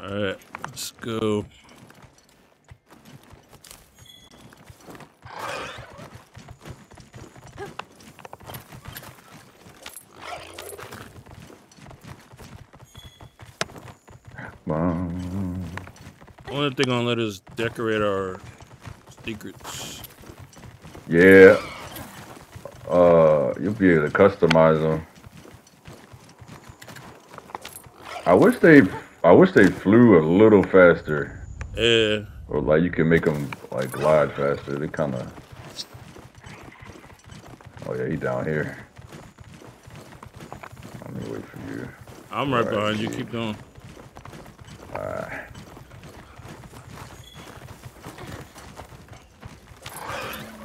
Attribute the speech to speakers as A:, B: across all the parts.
A: Alright, let's go.
B: Um,
A: I wonder gonna let us decorate our Seikrets.
B: yeah. Uh, you'll be able to customize them. I wish they, I wish they flew a little faster,
A: Yeah.
B: or like you can make them like glide faster. They kind of. Oh yeah, he down here. Let me wait for you.
A: I'm right
B: Alright,
A: behind you. Keep going.
B: Alright.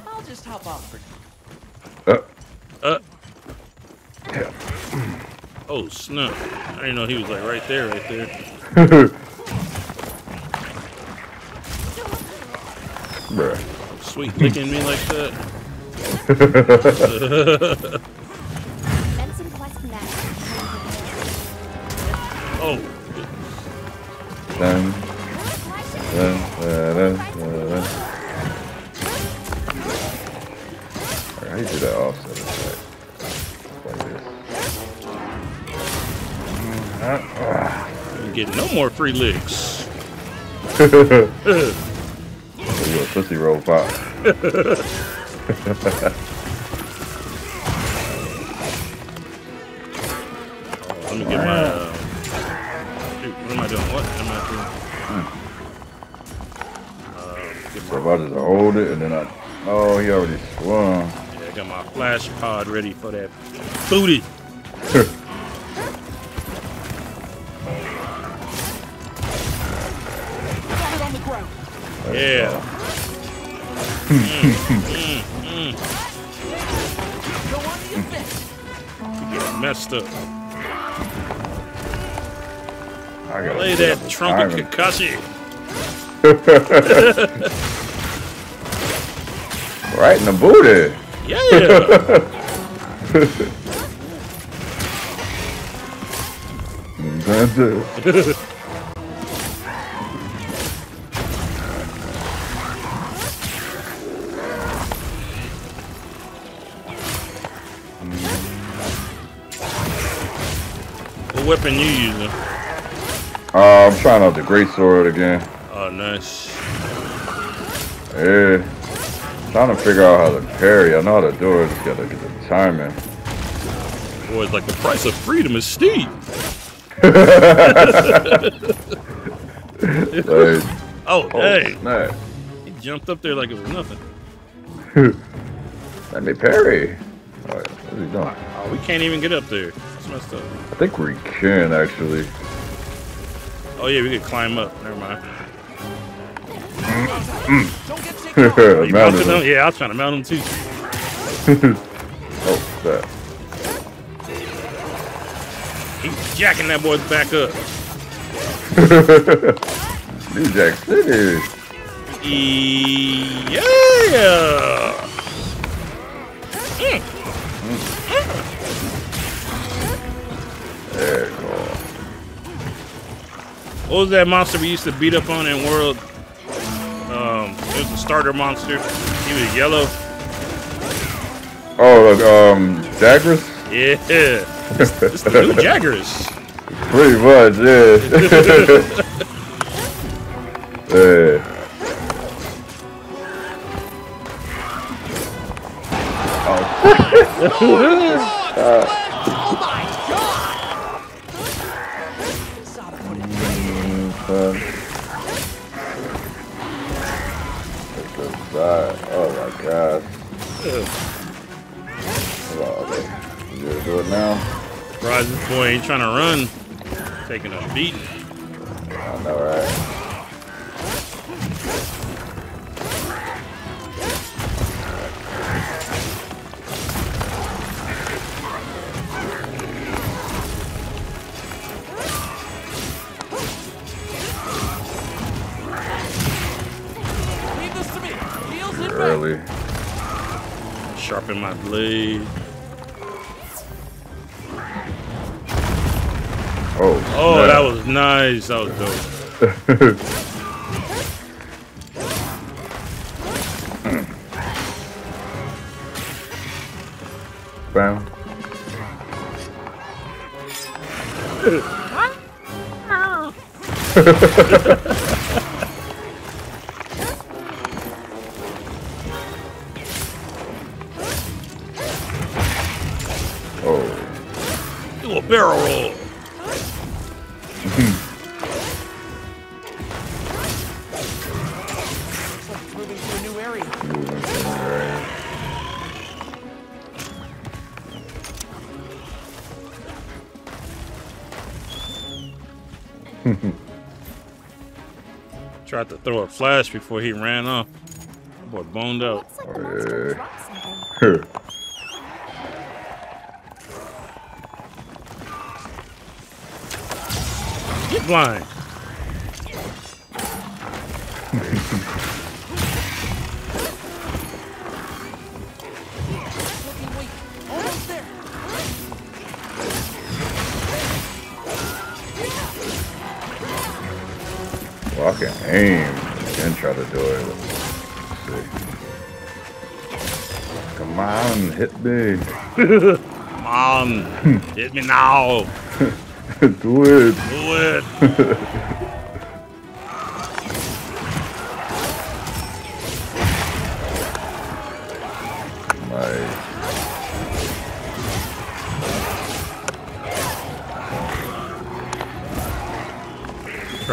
C: I'll just hop off for
B: Uh,
A: Uh.
B: yeah.
A: Oh snap! I didn't know he was like right there, right there.
B: Bruh.
A: Sweet licking me like that.
D: Benson Quest Max.
A: oh,
B: Dun, dun,
A: free licks.
B: You a pussy roll pop.
A: Let me get my. Uh, what am I doing? What am I doing? Uh, get
B: So
A: my,
B: I just hold it and then I, oh, he already swung.
A: yeah, I got my flash pod ready for that booty. Trumpet. Kakashi.
B: Right in the booty.
A: Yeah.
B: That's it. Trying out the great sword again.
A: Oh, nice.
B: Yeah. Trying to figure out how to parry. I know how to do it. Just gotta get the timing.
A: Boy, it's like the price of freedom is steep. Oh,
B: oh,
A: hey.
B: snap.
A: He jumped up there like it was nothing.
B: Let me parry. Alright, what's he doing?
A: Oh, we can't even get up there. It's messed up.
B: I think we can actually.
A: Oh, yeah, we could climb up. Never mind.
C: Don't get shaken off.
A: You
B: Mounted
A: mounted
B: him.
A: him? Yeah, I was trying to mount him too.
B: Oh, that.
A: He's jacking that boy's back up.
B: New Jack City.
A: E- yeah.
B: There
A: What was that monster we used to beat up on in World? Um, it was a starter monster. He was yellow.
B: Oh, look, um, Jagras?
A: Yeah. It's, it's the new Jagras.
B: Pretty much, yeah. yeah.
C: Oh my
B: Oh my god. Okay. You gonna do it now?
A: This boy ain't trying to run. Taking a beat.
B: I know, right? Early.
A: Sharpen my blade.
B: Oh,
A: Oh,
B: snap.
A: that was nice. That was dope.
B: Bam. from there.
A: Tried to throw a flash before he ran off. Boy, boned out.
D: Looks like the monster
B: yeah.
D: dropped something.
A: Get blind.
C: Looking weak. Almost there.
B: well, I can aim and try to do it. Come on, hit me.
A: Come on. Hit me now.
B: do it.
A: Try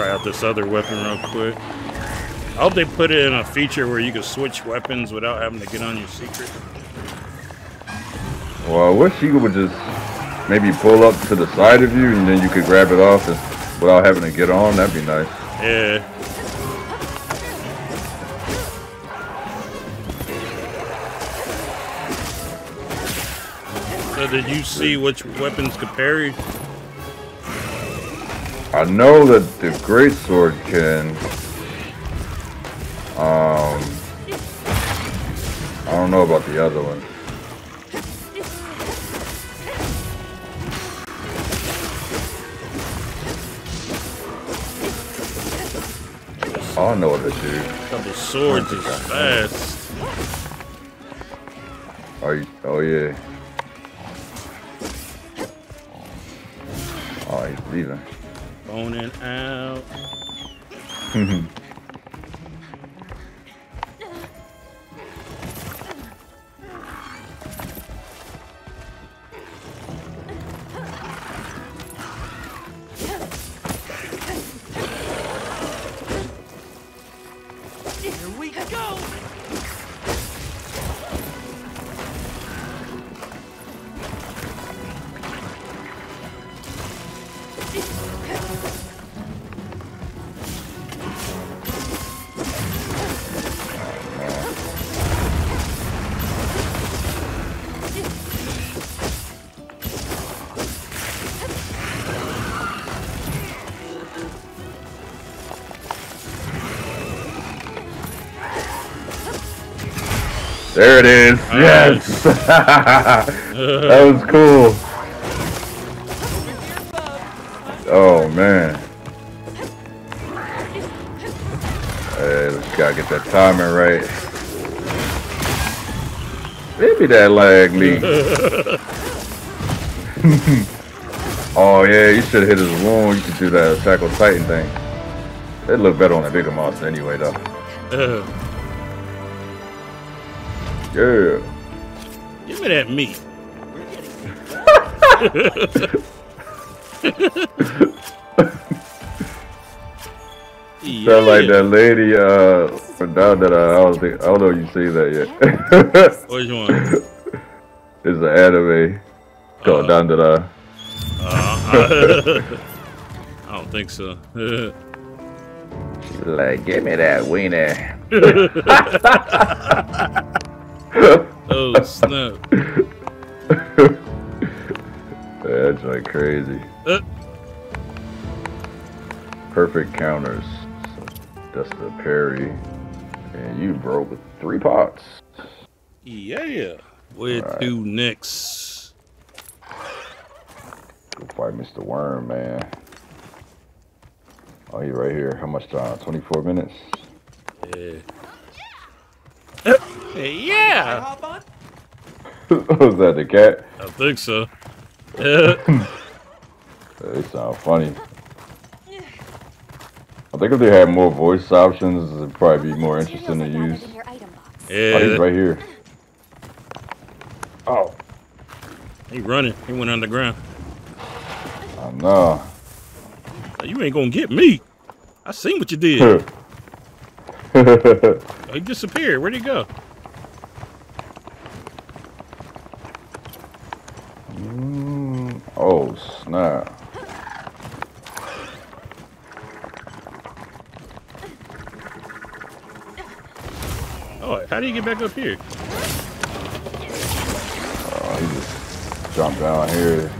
A: out this other weapon real quick. I hope they put it in a feature where you can switch weapons without having to get on your Seikret.
B: Well, I wish you would just maybe pull up to the side of you and then you could grab it off and, without having to get on. That'd be nice.
A: Yeah. So did you see which weapons could parry?
B: I know that the great sword can. Um, I don't know about the other one. I know what to do.
A: Double swords is fast.
B: Oh, Are you? Oh yeah. Oh, he's leaving.
A: Boning out.
B: There it is. Yes. that was cool. Oh man. Hey, let's gotta get that timing right. Maybe that lag me. oh yeah, you should hit his wound. You could do that attack on Titan thing. It looked better on the bigger monster anyway though. Yeah.
A: give me that meat.
B: Sound like that lady uh from down that I don't think I don't know if you see that yet.
A: Which one?
B: it's an anime called
A: Uh.
B: Down that uh
A: Uh, I don't think so.
B: She's like, give me that wiener.
A: Oh snap!
B: That's like crazy.
A: Uh,
B: Perfect counters. So that's the parry. And you broke with three pots.
A: yeah, where
B: Alright.
A: to next?
B: Go fight Mr. Worm, man. Oh, he right here. How much time? 24 minutes?
A: Yeah. yeah.
B: Was that the cat?
A: I think so. Yeah.
B: They sound funny. I think if they had more voice options, it'd probably be more interesting to use.
C: Yeah. your item.
B: Oh, he's right here. Oh,
A: He running. He went underground.
B: I know.
A: You ain't gonna get me. I seen what you did.
B: Oh,
A: he disappeared. Where'd he go?
B: Mm, snap.
A: Oh, how do you get back up here?
B: Uh, oh, he just jumped down here.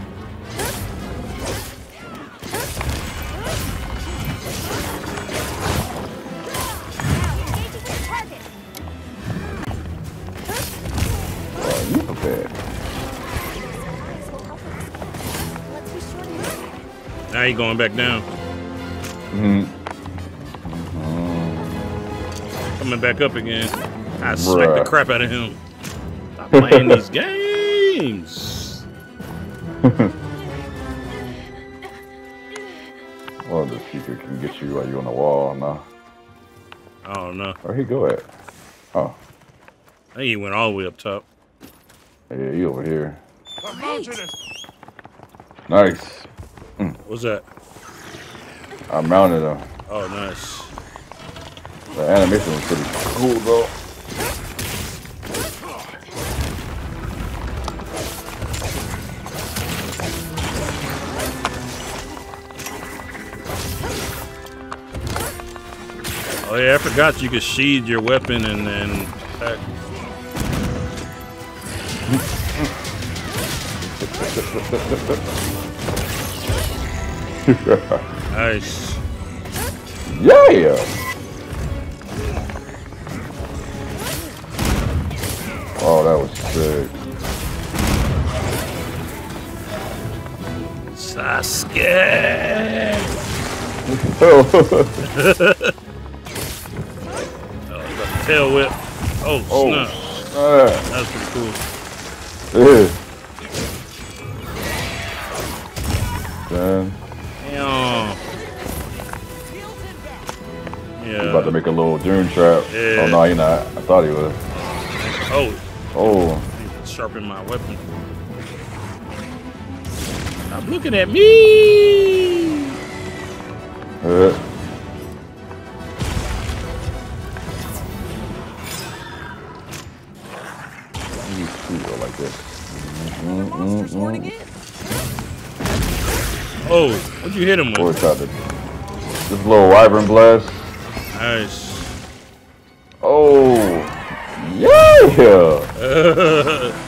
A: He going back down.
B: Mhm.
A: Coming back up again. I smack the crap out of him. Stop playing these games.
B: Well, the Seikret can get you while you're on the wall. No.
A: I don't know.
B: Where he go at? Oh,
A: I think he went all the way up top.
B: yeah, he over here. Nice.
A: What's that?
B: I mounted him.
A: Oh, nice.
B: The animation was pretty cool though.
A: Oh yeah, I forgot you could sheathe your weapon and then attack. Nice.
B: Yeah. Oh, that was sick.
A: Sasuke.
B: Oh,
A: Oh, the tail whip. Oh,
B: oh,
A: snap.
B: snap.
A: That's pretty cool.
B: Yeah. Thought he was.
A: Oh,
B: Oh,
A: sharpen my weapon. Stop looking at me.
B: uh, you shoot her like this. Mm, mm, mm.
A: Oh, what'd you hit him with?
B: tried to. This little wyvern blast.
A: Nice.
B: Yeah.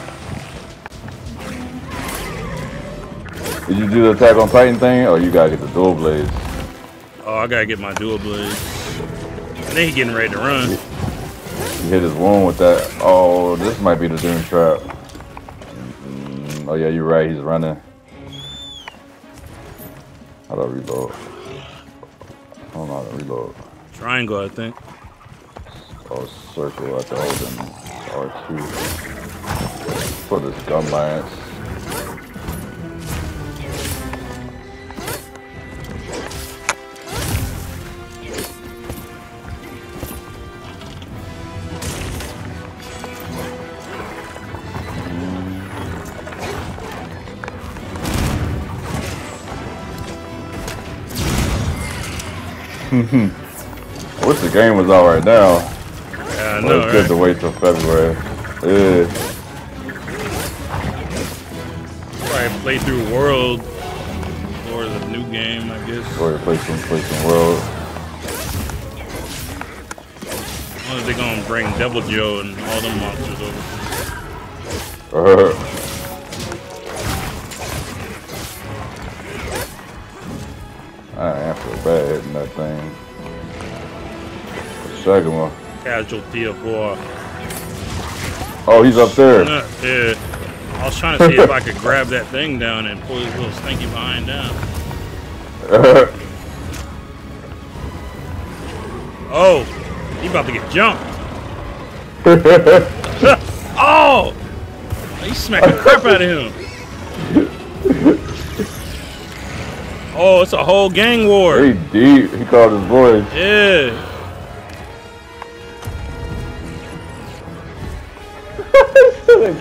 B: Did you do the attack on Titan thing, or you gotta get the dual blades?
A: oh, I gotta get my dual blades. And then he getting ready to run.
B: He hit his wound with that. Oh, this might be the Doom Trap. Mm, oh yeah, you're right. He's running. How do I reload? I don't know how to reload.
A: Triangle, I think.
B: Oh, circle at the holding R2 for this gun lance. Mm-hmm. I wish the game was out right now.
A: I
B: Well,
A: know,
B: it's good to wait till February. Yeah.
A: Probably play through World or the new game, I guess.
B: Or play some play some world.
A: Long as they gonna bring Deviljho and all them monsters over.
B: Uh, I am feel bad hitting that thing. The second one.
A: Casualty of war.
B: Oh, he's up there.
A: Yeah. I was trying to see if I could grab that thing down and pull his little stinky behind down. Oh, he about to get jumped. Oh! He smacked the crap out of him. Oh, it's a whole gang war.
B: he deep. He called his voice.
A: Yeah.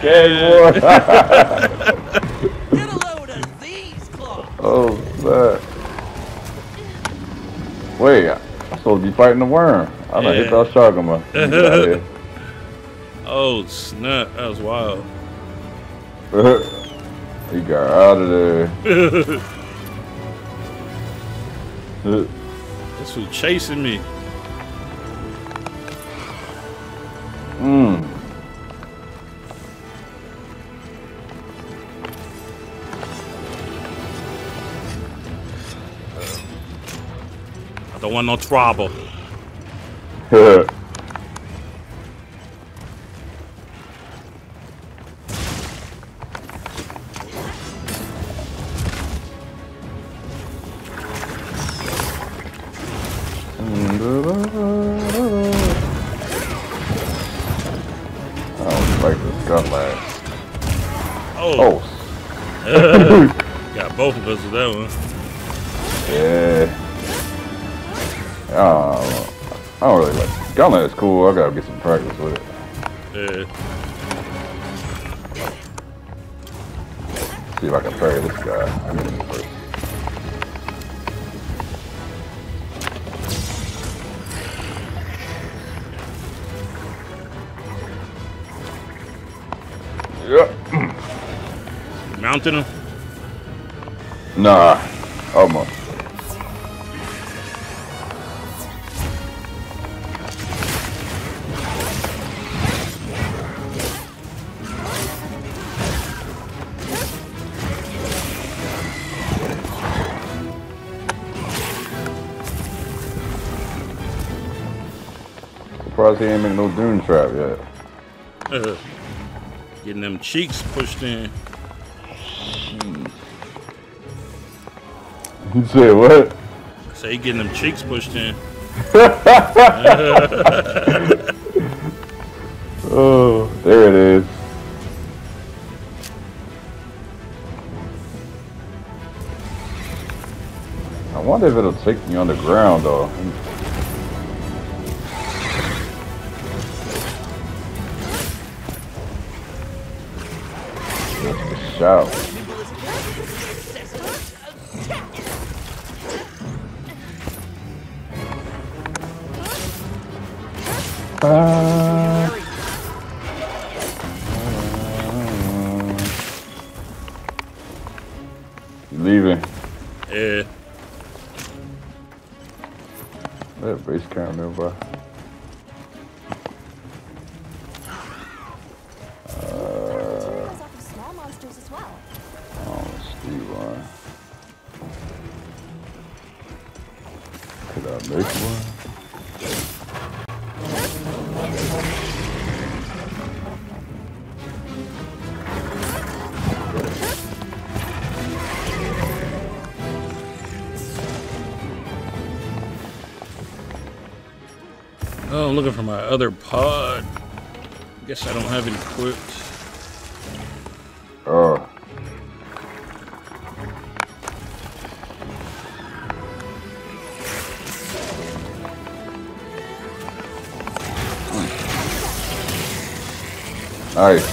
D: Get a load of these claws.
B: oh, snap. Wait, I'm supposed to be fighting the worm. I'm gonna hit that out.
A: Oh, snap. That was wild.
B: he got out of there.
A: This was chasing me.
B: Mmm.
A: Want no trouble. cheeks pushed in.
B: You said what?
A: Say he getting them cheeks pushed in.
B: Oh, there it is. I wonder if it'll take me underground though.
A: Looking for my other pod. Guess I don't have it equipped.
B: Oh. Nice.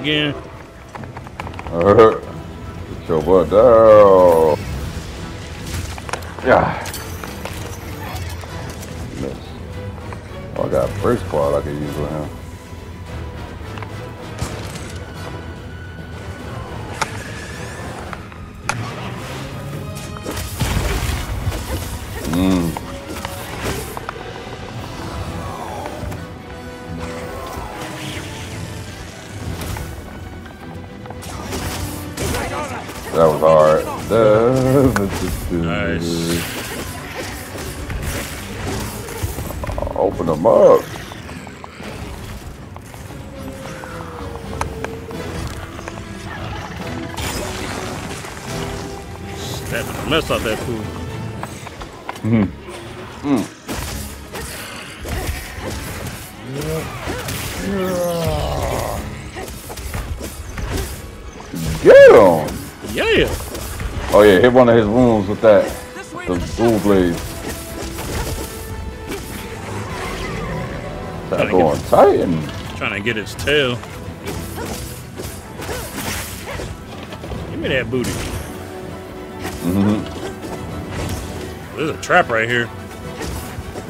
A: Again.
B: One of his wounds with that.
D: This way
B: The
D: to the
B: blue blaze. That going Titan.
A: Trying to get his tail. Give me that booty.
B: Mm-hmm.
A: There's a trap right here.
C: We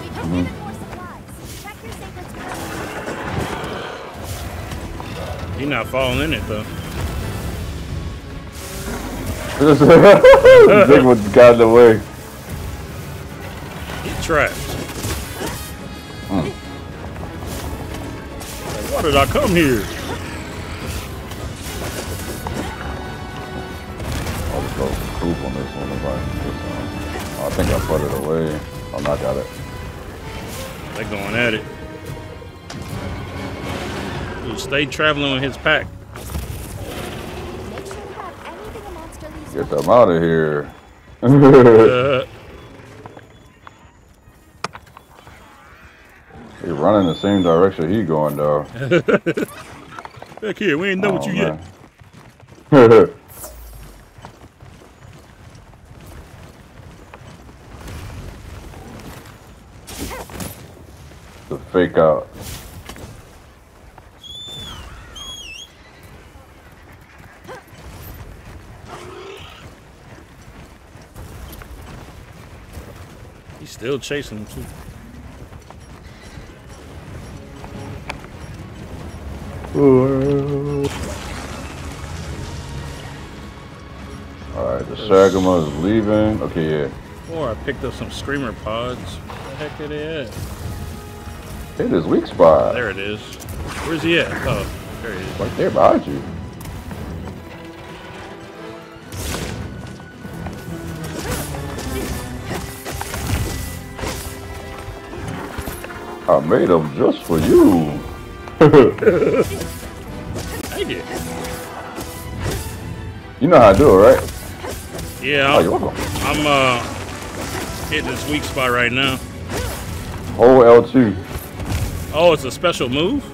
C: opened more supplies. Check your sacred scroll.
A: He's not falling in it though.
B: Bigwood's got in the way.
A: He's trapped. Like, why did I come here?
B: I'll just go poop on this one if I. I think I put it away. Oh, no, I got it.
A: They're going at it. Stay traveling with his pack.
C: Make sure you have anything a monster leaves
B: Get them out of here.
A: Uh,
B: He running the same direction he going though.
A: back here, we ain't done with
B: Oh,
A: you yet.
B: the fake out.
A: Still chasing him too.
B: Alright, Doshaguma is leaving. Okay, yeah.
A: Or I picked up some screamer pods. Where the heck are they at?
B: Hit his weak spot.
A: There it is. Where's he at? Oh, there he is.
B: Right there behind you. I made them just for you.
A: Thank you.
B: You know how to do it, right?
A: Yeah,
B: Oh, you're
A: I'm,
B: welcome.
A: I'm uh hitting this weak spot right now.
B: Hold L2.
A: Oh, it's a special move?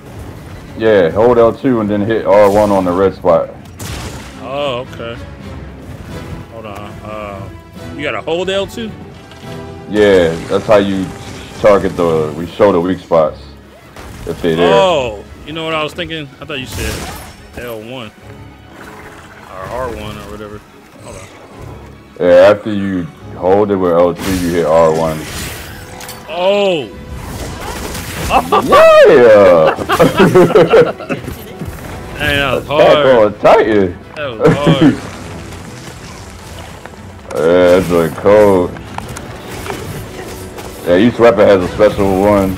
B: Yeah, hold L2 and then hit R1 on the red spot.
A: Oh, okay. Hold on. Uh, you gotta hold L2?
B: Yeah, that's how you target the, we show the weak spots. If they there.
A: Oh, you know what I was thinking? I thought you said L1 or R1 or whatever. Hold on.
B: Yeah, after you hold it with L2, you hit R1.
A: Oh,
B: Yeah!
A: dang, that was hard.
B: on Titan.
A: That was hard.
B: Yeah, that's a code. Yeah, each weapon has a special one.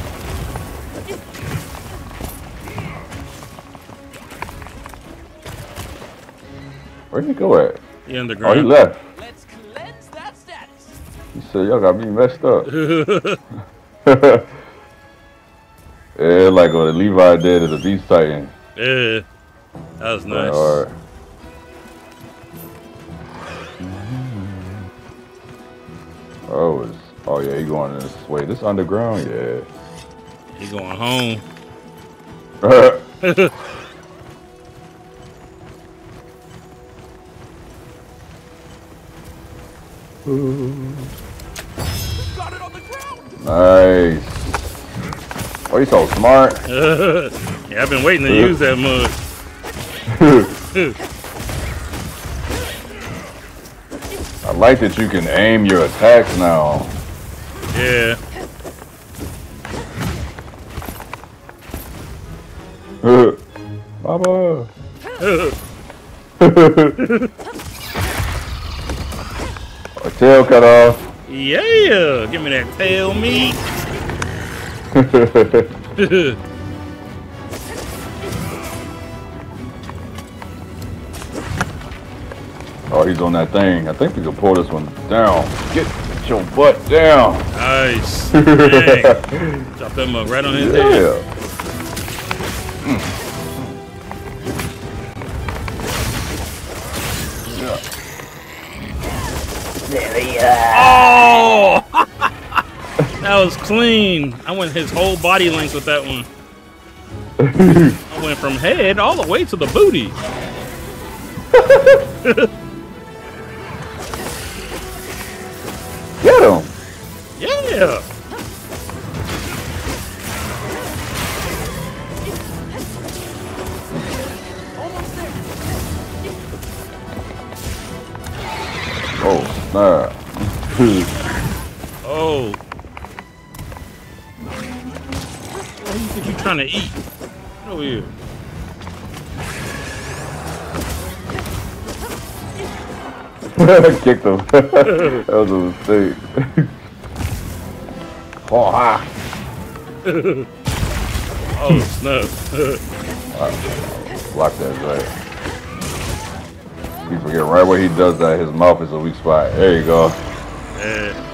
B: Where'd he go at?
A: He
B: Oh, he left.
D: Let's cleanse that status.
B: He said, y'all got me messed up. yeah, like what Levi did to the Beast Titan.
A: yeah, that was nice.
B: Alright. Oh, it's, oh yeah, he going this way. This underground, yeah.
A: He going home.
D: Got it on the ground.
B: nice. Oh, you so smart.
A: yeah, I've been waiting to use that mug.
B: I like that you can aim your attacks now.
A: Yeah.
B: Baba. A tail cut off.
A: Yeah, give me that tail meat.
B: Oh, he's on that thing. I think we can pull this one down. Get Your butt down.
A: Nice. Drop that mug right on his head.
B: Yeah.
A: Oh! that was clean. I went his whole body length with that one. I went from head all the way to the booty.
B: Get him.
A: Yeah.
B: Oh, snap.
A: Oh. What do you think you trying to eat? Get over here.
B: Kicked him. that was a mistake. oh, ha.
A: Oh, snap.
B: Block that right. You forget right where he does that, his mouth is a weak spot. There you go.
A: yeah.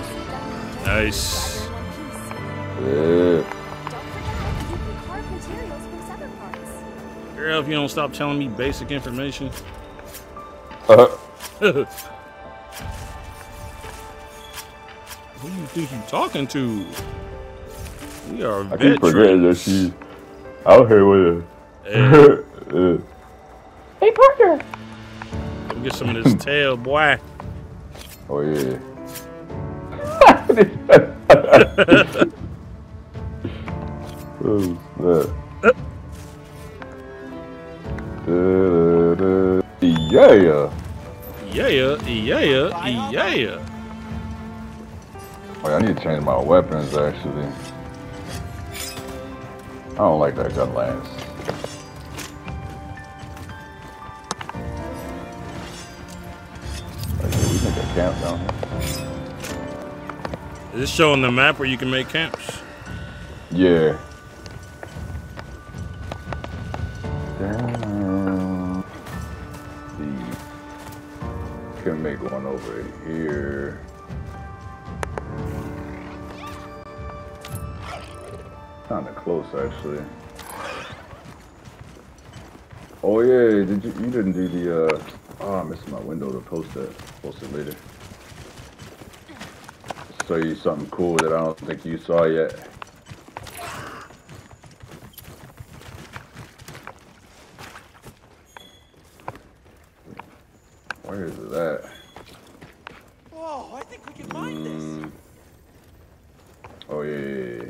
A: Nice.
B: Yeah.
C: Don't forget, you can carve materials from severed parts.
A: Girl, if you don't stop telling me basic information.
B: Uh,
A: Who do you think you're talking to? We are
B: I keep forgetting that
A: veterans.
B: she's out here with
A: Yeah,
B: it. Uh,
C: Hey, Parker!
A: come get some of this tail, boy.
B: oh, yeah. oh, snap. Yeah.
A: Yeah, yeah, yeah.
B: Yeah, I need to change my weapons, actually. I don't like that gun lance. Okay, we make camp down here.
A: Is this showing the map where you can make camps?
B: Yeah. Down. Can make one over here. Kinda close actually. Oh yeah, did you you didn't do the uh oh I'm missing my window to post that. Post it later. Show you something cool that I don't think you saw yet. Where is it at?
D: Oh, I think we can mine this.
B: Mm. Oh yeah, yeah, yeah.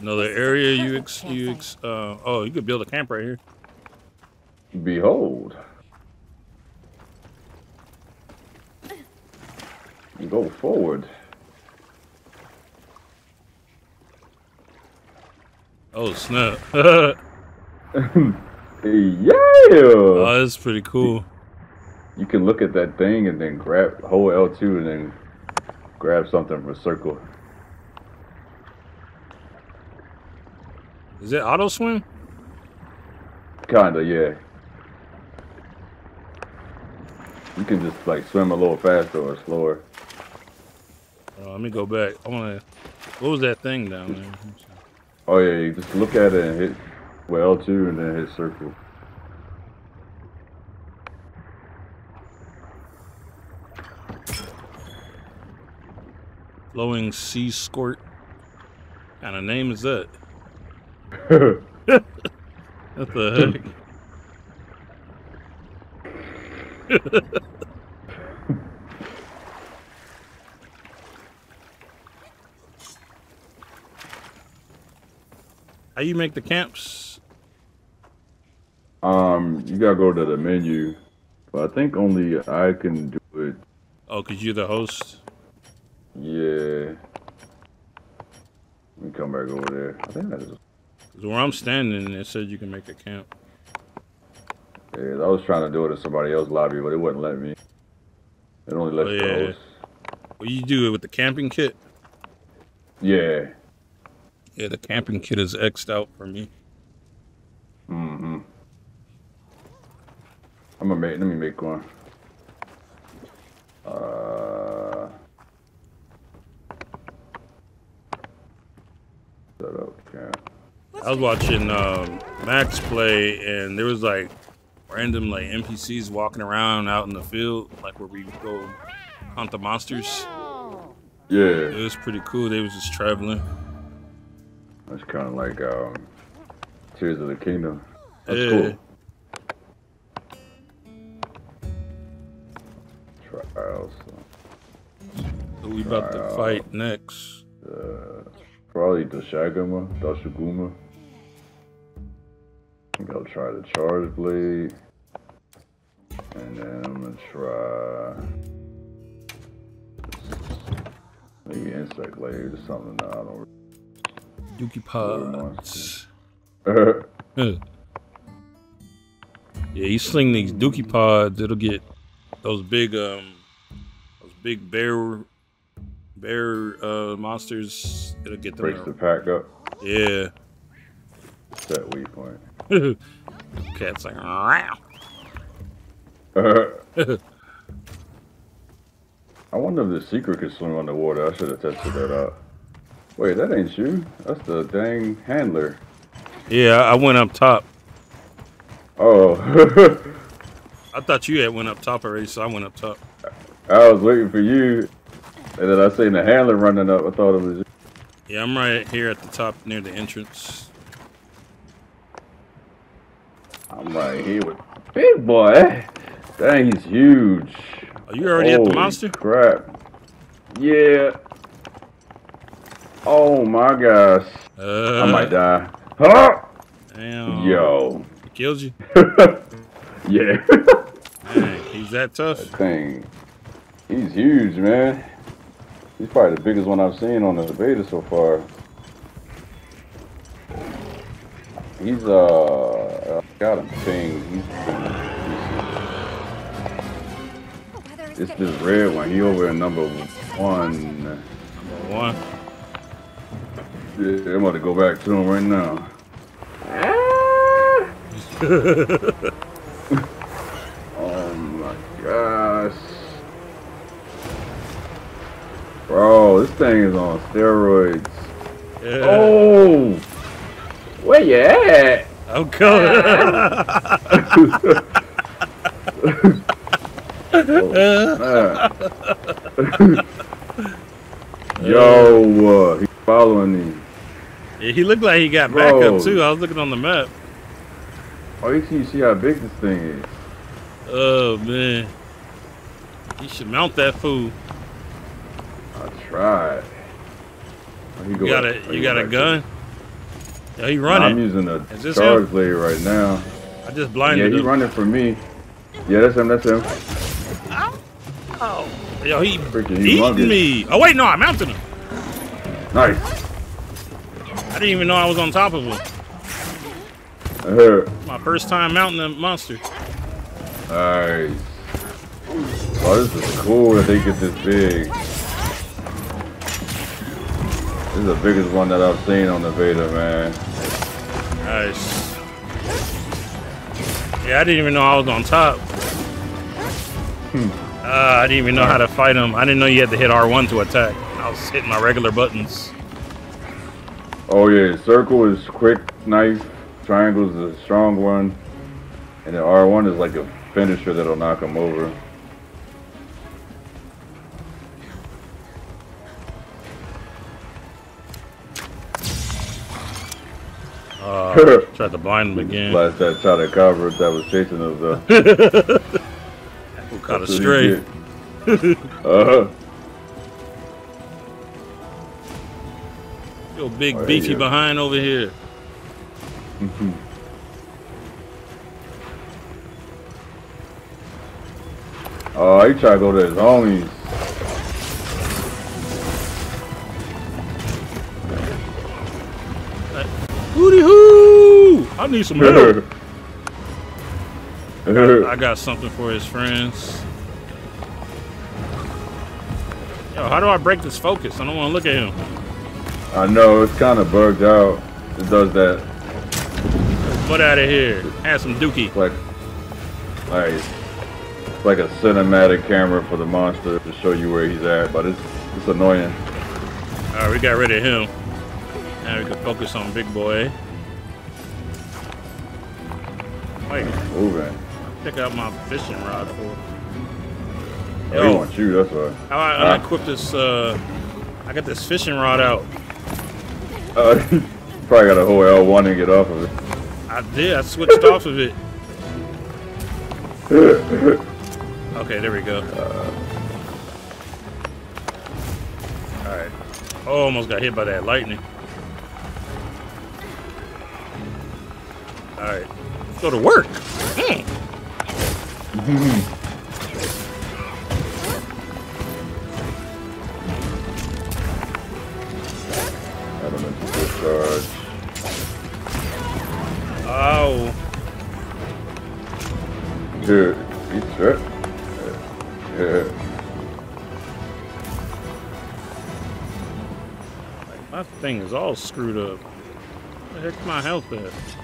A: Another area you ex, you ex, uh, oh, you could build a camp right here.
B: Behold. Go forward.
A: Oh snap!
B: yeah.
A: oh, that's pretty cool.
B: You can look at that thing and then grab hold L2 and then grab something from a circle.
A: Is it auto swim?
B: Kinda, yeah. You can just like swim a little faster or slower.
A: Oh, let me go back. I wanna. What was that thing down there?
B: Oh yeah, you just look at it and hit well L2 and then hit circle.
A: Flowing sea squirt. kind of name is that? What the heck? How you make the camps?
B: um, you gotta go to the menu, but I think only I can do it.
A: Oh, cause you're the host.
B: Yeah. Let me come back over there. I think that is.
A: where I'm standing, it said you can make a camp.
B: Yeah, I was trying to do it in somebody else's lobby, but it wouldn't let me. It only lets
A: Oh, yeah. Well, you do it with the camping kit.
B: Yeah.
A: Yeah, the camping kit is xed out for me.
B: Mm-hmm. I'm gonna make. Let me make one. Uh, Set up camp.
A: I was watching um, Max play, and there was like random like NPCs walking around out in the field, like where we go hunt the monsters.
B: Yeah, it
A: was pretty cool. They was just traveling.
B: that's kind of like um, Tears of the Kingdom. That's
A: Yeah.
B: cool. Trials.
A: Who we about to fight next?
B: Uh, probably Doshaguma, Doshaguma. I'll try the Charge Blade. And then I'm gonna try maybe Insect Blade or something. No, I don't
A: Dookie pods. yeah, you sling these Dookie pods, it'll get those big um those big bear bear uh monsters. It'll get them.
B: Breaks the pack up.
A: Yeah.
B: That weak point.
A: Cat's like, "Meow."
B: I wonder if the Seikret could swim underwater. I should have tested that out. Wait, that ain't you. That's the dang handler.
A: yeah, I went up top.
B: Oh,
A: I thought you had went up top already, so I went up top.
B: I was waiting for you. And then I seen the handler running up. I thought it was you.
A: Yeah, I'm right here at the top near the entrance.
B: I'm right here with big boy. Dang, he's huge.
A: Are you already at the
B: Holy
A: monster?
B: crap. Yeah. Oh my gosh.
A: Uh,
B: I might die. Huh?
A: Damn.
B: Yo.
A: He killed you?
B: yeah.
A: Dang, he's that tough?
B: thing. He's huge, man. He's probably the biggest one I've seen on the beta so far. He's uh, I got him pinged. He's,
C: The weather is
B: it's this red one. He over at number one.
A: Number one.
B: Yeah, I'm about to go back to him right now. oh my gosh. Bro, this thing is on steroids.
A: Yeah.
B: Oh! Where you at?
A: I'm coming.
B: Yo, uh, he's following me.
A: yeah, he looked like he got
B: Bro.
A: backup too. I was looking on the map.
B: Oh, you see, see how big this thing is.
A: Oh man. You should mount that fool.
B: I tried. Oh,
A: You
B: go
A: got a
B: oh,
A: you got a
B: back
A: gun? Yeah, he
B: running. I'm using a charge
A: him?
B: blade right now.
A: I just
B: Yeah,
A: blinded
B: he
A: him.
B: running for me. Yeah, that's him. That's him. Ow. Oh.
A: Yo, he
B: Freaking humongous.
A: me. Oh wait, no, I mounted him.
B: Nice.
A: I didn't even know I was on top of him.
B: Uh,
A: My first time mounting a monster.
B: nice. Oh, this is cool that they get this big. This is the biggest one that I've seen on the beta, man.
A: Nice. Yeah, I didn't even know I was on top. Uh, I didn't even know how to fight him. I didn't know you had to hit R1 to attack. I was hitting my regular buttons.
B: Oh yeah, circle is quick knife, triangle is a strong one, and then R1 is like a finisher that'll knock him over.
A: Uh, tried to blind him again.
B: Blast that shot at cover that was chasing us though.
A: Who caught a
B: That's what
A: stray.
B: Uh-huh.
A: Yo, big
B: Oh, yeah,
A: beefy
B: yeah.
A: behind over here.
B: Oh, he tried to go to his homies.
A: Hooty hoo! I need some help. I got something for his friends. Yo, how do I break this focus? I don't want to look at him.
B: I know it's kind of bugged out. It does that.
A: What out of here? Have some dookie.
B: Like, like, it's like a cinematic camera for the monster to show you where he's at, but it's it's annoying.
A: All right, we got rid of him. Now we can focus on big boy. Wait,
B: Moving.
A: check out my fishing rod for.
B: Oh,
A: Yo,
B: wants you, that's why.
A: how I
B: Ah.
A: unequip this? Uh, I got this fishing rod out.
B: Uh, probably got a whole L1 and get off of it.
A: I did. I switched off of it. Okay, there we go. All right. Oh, almost got hit by that lightning. All right, go to work.
B: Elemental discharge.
A: Oh,
B: Dude. Yeah.
A: my thing is all screwed up. Where the heck's my health at?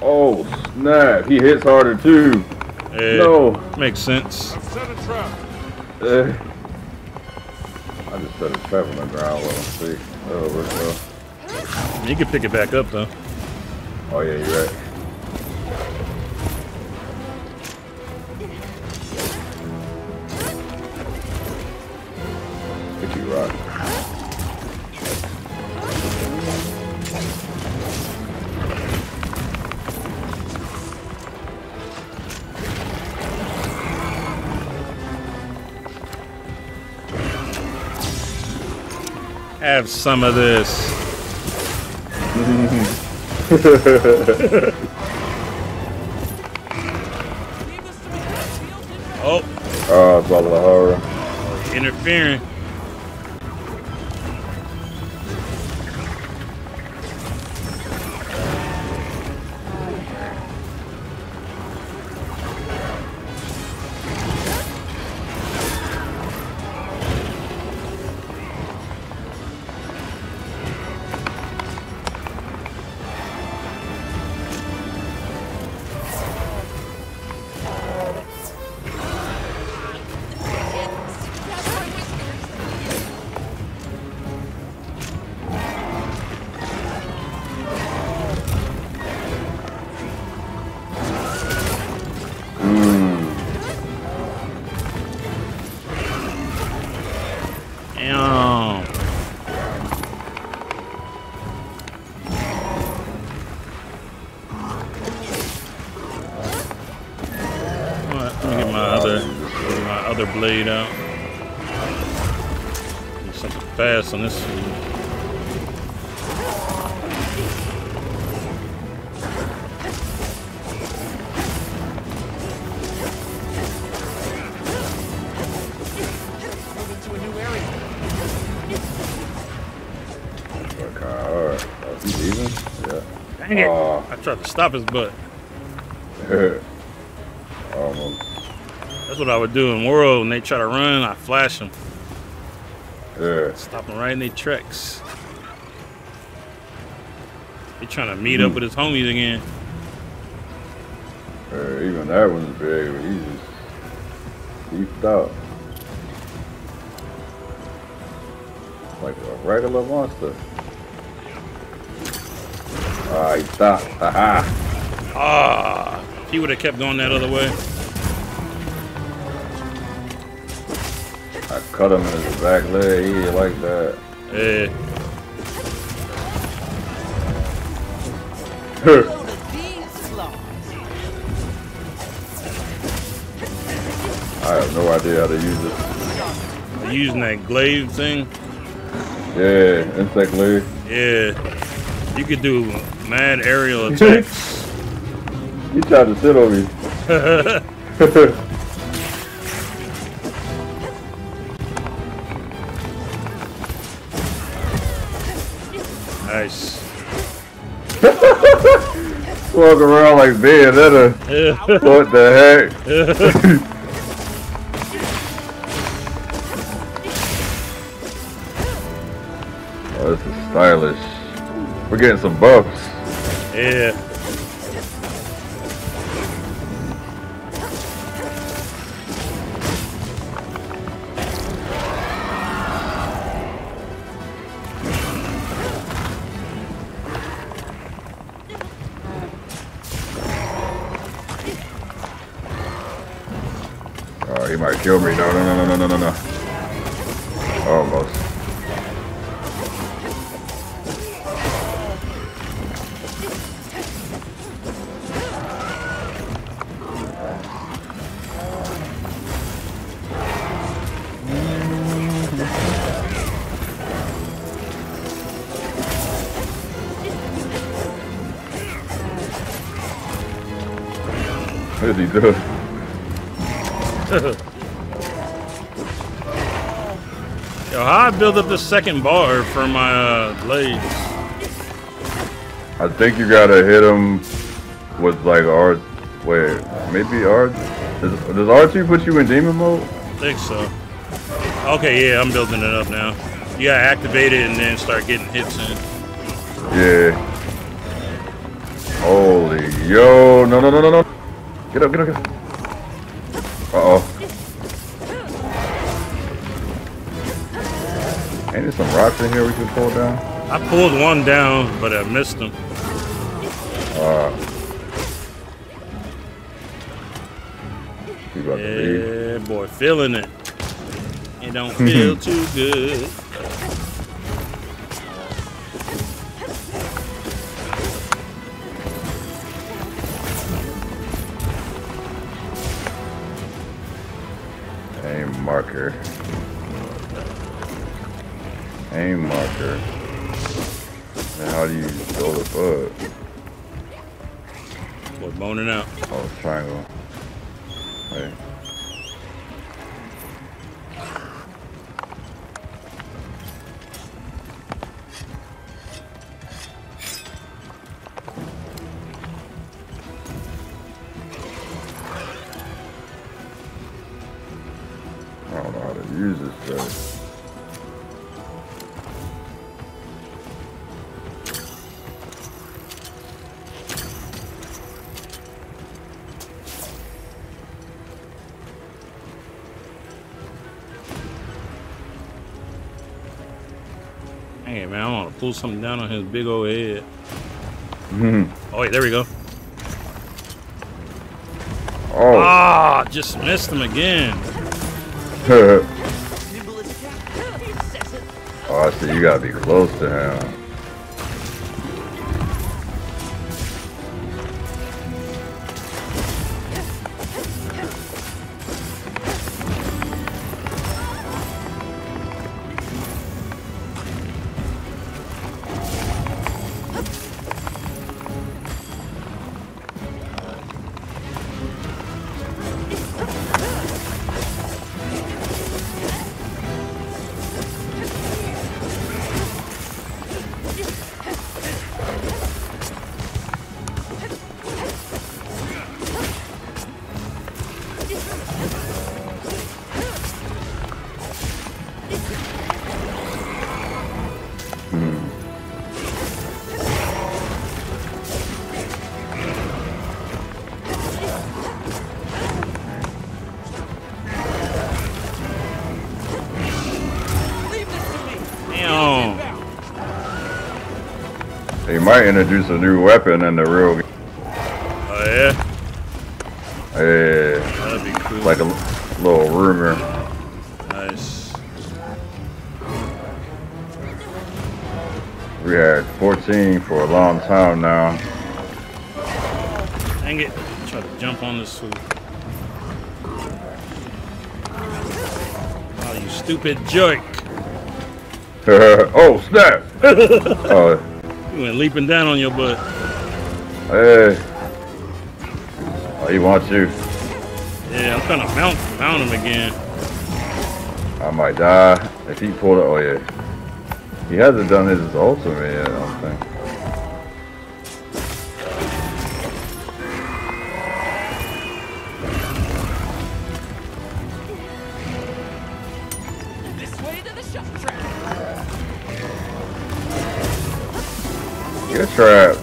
B: Oh, snap. He hits harder, too.
A: Eh,
B: No.
A: makes sense.
B: Uh, I just set a trap on the ground. Let him see. Oh, work well.
A: You can pick it back up though.
B: Oh, yeah, you're right.
A: Have some of this. Oh, uh,
B: Oh, Balahara.
A: interfering. Tried to stop his butt.
B: Almost.
A: That's what I would do in World when they try to run. I flash them,
B: Yeah.
A: stop them right in their tracks. They trying to meet up with his homies again.
B: Yeah, even that one's big, but he's just beefed out. Like a regular monster. Ah, stopped. Haha.
A: Ah, he would have kept going that other way.
B: I cut him in his back leg. He didn't like that.
D: Load of these claws.
B: I have no idea how to use it.
A: using that glaive thing.
B: Yeah, insect leg.
A: Yeah, you could do mad aerial attacks.
B: He tried to sit on me.
A: nice.
B: Walk around like Bayonetta. What the heck? Oh, this is stylish. We're getting some buffs.
A: Yeah. Up the second bar for my uh, blades?
B: I think you gotta hit him with like R. Wait, maybe R. Does, does R2 put you in demon mode?
A: I think so. Okay, yeah, I'm building it up now. You gotta activate it and then start getting hits in.
B: Yeah. Holy yo! No, no, no, no, no! Get up, get up, get up! Pull down?
A: I pulled one down, but I missed him.
B: Uh. You about to leave?
A: Yeah, boy, feeling it. It don't feel too good.
B: Marker. Marker. And how do you build a up?
A: Boy, boning out.
B: Oh, triangle. Wait.
A: Pull something down on his big old head.
B: Mhm.
A: Oh, wait, there we go.
B: oh,
A: Ah, just missed him again.
D: Nimble as a cat. He says it.
B: oh, I see. You gotta be close to him. They might introduce a new weapon in the real game.
A: Oh, yeah?
B: Yeah,
A: That'd be cool.
B: like a little rumor.
A: nice.
B: We had 14 for a long time now.
A: Dang it. Try to jump on this fool. Oh, you stupid jerk.
B: oh, snap! oh,
A: You went leaping down on your butt.
B: hey. Oh, he wants you.
A: Yeah, I'm trying to mount, mount him again.
B: I might die if he pulled it. Oh, yeah. He hasn't done his ultimate Get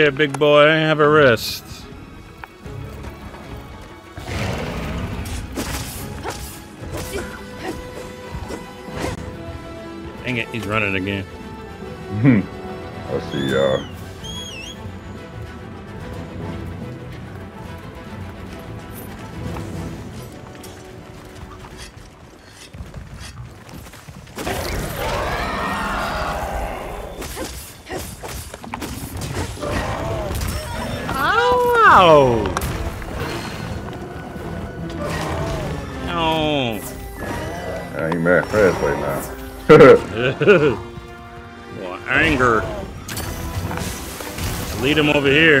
A: Here, big boy. I have a rest. Dang it, he's running again. Hmm.
B: I'll see y'all.
A: well, anger. Lead him over here.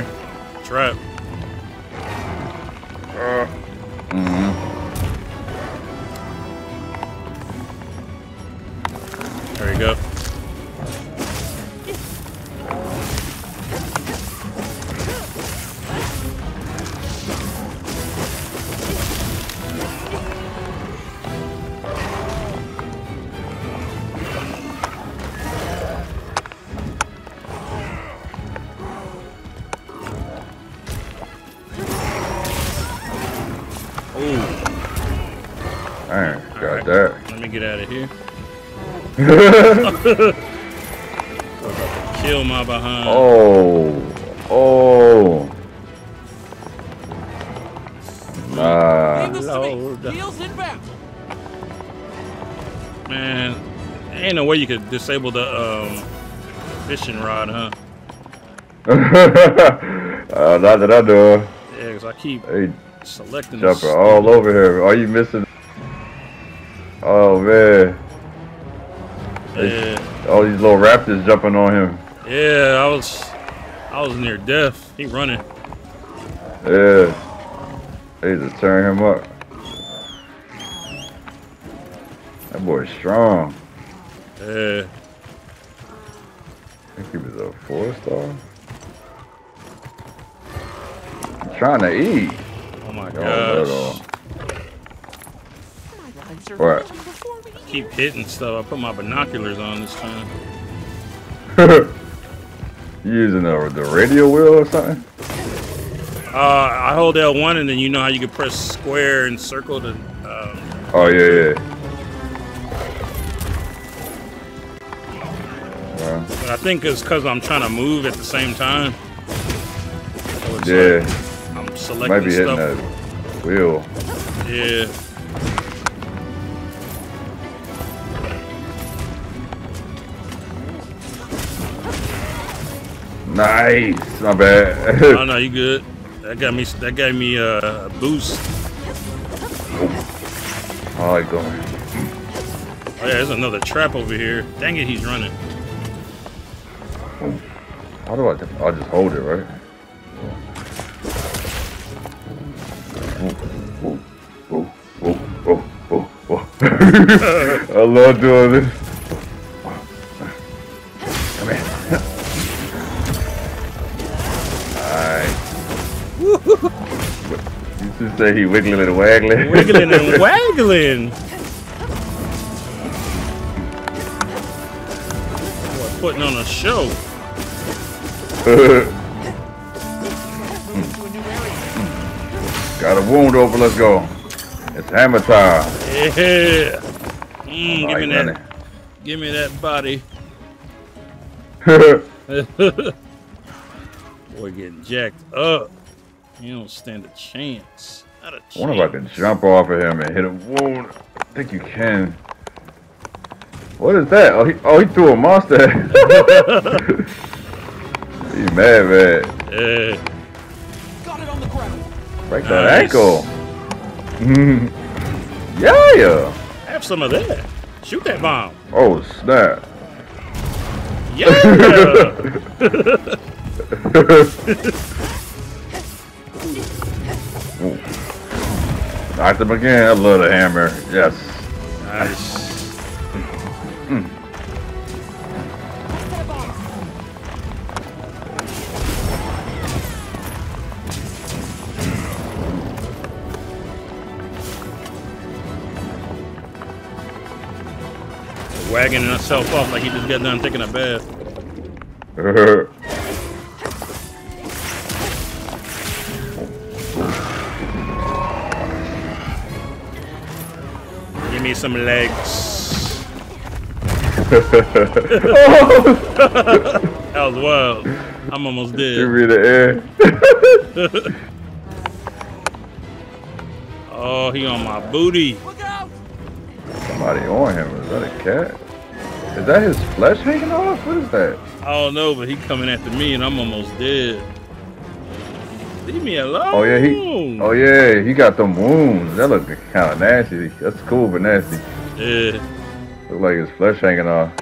A: Disable the um, fishing rod, huh?
B: uh, not that I know. of.
A: Yeah, 'cause I keep
B: They
A: selecting this.
B: all over here. Are you missing? Oh man,
A: Yeah,
B: all these little raptors jumping on him.
A: yeah, I was, I was near death. He running.
B: Yeah, they just tearing him up. That boy's strong.
A: Yeah,
B: I think he was a four star. I'm trying to eat.
A: oh my
B: Yo, that
A: gosh.
B: all.
D: My rhymes are
B: What?
D: finishing before we
A: Keep hitting stuff. I put my binoculars on this time.
B: you using the, the radio wheel or something?
A: Uh, I hold L1 and then you know how you can press square and circle to. Um,
B: Oh yeah, yeah.
A: Think it's because I'm trying to move at the same time. So
B: yeah,
A: like I'm selecting
B: might be hitting
A: stuff.
B: that wheel.
A: Yeah.
B: Nice. not bad.
A: Oh no, you good. That got me. That gave me uh, a boost.
B: I like going.
A: Oh yeah, there's another trap over here. Dang it, he's running.
B: Do I? I'll just hold it, right? I love doing this. Come here. Alright. You just say he wiggling and waggling.
A: Wiggling and waggling. Boy, putting on a show.
B: Got a wound over. Let's go. It's hammer time.
A: Yeah. Mm, give me that.
B: running.
A: Give me that body. Boy getting jacked up. You don't stand a chance. Not a
B: I
A: chance.
B: wonder if I can jump off of him and hit a wound. I think you can. What is that? Oh, he, oh, he threw a monster. He mad, man.
A: Yeah.
D: Got it on the ground.
B: Break that
A: Nice.
B: ankle. yeah.
A: Have some of that. Shoot that bomb.
B: Oh, snap.
A: Yeah.
B: Knocked him again. I love the hammer. Yes.
A: nice. Himself up like he just got done taking a bath. Give me some legs. That was wild. I'm almost dead.
B: Give me the air.
A: Oh, he on my booty.
D: Look out!
B: Somebody on him. Is that a cat? Is that his flesh hanging off? What is that?
A: I don't know, but he coming after me and I'm almost dead. Leave me alone.
B: Oh yeah, he. Oh yeah, he got them wounds. That look kind of nasty. That's cool, but nasty.
A: Yeah.
B: Look like his flesh hanging off.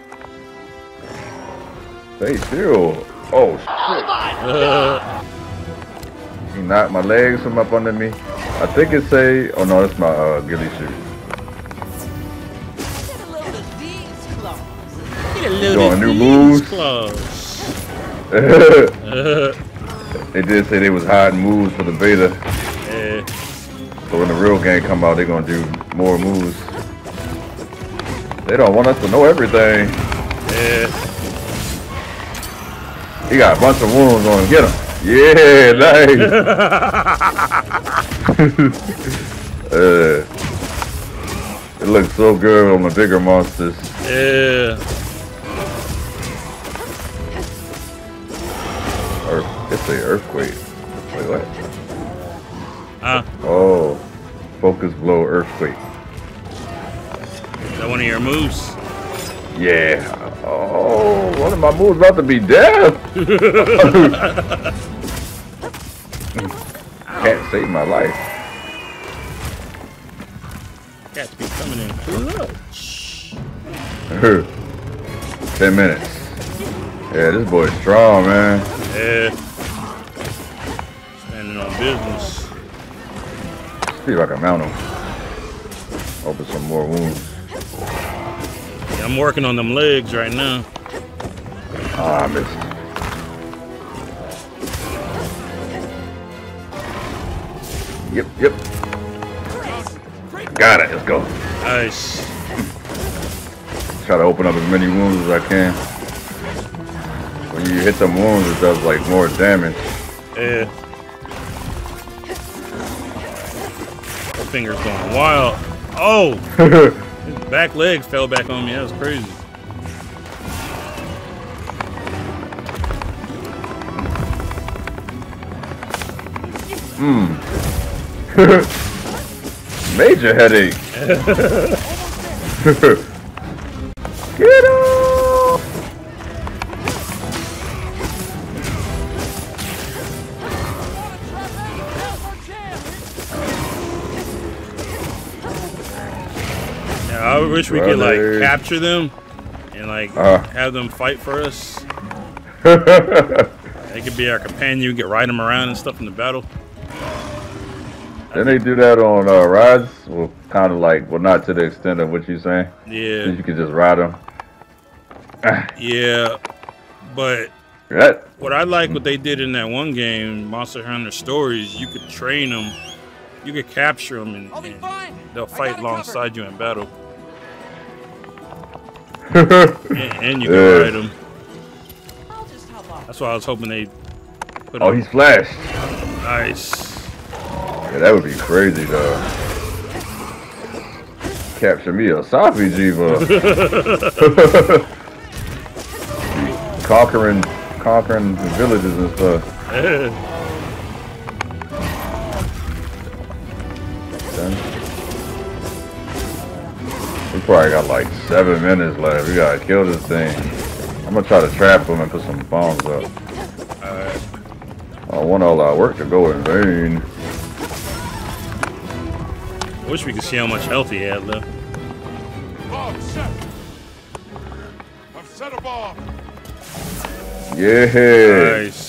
B: Stay still. Oh shit!
A: Uh,
B: He knocked my legs from up under me. I think it say. Oh no, that's my uh, ghillie suit. Doing new moves? they did say they was hiding moves for the beta.
A: yeah.
B: So when the real game come out, they're gonna do more moves. They don't want us to know everything.
A: Yeah.
B: He got a bunch of wounds on him. Get him. Yeah, nice. uh, it looks so good on the bigger monsters.
A: Yeah.
B: A earthquake. Wait, what?
A: Huh?
B: Oh, focus blow earthquake.
A: Is that one of your moves?
B: Yeah. Oh, one of my moves about to be death. Can't save my life.
A: Cats be coming in clutch.
B: Ten minutes. Yeah, this boy's strong, man.
A: Yeah. On business.
B: See if I can mount him. Open some more wounds.
A: Yeah, I'm working on them legs right now.
B: Ah, I missed. Yep, yep. Got it. Let's go.
A: Nice.
B: Try to open up as many wounds as I can. When you hit them wounds, it does like more damage.
A: Yeah. Finger's going wild. Oh! His back leg fell back on me. That was crazy. Hmm.
B: Major headache. Get off!
A: Wish we could like
B: Brother.
A: capture them and like
B: Uh.
A: have them fight for us. They could be our companion. We could ride them around and stuff in the battle.
B: Then they do that on uh, rides. Well, kind of like, well, not to the extent of what you're saying.
A: Yeah,
B: You can just ride them.
A: yeah. But
B: That
A: what I like what they did in that one game, Monster Hunter Stories, you could train them, you could capture them, and, and they'll fight
D: got it
A: alongside you in battle, and, and you can
B: Yeah.
A: ride them.
D: I'll just hop off.
A: That's why I was hoping they put.
B: oh,
A: 'em-
B: he's flashed.
A: nice.
B: Yeah, that would be crazy though. Capture me a Safi'jiiva. conquering, conquering villages and stuff. Probably got like seven minutes left. We gotta kill this thing. I'm gonna try to trap him and put some bombs up.
A: Alright.
B: I don't want all our work to go in vain.
A: I wish we could see how much health he had left.
E: Bomb set. I've set a bomb.
B: Yeah.
A: Nice.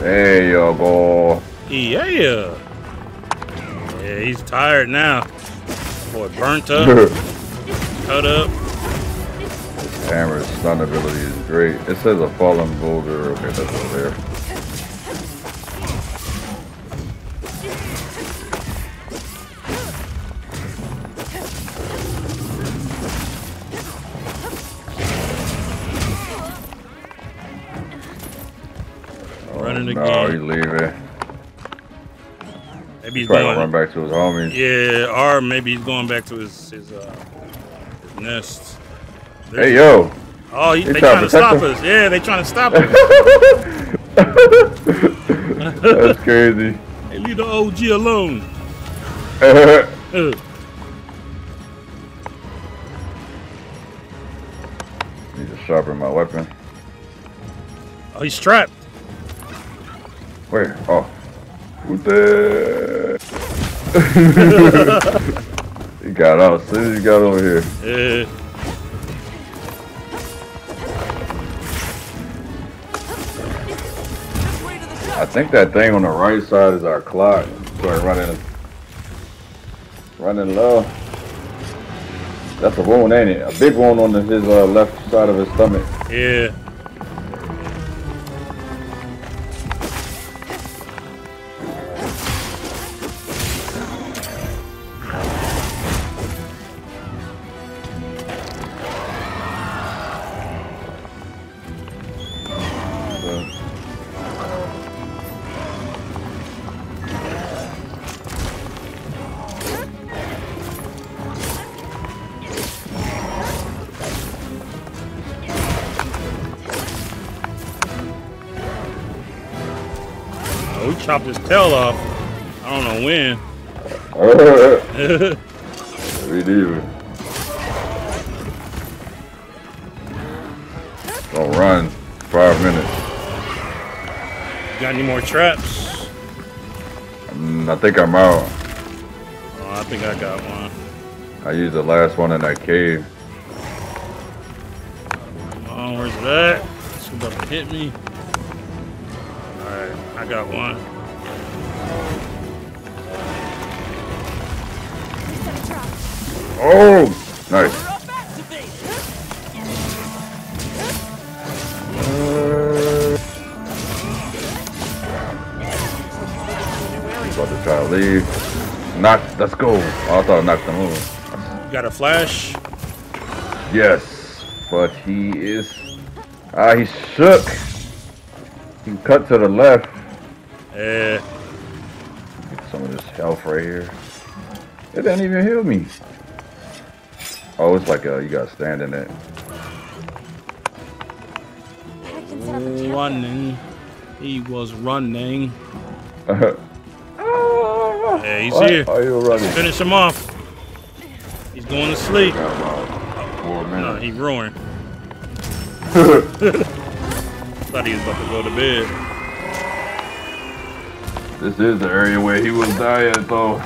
B: There you go.
A: Yeah. Yeah, he's tired now. Boy, burnt up, cut up.
B: Hammer's stun ability is great. It says a fallen boulder. Okay, that's over there.
A: Running
B: no,
A: again.
B: he's leaving.
A: Maybe he's
B: to run
A: going.
B: back to his homies.
A: Yeah, or maybe he's going back to his his, uh, his nest.
B: Hey yo!
A: Oh, he,
B: He
A: they
B: trying
A: trying
B: to
A: to stop us. Yeah, they trying to stop us.
B: That's crazy.
A: hey, leave the OG alone. Uh,
B: Need to sharpen my weapon.
A: Oh, he's trapped.
B: Where? Oh. Who's there? he got out as soon as he got over here.
A: Yeah.
D: This way to the shop.
B: I think that thing on the right side is our clock. Sorry, running, running low. That's a wound, ain't it? A big wound on the, his uh, left side of his stomach.
A: Yeah. His tail off. I don't know when.
B: we do. Don't run. Five minutes.
A: Got any more traps?
B: Mm, I think I'm out.
A: Oh, I think I got one.
B: I used the last one in that cave.
A: Oh, where's that? It's about to hit me. Alright, I got one.
B: Oh! Nice. About to try to leave. Knock. Let's go. Oh, I thought I knocked him over.
A: You got a flash?
B: Yes, but he is. Ah, he shook. He cut to the left.
A: Yeah.
B: Get some of this health right here. It didn't even heal me. Oh, it's like uh, you got to stand in it.
C: I can set up a camp.
A: Running. He was running. Yeah, he's
B: What?
A: here.
B: Are you running?
A: Finish him off. He's going to sleep.
B: Got about
A: No,
B: minutes.
A: he roaring. Thought he was about to go to bed.
B: This is the area where he was dying, though.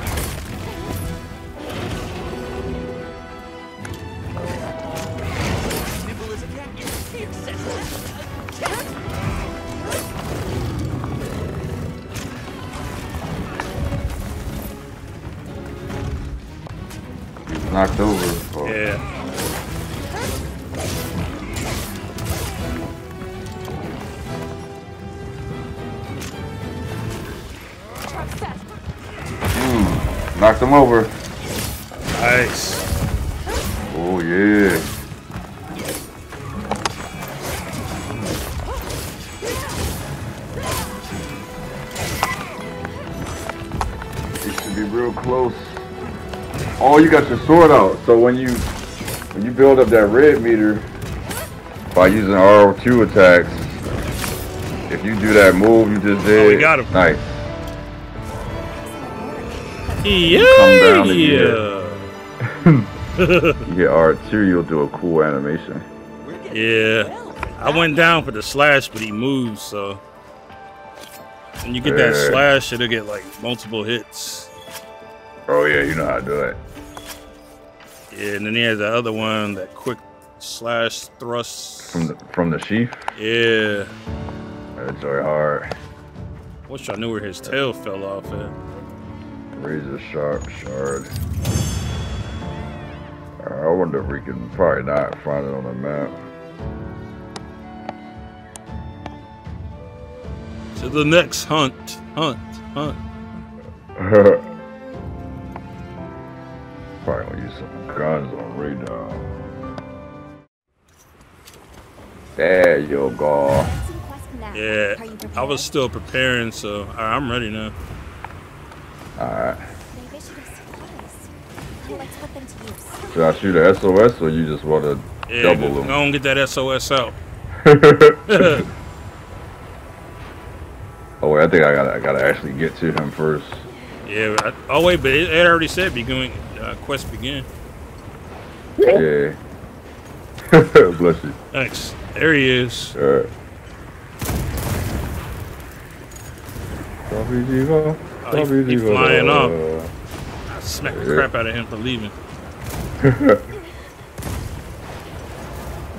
B: Got your sword out. So when you when you build up that red meter by using R2 attacks, if you do that move you just did,
A: Oh, we got him.
B: Nice.
A: Yeah.
B: down to
A: yeah.
B: You get R2, you'll do a cool animation.
A: Yeah. I went down for the slash, but he moves, so when you get that slash, it'll get like multiple hits.
B: Oh yeah, you know how to do it.
A: Yeah, and then he has the other one, that quick slash thrust.
B: From the from the sheath.
A: Yeah.
B: That's very hard.
A: Wish I knew where his tail fell off at.
B: Razor sharp shard. I wonder if we can probably not find it on the map.
A: To the next hunt, hunt, hunt.
B: probably gonna use some guns on radar. There you go.
C: Commencing quest now.
A: Yeah, I was still preparing, so all right, I'm ready now.
B: Alright.
C: I should have supplies. Let's put them to use.
B: Should I shoot a SOS or you just wanna
A: Yeah,
B: double
A: go
B: them?
A: on, get that SOS out.
B: oh wait, I think I gotta I gotta actually get to him first.
A: Yeah. I, oh wait, but it, it already said begin. Uh, quest begin.
B: Yeah. Bless you.
A: Thanks. There he is.
B: Alright. Copy Ziva.
A: Oh, he- he flying off. I smacked the crap out of him for leaving.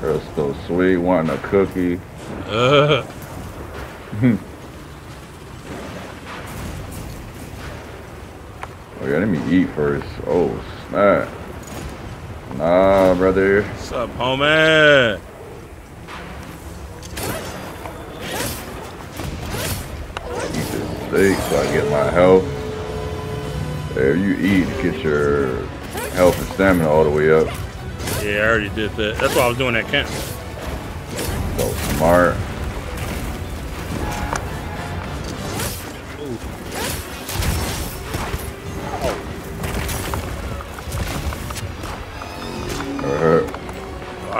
B: That's so sweet, wanting a cookie.
A: Uh,
B: Oh yeah, let me eat first. Oh snap. Nah, brother.
A: what's up, homie?
B: Eat this steak so I get my health. If you eat, get your health and stamina all the way up.
A: Yeah, I already did that. That's why I was doing that camp.
B: So smart.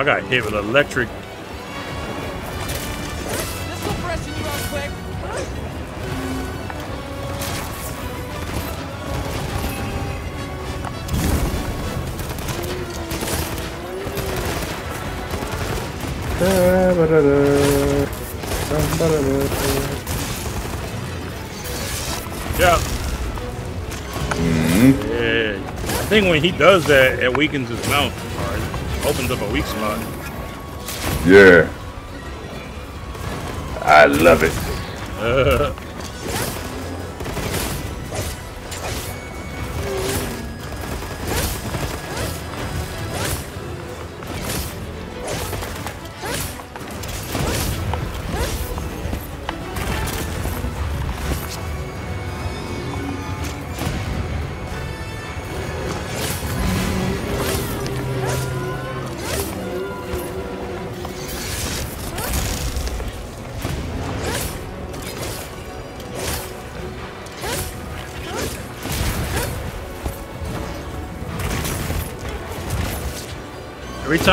A: Got hit with electric.
D: This will freshen you up quick.
A: Yeah.
B: mhm.
A: Yeah. I think when he does that, it weakens his mouth. Opens up a weak spot.
B: Yeah. I love it.
A: Uh,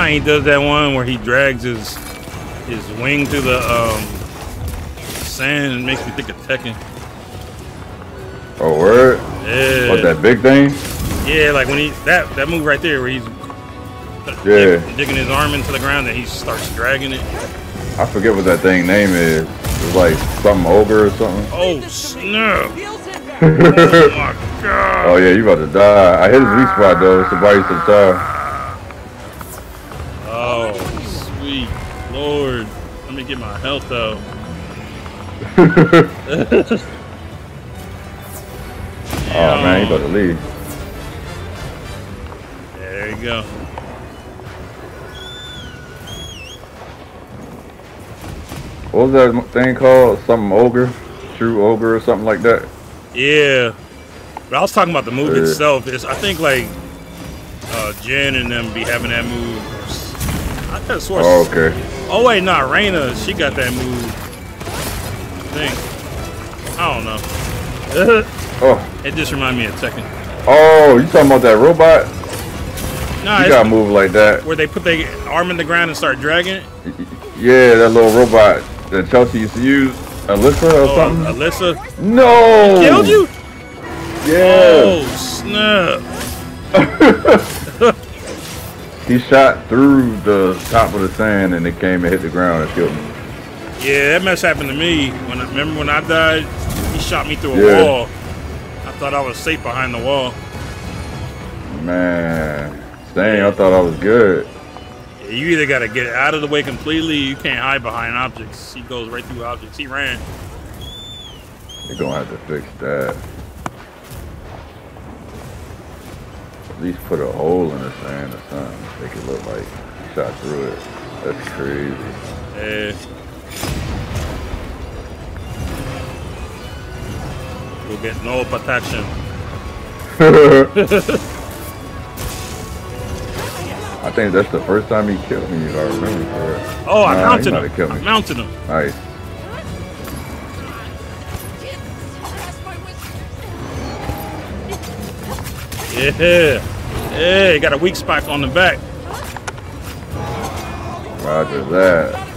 A: time he does that one where he drags his his wing through the um, sand, it makes me think of Tekken.
B: Oh, word?
A: Yeah.
B: What, that big thing?
A: Yeah, like when he that that move right there where he's
B: Yeah.
A: dig- digging his arm into the ground and he starts dragging it.
B: I forget what that thing name is. It's like something ogre or something.
A: Oh
D: This to
A: snap! Oh my god!
B: Oh yeah, you about to die. I hit his weak spot though. It's about some time.
A: Oh health out.
B: Oh man, you about to leave.
A: There you go.
B: What was that thing called? Something ogre? True ogre or something like that?
A: Yeah, but I was talking about the move
B: Yeah.
A: itself. Is I think like uh, Jin and them be having that move. I could have swore.
B: Oh, okay.
A: Oh wait, nah, Reina, she got that move. I think. I don't know.
B: Oh,
A: It just reminded me of Tekken.
B: oh, you talking about that robot?
A: No,
B: You gotta move like that.
A: where they put their arm in the ground and start dragging it.
B: Yeah, that little robot that Chelsea used to use. Alisa or
A: Oh,
B: something?
A: Alisa
B: no!
A: killed you.
B: Yeah.
A: Oh snap!
B: He shot through the top of the sand and it came and hit the ground and killed me.
A: Yeah, that mess happened to me. When I, remember when I died, he shot me through a
B: Yeah.
A: wall. I thought I was safe behind the wall.
B: Man. Dang, I thought I was good.
A: Yeah, you either got to get out of the way completely. You can't hide behind objects. He goes right through objects. He ran.
B: You're gonna have to fix that. Least put a hole in the sand or something. Make it look like you shot through it. That's crazy.
A: Yeah. You'll get no protection.
B: I think that's the first time he killed me, if I remember correct.
A: Oh, I
B: Nah, he
A: mounted
B: might have killed
A: him. I mounted him.
B: Nice.
A: Yeah. Yeah, got a weak spot on the back.
B: Roger that.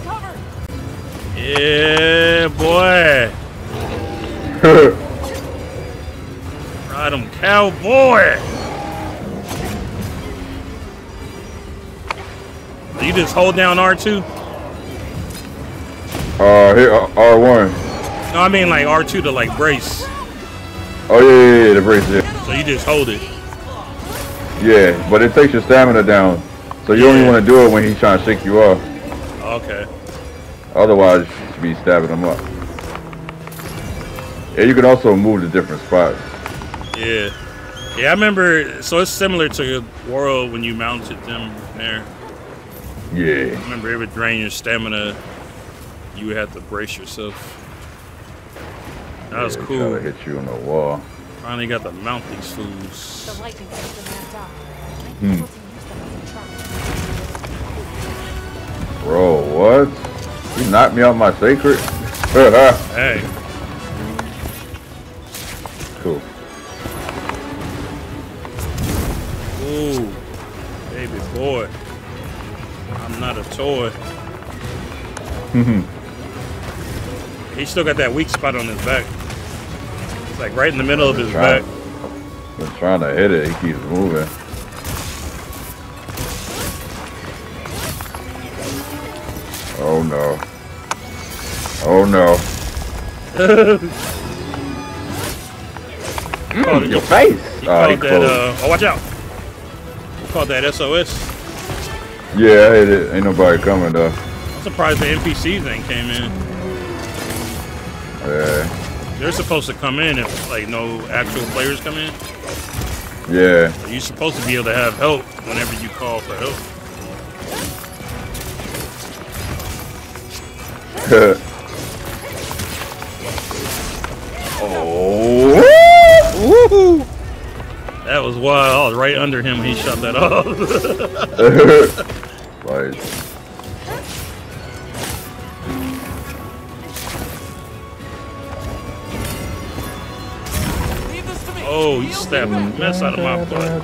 A: Yeah, boy. Ride him, cowboy. You just hold down R2?
B: uh, here, uh, R1.
A: No, I mean like R2 to like brace.
B: Oh, yeah, yeah, yeah, the brace, yeah.
A: So you just hold it.
B: Yeah, but it takes your stamina down. So you only
A: Yeah.
B: want to do it when he's trying to shake you off.
A: Okay.
B: Otherwise, you should be stabbing him up. Yeah, you can also move to different spots.
A: Yeah. Yeah, I remember. So it's similar to World when you mounted them there.
B: Yeah.
A: remember it would drain your stamina. You would have to brace yourself. That was
B: yeah, Try
A: cool.
B: to hit you on the wall.
A: Finally got to mount these
C: The
A: fools.
C: lightning system mapped out.
B: Hmm.
C: Able to use them as a trap.
B: Bro, what? You knocked me off my Seikret?
A: Hey,
B: cool.
A: ooh, baby boy. I'm not a toy. He still got that weak spot on his back. It's like right in the middle of his
B: Try.
A: back.
B: Been trying to hit it. He keeps moving. Oh no. Oh no.
A: It-
B: Your face.
A: He
B: Oh, he
A: that, uh, oh, watch out. He called that SOS.
B: Yeah, I hit it. Ain't nobody coming though.
A: I'm surprised the NPCs ain't came in.
B: Yeah.
A: They're supposed to come in if, like, no actual players come in.
B: Yeah.
A: You're supposed to be able to have help whenever you call for help.
B: oh.
A: That was wild. I was right under him when he shot that off.
B: like,
A: oh, he stabbed the mess out of my butt.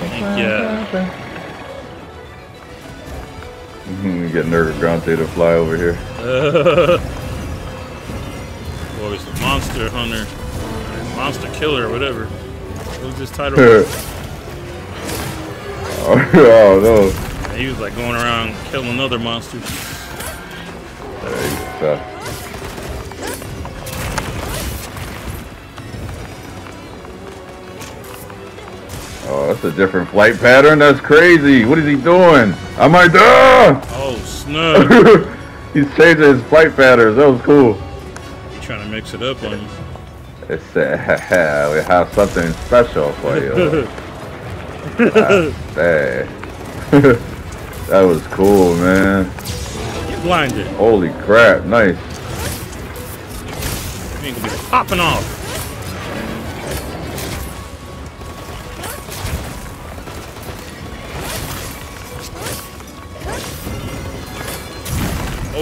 A: Thank yeah.
B: Mhm, Get Nergigante to fly over here.
A: Or it's the Monster Hunter, Monster Killer, whatever. What was his title?
B: oh no.
A: he was like going around killing other monsters.
B: There you go. Oh, that's a different flight pattern. That's crazy. What is he doing? I might die.
A: Oh snap!
B: He's changing his flight patterns. That was cool.
A: He trying to mix it up on you.
B: It said, we have something special for you. Ah, that was cool, man.
A: You blinded.
B: Holy crap. Nice.
A: You ain't gonna be popping off.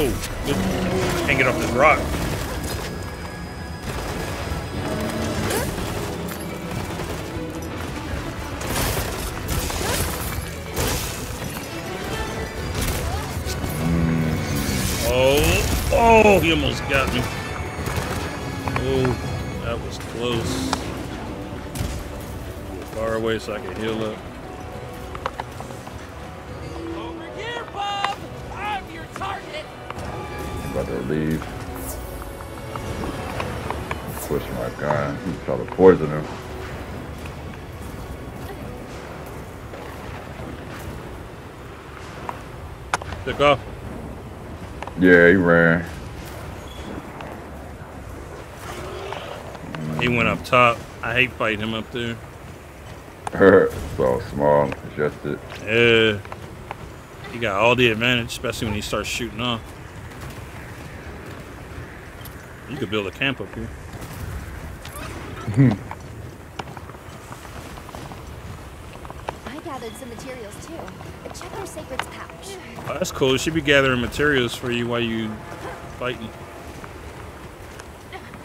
A: Oh, good. can't get off this rock. Oh, oh, he almost got me. Oh, that was close. Far away so I can heal up.
D: I'm
B: about to leave. Push my gun. Try to poison him.
A: Took off.
B: Yeah, he ran.
A: He went up top. I hate fighting him up there.
B: so small, adjusted.
A: Yeah. He got all the advantage, especially when he starts shooting off. You could build a camp up here.
C: I gathered some materials too. Check our Seikret's pouch.
A: Oh, that's cool. She be gathering materials for you while you fighting.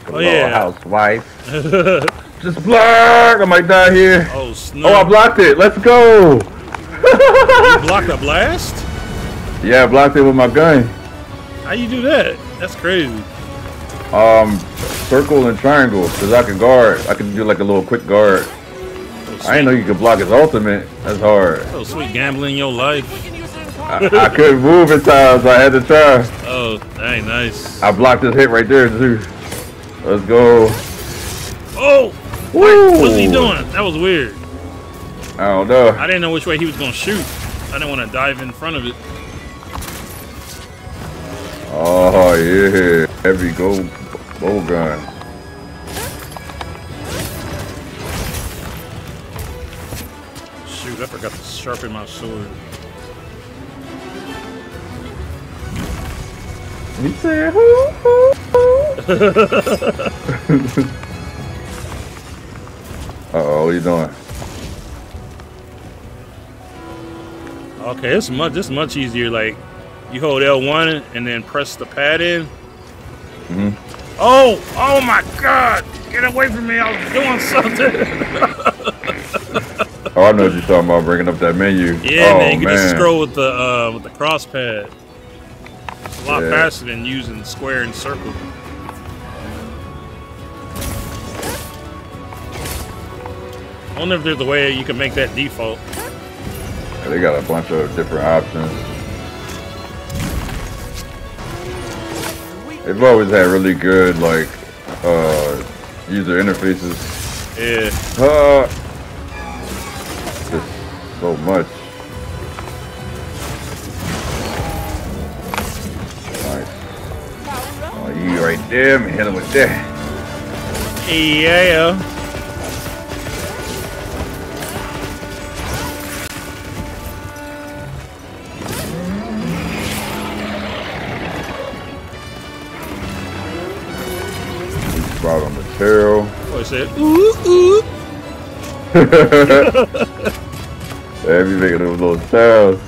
B: Hello, oh,
A: yeah.
B: housewife. Just block! I might die here.
A: Oh, snap.
B: Oh, I blocked it. Let's go.
A: You blocked a blast?
B: Yeah, I blocked it with my gun.
A: How you do that? That's crazy.
B: Um, circle and triangle, cause I can guard. I can do like a little quick guard.
A: Oh,
B: I didn't know you could block his ultimate. That's hard.
A: Oh, sweet gambling your life.
D: We can use it in
B: I, I couldn't move at times. I had to try.
A: Oh, dang, nice.
B: I blocked his hit right there too. Let's go.
A: Oh,
B: Woo!
A: was he doing? That was weird.
B: I don't know.
A: I didn't know which way he was gonna shoot. I didn't want to dive in front of it.
B: Oh yeah, heavy gold bow gun.
A: Shoot, I forgot to sharpen my sword.
B: He said, "Hoo, hoo, hoo." Uh-oh, what are you doing?
A: Okay, it's much. It's much easier. Like, you hold L1 and then press the pad in. Oh, oh my God! Get away from me! I was doing something.
B: Oh, I know what you're talking about. Bringing up that menu.
A: yeah,
B: oh,
A: man, you can just scroll with the uh, with the cross pad. It's a lot
B: Yeah.
A: faster than using square and circle. I wonder if there's a way you can make that default.
B: They got a bunch of different options. They've always had really good like uh, user interfaces.
A: Yeah.
B: Uh, just so much. Nice. Oh, you right there. Let me hit him with that.
A: Yeah. Said, ooh, ooh.
B: Be making those little sounds.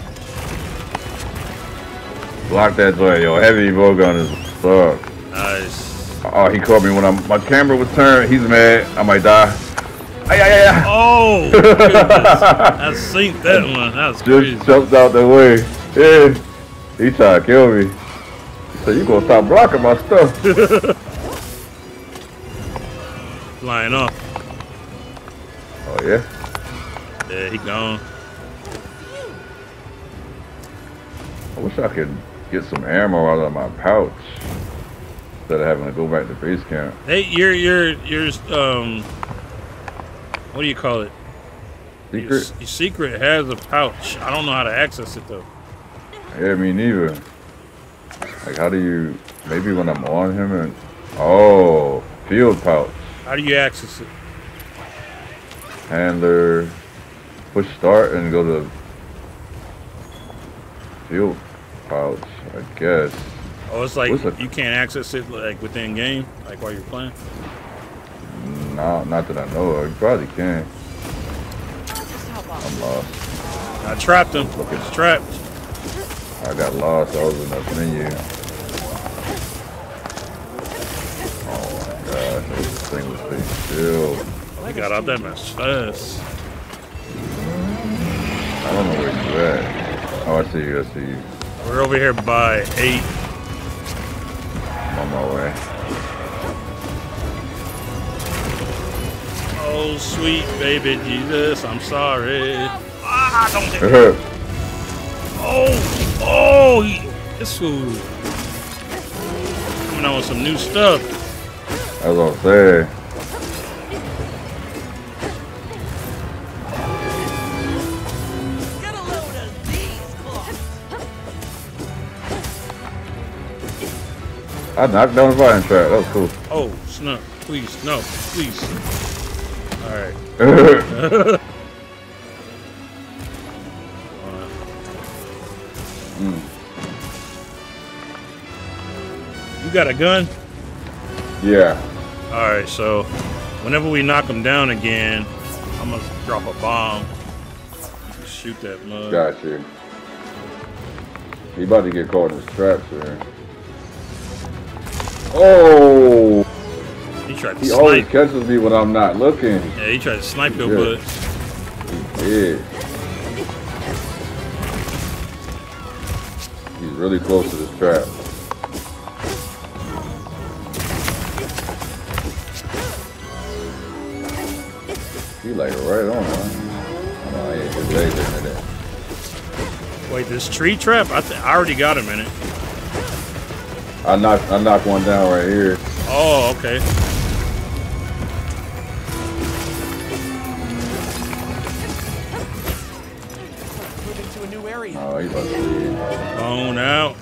B: Block that joint, yo. Heavy bowgun is what's up.
A: Nice.
B: Oh, he caught me when I'm, my camera was turned. He's mad. I might die. Ay, ay, ay, ay.
A: Oh. I synced that one. That was crazy.
B: Just jumped out the way. Yeah. He tried to kill me. So you gonna stop blocking my stuff.
A: Flying off.
B: Oh, yeah?
A: Yeah, he gone.
B: I wish I could get some ammo out of my pouch. Instead of having to go back to base camp.
A: Hey, your your your um, what do you call it? Your,
B: Seikret?
A: s- your Seikret has a pouch. I don't know how to access it though.
B: Yeah, me neither. Like, how do you... Maybe when I'm on him and... Oh, field pouch.
A: How do you access it?
B: Handler, push start and go to fuel pouch, I guess.
A: Oh, it's like
B: What's
A: you can't access it like within game, like while you're playing.
B: No, not that I know of. You probably can. I'm lost.
A: I trapped him.
B: Look,
A: it's trapped.
B: I got lost. I was in the menu. Oh my thing was stay still.
A: We got out that mess fast.
B: I don't know where you at. Oh, I see you. I see you.
A: We're over here by eight.
B: I'm on my way.
A: Oh, sweet baby Jesus, I'm sorry. Ah, don't hit Oh, oh, this fool. Coming out with some new stuff.
B: That's what I'm saying.
D: Get a load of these cloths.
B: I knocked down the vine trap. That was cool.
A: Oh, snap. Please, no, please. All right. You got a gun?
B: yeah.
A: All right, so whenever we knock him down again, I'm gonna drop a bomb. Shoot that mug.
B: Got you. He about to get caught in his traps here. Oh!
A: He tried to
B: He always catches me when I'm not looking.
A: Yeah, he tried to snipe your
B: Yeah.
A: butt.
B: Yeah. He's really close to this trap. He like right on, huh? No, he ain't his legs into that.
A: Wait, this tree trap? I, th- I already got him in it.
B: I knocked I knocked one down right here.
A: Oh, okay.
D: Moving to a new area.
B: Oh, he about to leave.
A: Bone out.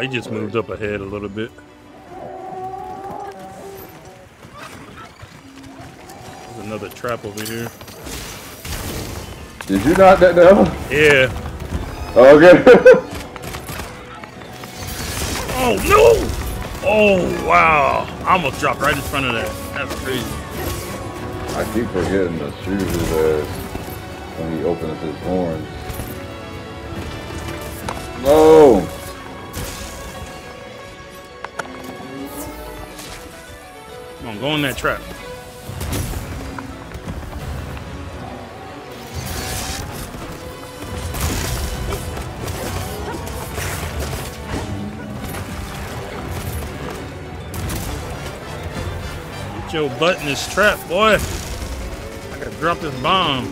A: He just moved up ahead a little bit. There's another trap over here.
B: Did you knock that down?
A: Yeah.
B: Okay.
A: Oh no! Oh wow! I almost dropped right in front of that. That's crazy.
B: I keep forgetting shoot his ass when he opens his horns. No!
A: On, go in that trap. Get your butt in this trap, boy. I gotta drop this bomb.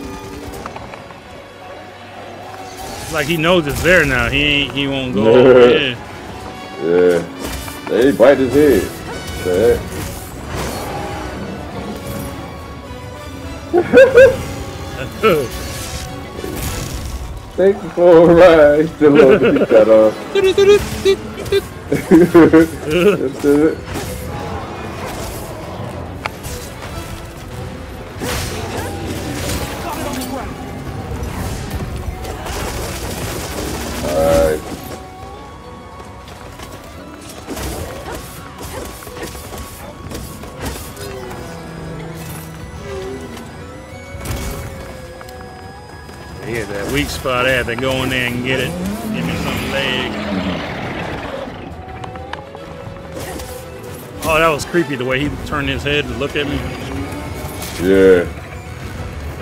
A: It's like he knows it's there now. He ain't, he won't go over there.
B: Yeah. They bite his head. The Thank you for a ride. Still on the cut off. That's it.
A: Yeah, that weak spot. I to go in there and get it. Give me some leg. Oh, that was creepy the way he turned his head to look at me.
B: Yeah.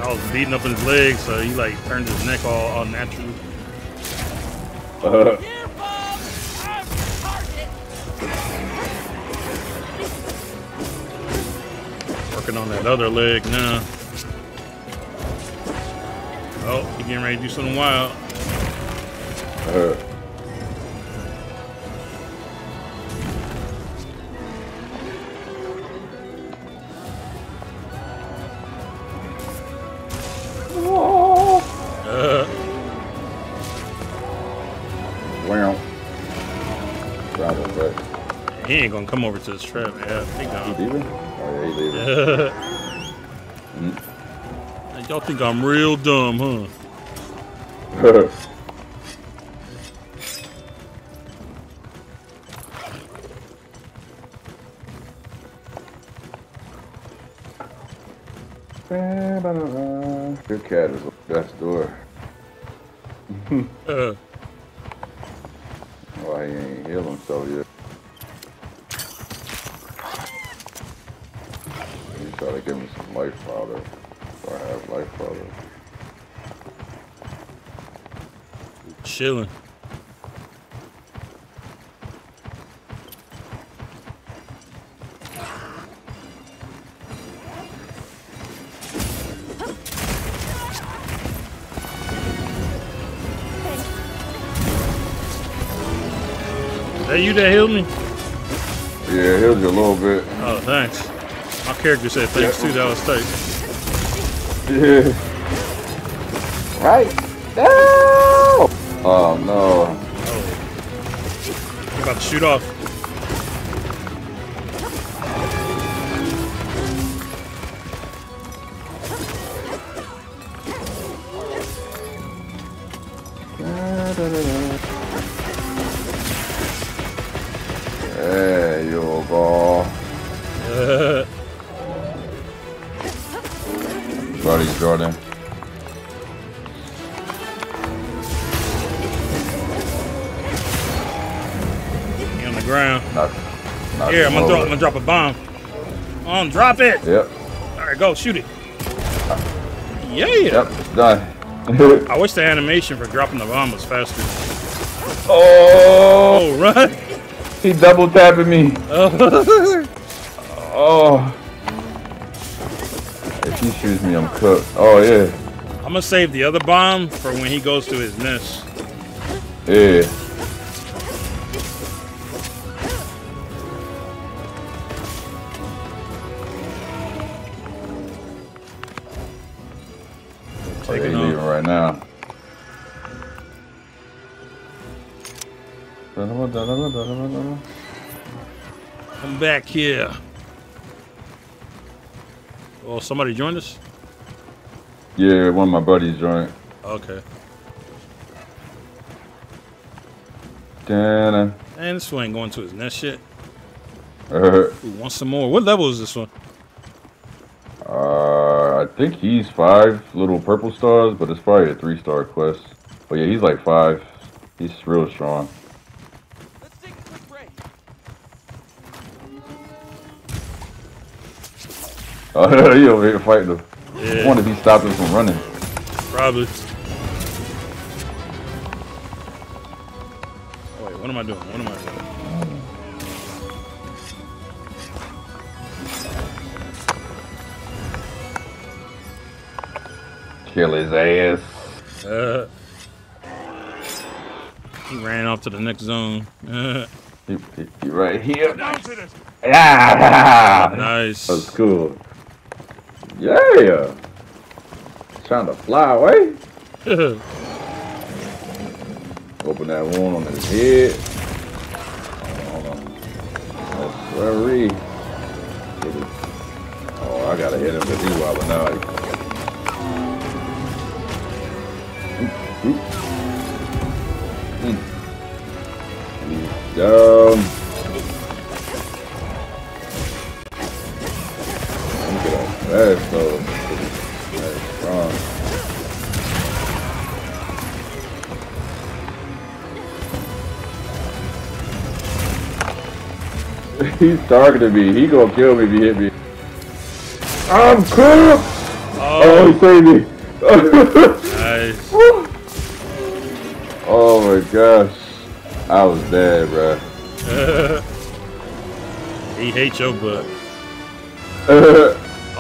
A: I was beating up his leg, so he like turned his neck all, all natural.
B: Uh,
D: Here, Bob! I'm target!
A: Working on that other leg now. Oh, he getting ready to do something wild.
B: uh,
A: Uh,
B: wow.
A: He ain't gonna come over to this trap. Yeah, he
B: He
A: gone.
B: leaving? Oh yeah, he leaving.
A: Y'all think I'm real dumb, huh? Your
B: cat is the best door.
A: Uh, chilling. That you that healed me?
B: Yeah, healed you a little bit.
A: Oh, thanks. My character said thanks too. That was tight.
B: Yeah. Right. No! Oh.
A: You about to shoot off. A bomb. On, drop it.
B: Yep.
A: All right, go shoot it. Yeah.
B: Yep. It's done.
A: I wish the animation for dropping the bomb was faster.
B: oh,
A: Oh, run!
B: he double tapping me.
A: Oh.
B: Oh. If he shoots me, I'm cooked. Oh yeah.
A: I'm gonna save the other bomb for when he goes to his nest.
B: Yeah.
A: Here. Oh, somebody joined us?
B: Yeah, one of my buddies joined.
A: Okay.
B: Da-da.
A: And this one ain't going to his nest yet.
B: Uh,
A: Ooh, want some more? What level is this one?
B: uh, I think he's five little purple stars, but it's probably a three star quest. But yeah, he's like five. He's real strong. Oh, he over here fighting him. I wonder if he stopped him from running.
A: probably. Oh, wait, what am I doing? What am I doing?
B: Kill his ass.
A: Uh, he ran off to the next zone. Uh,
B: He, he, he right here. Yeah.
A: nice.
B: That's cool. Yeah. Trying to fly away. Open that wound on his head. Hold on. That's very. Oh, I gotta hit him because he's wobbling out. Oop, oop. Mm. He's down. Me get off that though. That's strong. He's targeting me. He gonna kill me if he hit me. I'm cooked! Oh,
A: Oh,
B: he saved me.
A: nice.
B: oh my gosh. I was dead, bruh.
A: he hates your butt.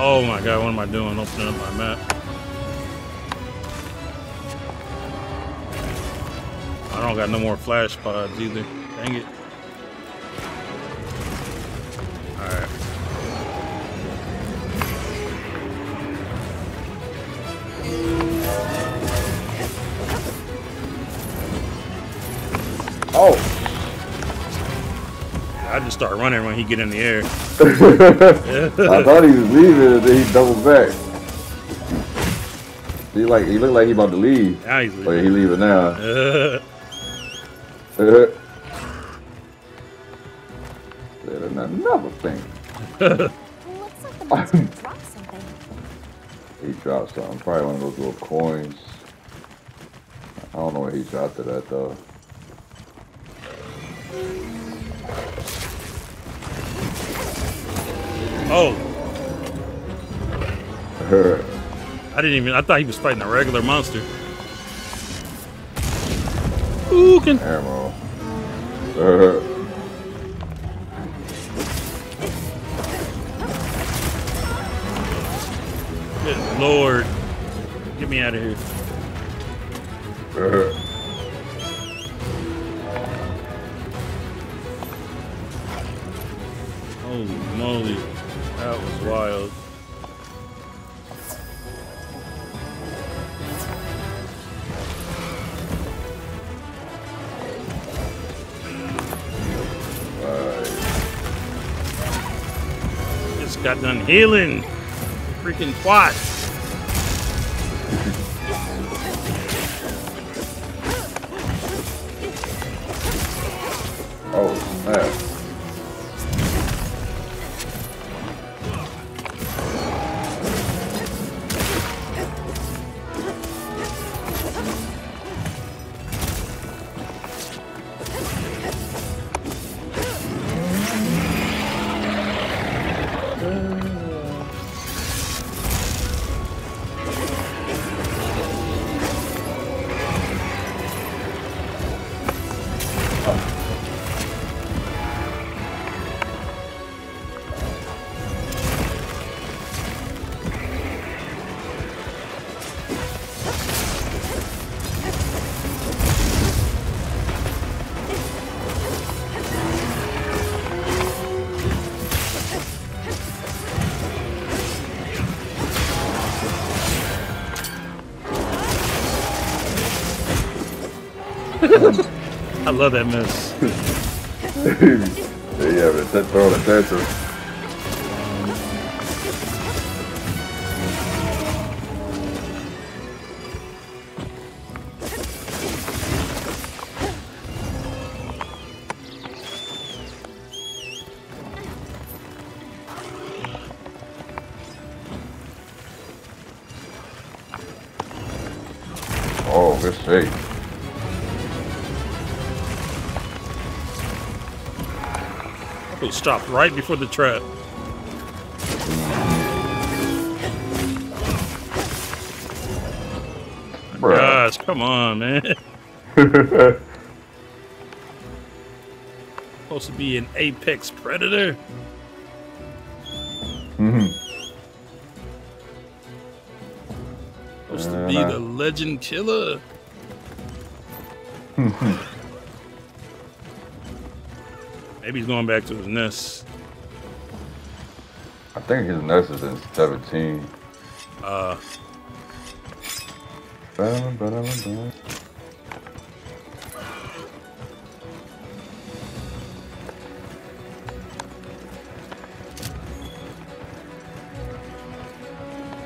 A: Oh my god, what am I doing? Opening up my map. I don't got no more flash pods either. Dang it. Start running when he get in the air.
B: I thought he was leaving and then he doubled back. He like he looked like he about to leave.
A: Now he's leaving.
B: But he leaving now.
A: leaving.
B: Said another thing.
C: Looks like dropped something.
B: He dropped something. Probably one of those little coins. I don't know what he dropped to that though.
A: Oh, I didn't even. I thought he was fighting a regular monster. Ooh, can
B: Ammo.
A: good lord, get me out of here. Holy moly, that was wild. Just got done healing. Freaking twat. Love that mess.
B: yeah, but that throwing a tantrum.
A: Stopped right before the trap.
B: Bruh.
A: Gosh, come on, man. Supposed to be an apex predator.
B: Mm hmm
A: Supposed to be the legend killer. Maybe he's going back to his nest.
B: I think his nest is in 17.
A: Uh.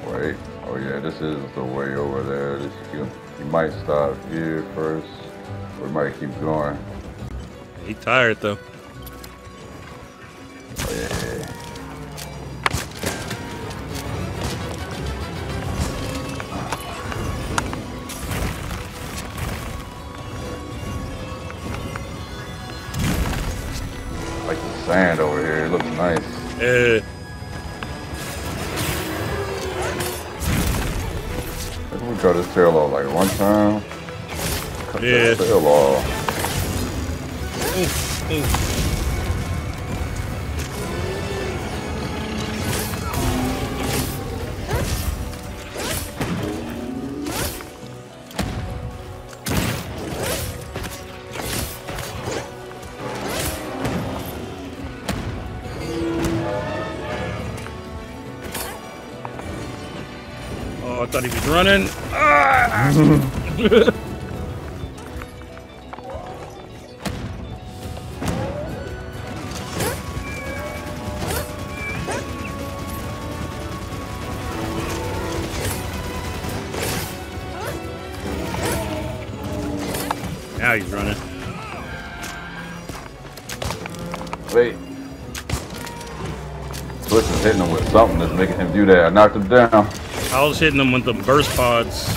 B: Wait. Oh yeah, this is the way over there. This, you, you might stop here first. We might keep going.
A: he tired though.
B: Yeah. tail off.
A: oh, I thought he was running. Ah!
B: that's making do that. I knocked him down.
A: I was hitting him with the burst pods.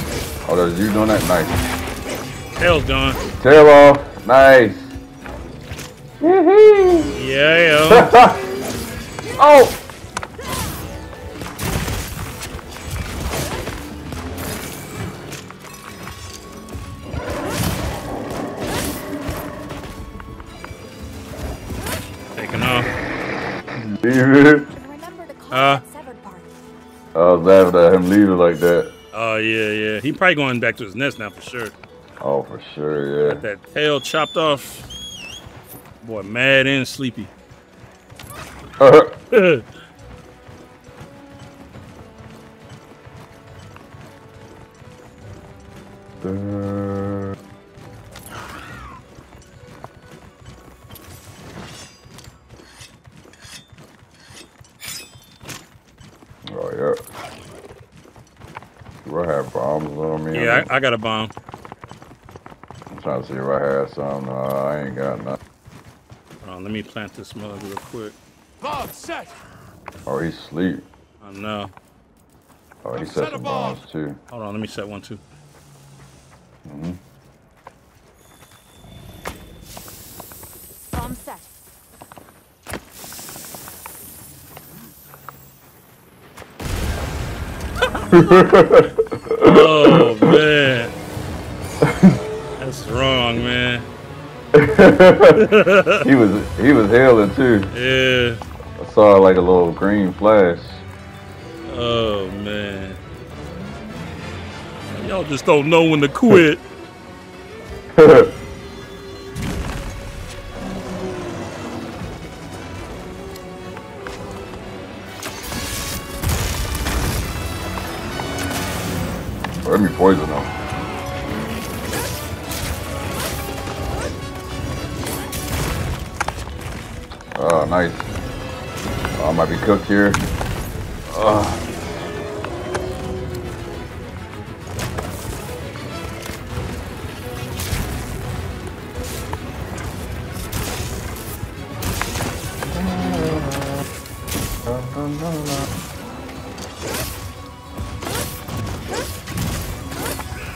B: Oh, that's you doing that? Nice.
A: Tail's gone.
B: Tail off. Nice.
A: Probably going back to his nest now for sure.
B: Oh, for sure, yeah.
A: Got that tail chopped off. Boy, mad and sleepy.
B: I,
A: I got a bomb.
B: I'm trying to see if I had some. No, I ain't got nothing.
A: Hold let me plant this mug real quick.
E: Bomb set.
B: Oh, he's asleep.
A: I know.
B: Oh, he
E: Set
B: set
E: a
B: some
E: bomb.
B: bombs too.
A: Hold on, let me set one too.
B: hmm
C: Bomb set.
A: Oh man, that's wrong, man.
B: he was he was hailing too.
A: Yeah.
B: I saw like a little green flash.
A: Oh man. Y'all just don't know when to quit.
B: I might be cooked here.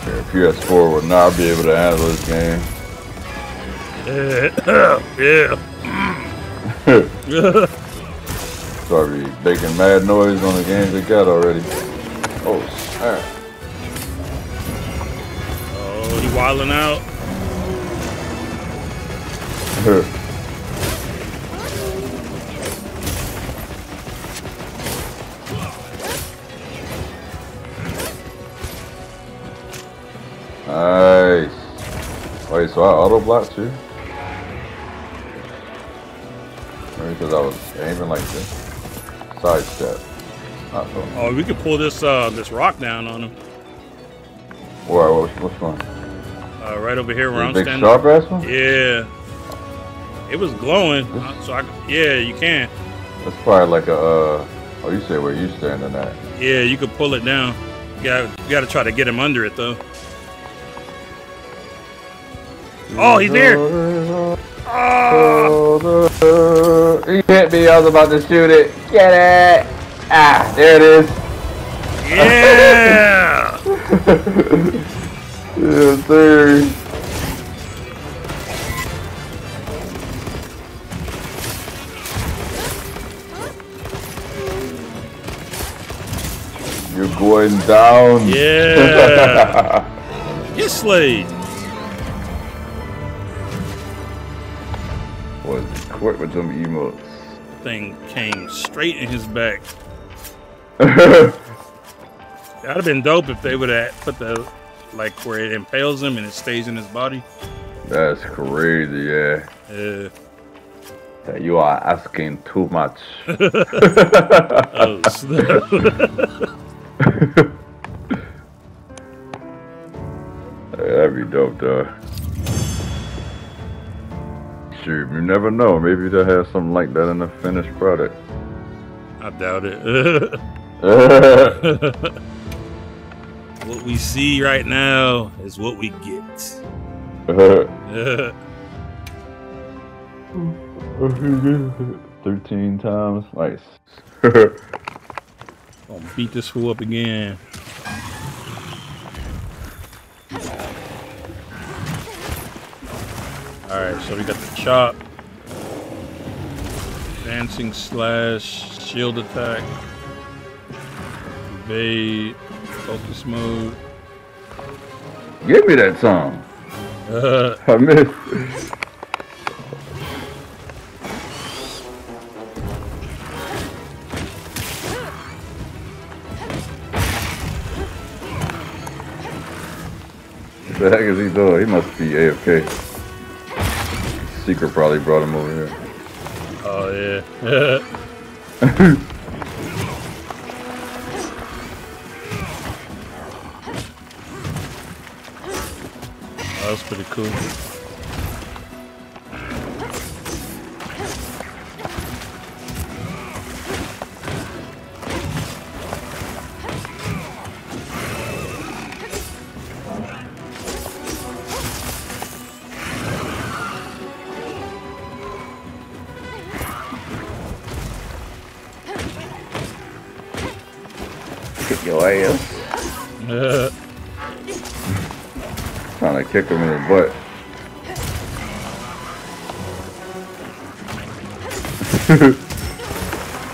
B: Yeah, PS4 would not be able to handle this game.
A: yeah.
B: Sorry, making mad noise on the games they got already. Oh, snap.
A: Oh, he wilding out.
B: nice. Oh, Wait, so I auto blocked you? Maybe because I was aiming like this. Side step.
A: Oh, we could pull this uh this rock down on him.
B: Where, which, which one?
A: Uh, right over here where
B: The
A: I'm
B: big
A: standing.
B: sharp ass one?
A: Yeah. It was glowing, uh, so I yeah, you can.
B: That's probably like a, uh, oh, you say where you standing at.
A: Yeah, you could pull it down. You got you got to try to get him under it though. Oh, he's here. Oh,
B: He hit me, I was about to shoot it. Get it! Ah, there it is.
A: yeah.
B: Yes, sir. You're going down.
A: Yeah. Get slayed.
B: Quick with them emotes.
A: Thing came straight in his back. That'd have been dope if they would have put the like where it impales him and it stays in his body.
B: That's crazy, yeah.
A: Uh,
B: You are asking too much.
A: oh.
B: That'd be dope, though. Shoot, you never know. Maybe they'll have something like that in the finished product.
A: I doubt it. what we see right now is what we get.
B: Thirteen times, nice.
A: Gonna beat this fool up again. Alright, so we got the chop. Dancing slash, shield attack. Evade, focus mode.
B: Give me that song.
A: Uh,
B: I missed. What the heck is he doing? He must be AFK. Seikret probably brought him over here.
A: oh yeah. That was pretty cool.
B: Kick him in the butt.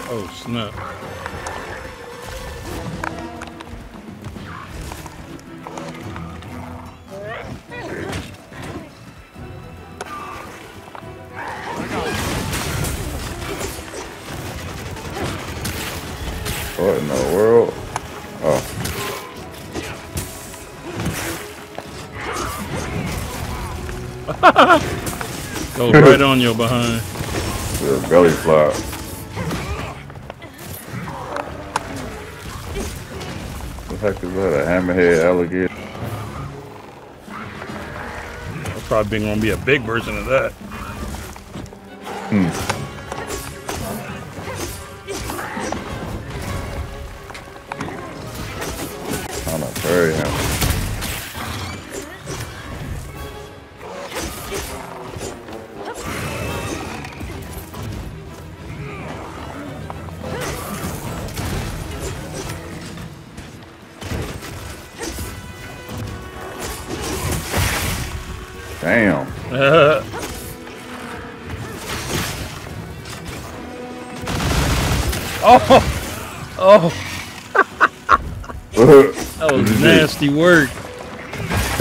A: oh snap. On your behind.
B: the belly flop. What the heck is that? A hammerhead alligator?
A: That's probably gonna be a big version of that.
B: I'm
A: nasty work.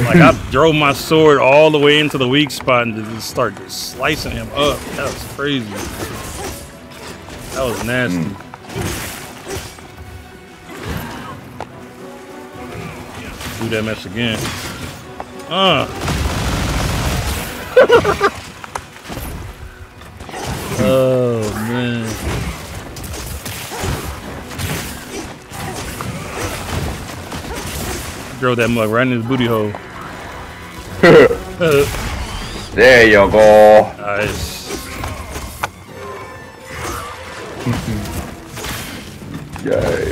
A: Like I drove my sword all the way into the weak spot and just start just slicing him up. That was crazy. That was nasty. Do that mess again. Uh. Throw that mug right in his booty hole.
B: There you go.
A: Nice.
B: Yeah.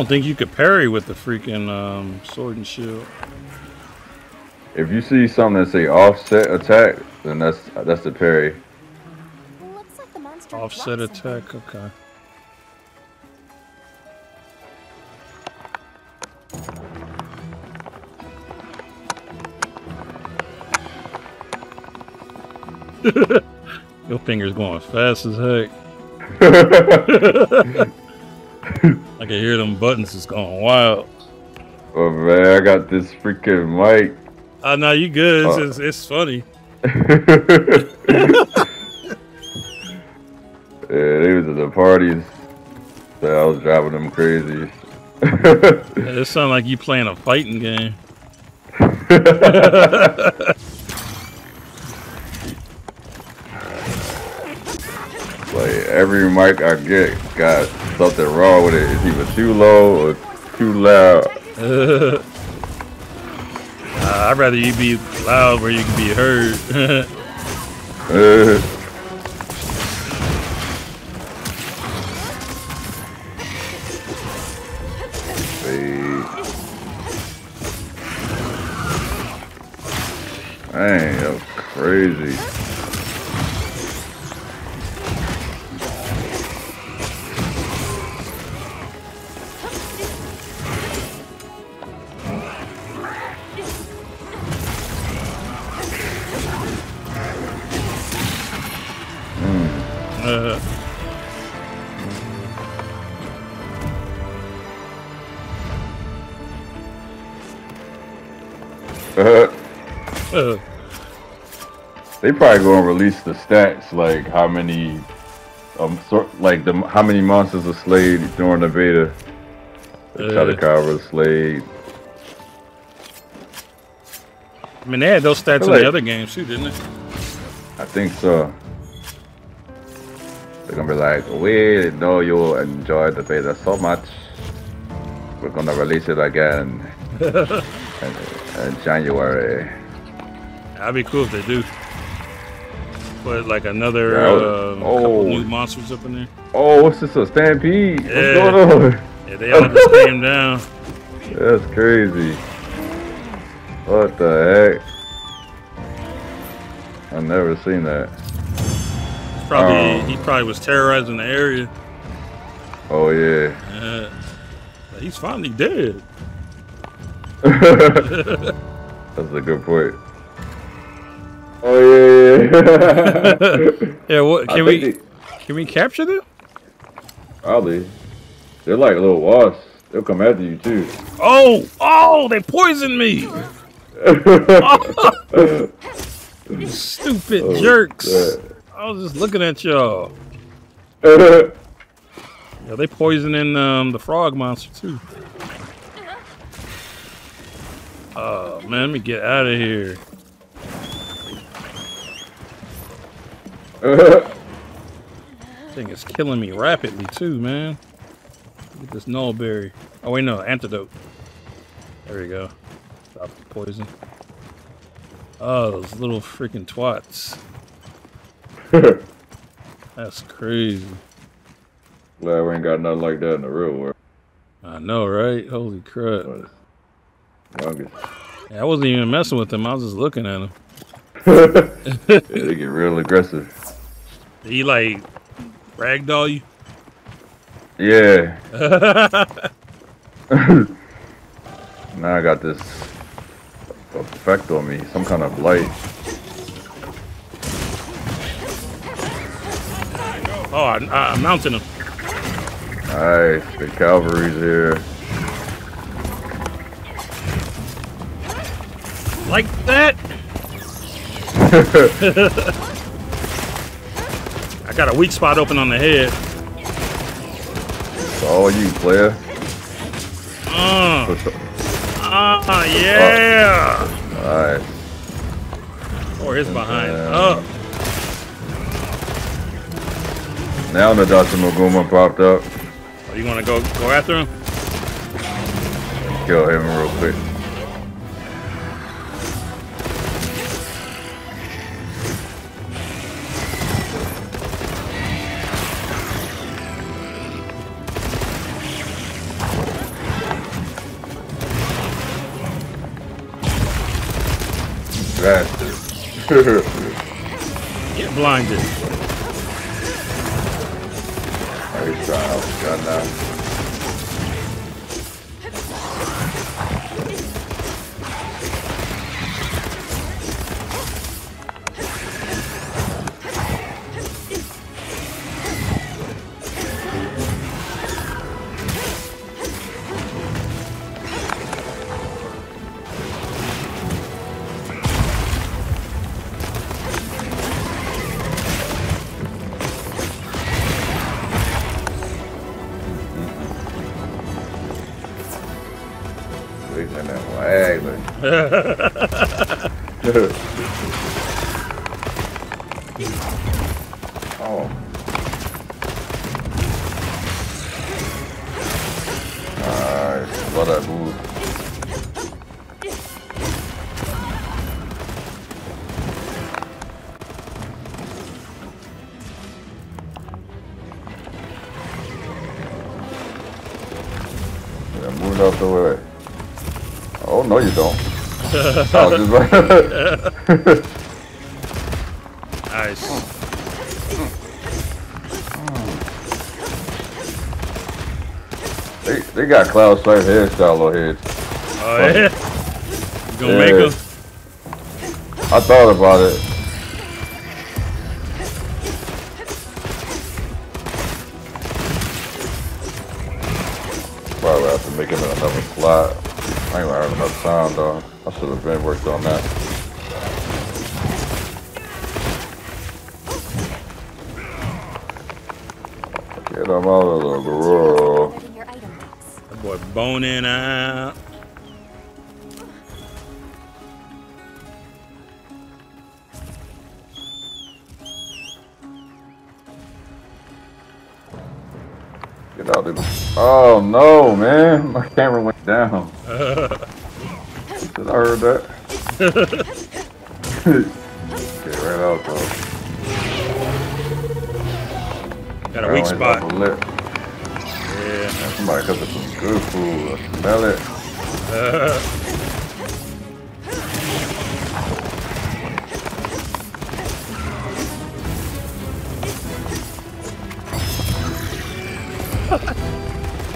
A: Don't think you could parry with the freaking um, sword and shield.
B: If you see something that say offset attack, then that's that's the parry.
C: Looks like the monster
A: Offset
C: dropped something.
A: attack, okay. Your finger's going fast as heck. I can hear them buttons just going wild.
B: Oh man, I got this freaking mic.
A: Oh, no, you good. It's,
B: Uh.
A: it's, it's funny.
B: Yeah, they was at the parties. So I was driving them crazy.
A: It sounds like you playing a fighting game.
B: like every mic I get got something wrong with it. It's either too low or too loud.
A: Uh, I'd rather you be loud where you can be heard.
B: Uh. Dang, that was crazy. They probably gonna release the stats like how many, um, sort like the how many monsters are slayed during the beta. The
A: Uh.
B: Chatacabra slayed.
A: I mean, they had those stats in
B: Like-
A: the other games too, didn't they?
B: I think so. They're gonna be like, we know you enjoyed the beta so much. We're gonna release it again in, in January.
A: That'd be cool if they do. Put like another
B: Yeah, was-
A: uh,
B: oh.
A: couple new monsters up in there.
B: Oh, what's this? A stampede?
A: Yeah.
B: What's going on?
A: Yeah, they all just came down.
B: That's crazy. What the heck? I've never seen that.
A: Probably
B: Oh.
A: he probably was terrorizing the area.
B: Oh yeah.
A: Uh, he's finally dead.
B: That's a good point. Oh yeah, yeah.
A: Yeah, what can we
B: they-
A: can we capture them?
B: Probably. They're like little wasps. They'll come after you too.
A: Oh, oh, they poisoned me. Stupid
B: Oh,
A: jerks.
B: shit.
A: I was just looking at y'all. Yeah, they poisoning um, the frog monster too. Oh man, let me get out of here. Thing is killing me rapidly too, man. Get this nulberry. Oh wait, no, antidote. There we go. Stop the poison. Oh, those little freaking twats. That's crazy.
B: Glad we ain't got nothing like that in the real world.
A: I know, right? Holy crap. Yeah, I wasn't even messing with them. I was just looking at them.
B: Yeah, they get real aggressive.
A: Did he like ragdoll you?
B: Yeah. now I got this effect on me, some kind of light.
A: Oh, I, I'm mounting him.
B: Nice, the cavalry's here.
A: Like that? I got a weak spot open on the head.
B: It's all you, player.
A: Uh, uh, yeah.
B: All right.
A: Or his behind.
B: Yeah.
A: Oh,
B: Now the Doshaguma popped up.
A: oh, you want to go go after him?
B: Kill him real quick.
A: Get blinded.
B: Out the gun now. Oh, no, you don't. I was just like,
A: Nice.
B: they, they got Cloud Strife hairstyle little heads.
A: Oh yeah. You gonna
B: Yeah.
A: make him?
B: I thought about it. Worked on that. Get him out of the garage.
C: Open your item box.
A: That boy boning out.
B: Get out of the. Oh no, man! My camera went down. Did I heard that? Get right out though.
A: Got a weak spot. Yeah.
B: Somebody cooking some good food. I smell it.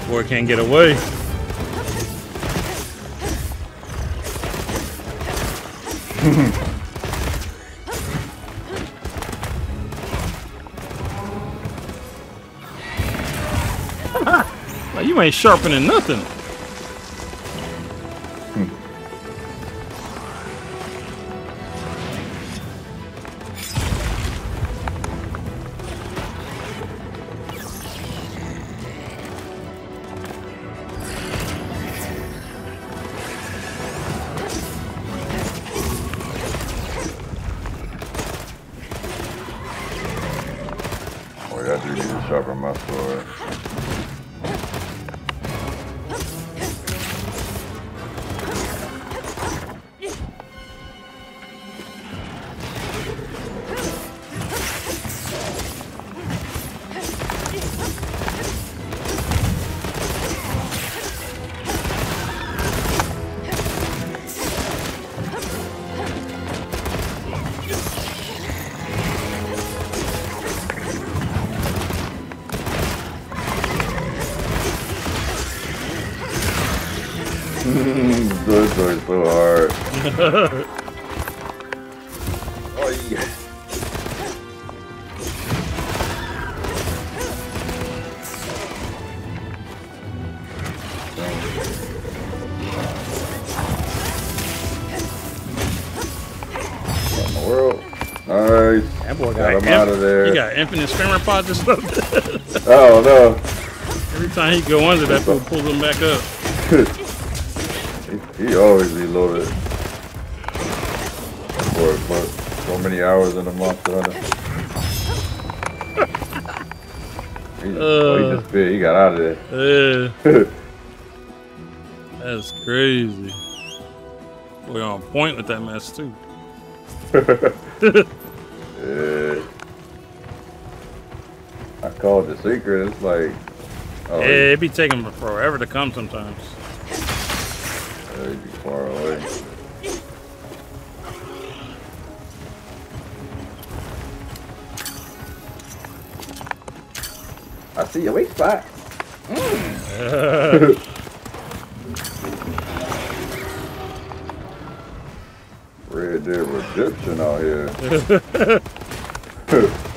A: Boy can't get away. Like, you ain't sharpening nothing. Infinite screamer pods and stuff.
B: Oh no.
A: Every time he go under, that fool pulls him back up.
B: he, he always reloaded. For, for so many hours in a Monster Hunter. he, oh, he
A: Uh.
B: just bit. He got out of there.
A: Yeah, that's crazy. We're on point with that mess too.
B: yeah. Called the Seikret. It's like, oh,
A: Yeah, it be taking forever to come sometimes.
B: he be far away. I see your weak spot. Mm. Red Dead Redemption out here.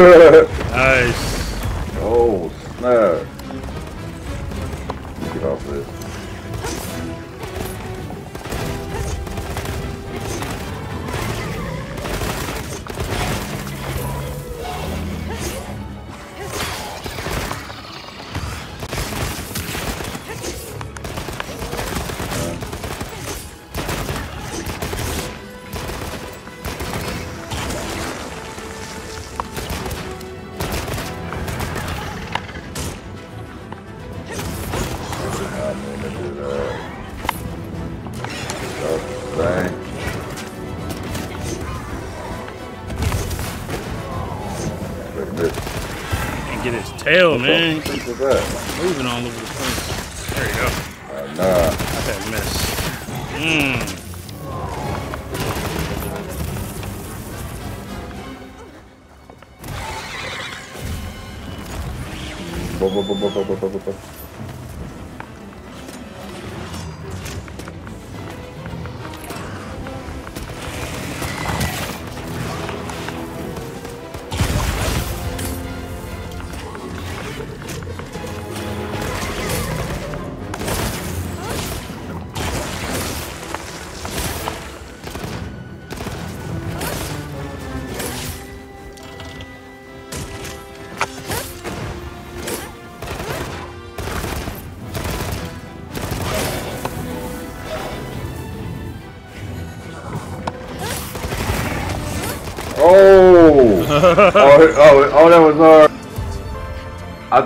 A: Nice.
B: oh, snap.
A: Man.
B: At that.
A: Moving all over the place. There you go.
B: Uh, nah.
A: That miss. Mmm.
B: Bo, bo, bo, bo, bo, bo, bo, bo,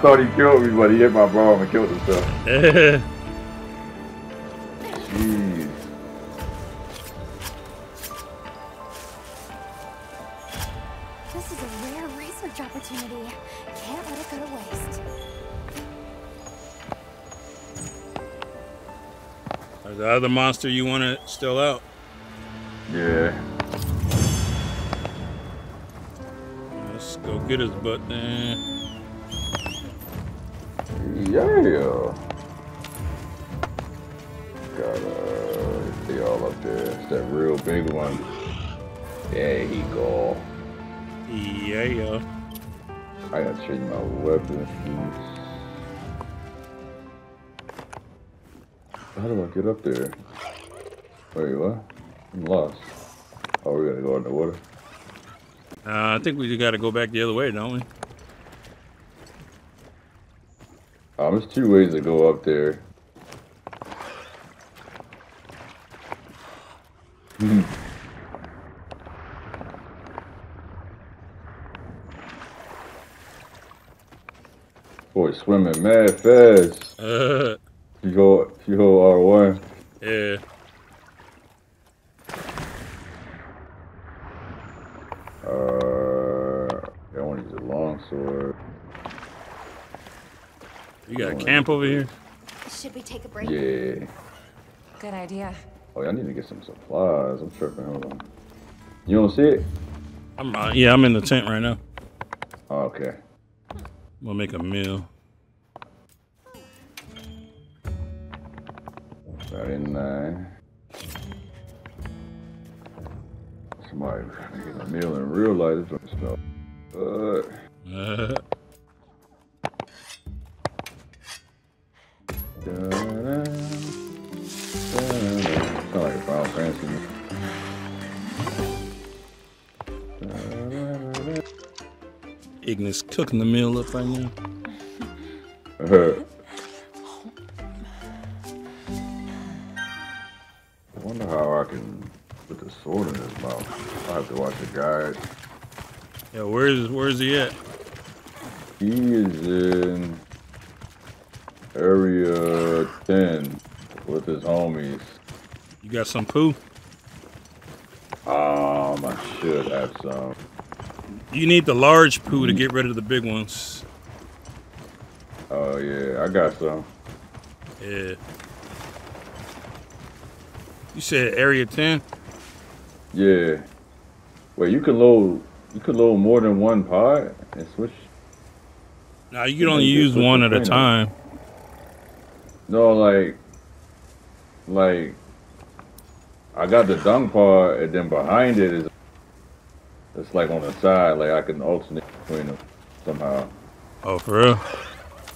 B: thought he killed me, but he hit my bomb and killed himself. Jeez.
C: This is a rare research opportunity. Can't let it go to waste.
A: Are the other monster you want to still out?
B: Yeah.
A: Let's go get his butt then.
B: Change my weapon. How do I get up there? Wait, what? I'm lost. Oh, we gotta go in the water.
A: Uh, I think we got to go back the other way, don't we?
B: Um, there's two ways to go up there. Boy, swimming mad fast.
A: Uh,
B: you go, you go R1.
A: yeah.
B: Uh, I want to use a long sword.
A: You got a camp over here?
C: Should we take a break?
B: Yeah.
F: Good idea.
B: Oh, yeah, I need to get some supplies. I'm tripping. Hold on. You don't see it?
A: I'm uh, yeah, I'm in the tent right now.
B: Oh, okay.
A: We'll make a meal.
B: Thirty-nine. Somebody making a meal in real life. This don't smell.
A: Uh,
B: Da-da, da-da. Sound like a Final Fantasy.
A: Ignis cooking the meal up right now.
B: Uh, I wonder how I can put the sword in his mouth. I have to watch the guide.
A: Yeah, where's where's he at?
B: He is in area 10 with his homies.
A: You got some poo?
B: Um, I should have some.
A: You need the large poo to get rid of the big ones.
B: Oh, yeah, I got some.
A: Yeah. You said area 10?
B: Yeah. Wait, you can load, you can load more than one pod and switch.
A: Now you can only use one at a time.
B: No, like, like, I got the dung pod, and then behind it is, it's like on the side, like I can alternate between them somehow.
A: Oh, for real?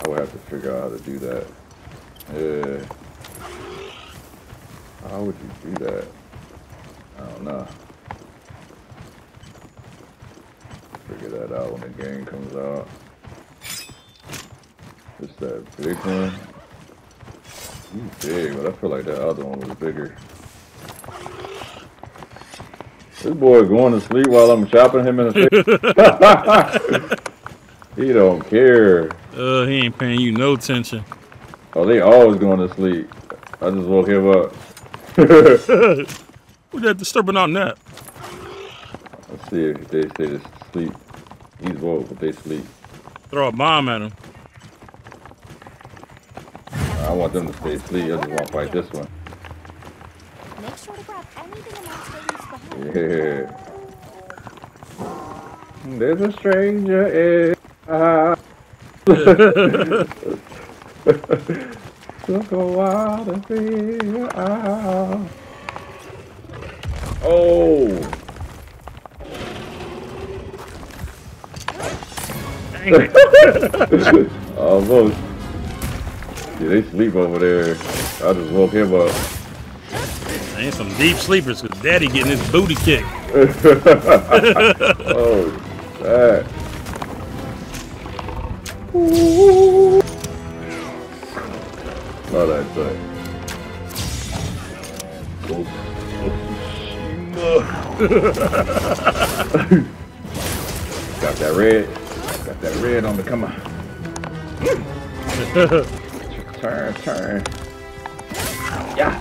B: I would have to figure out how to do that. Yeah. How would you do that? I don't know. Figure that out when the game comes out. It's that big one. He's big, but I feel like that other one was bigger. This boy going to sleep while I'm chopping him in the face. he don't care.
A: Uh, he ain't paying you no attention.
B: Oh, they always going to sleep. I just woke him up.
A: Who that disturbing on that?
B: Let's see if they stay to sleep. He's woke, but they sleep.
A: Throw a bomb at him.
B: I I want them to stay asleep. I just want to fight this one.
C: Make sure to grab anything a monster leaves behind.
B: Yeah. There's a stranger in my Took a while to figure out. Oh, almost. Yeah, they sleep over there. I just woke him up.
A: Ain't some deep sleepers because daddy getting his booty kicked.
B: Oh, that. Oh, that's right. Got that red. Got that red on the come on. turn, turn. Yeah.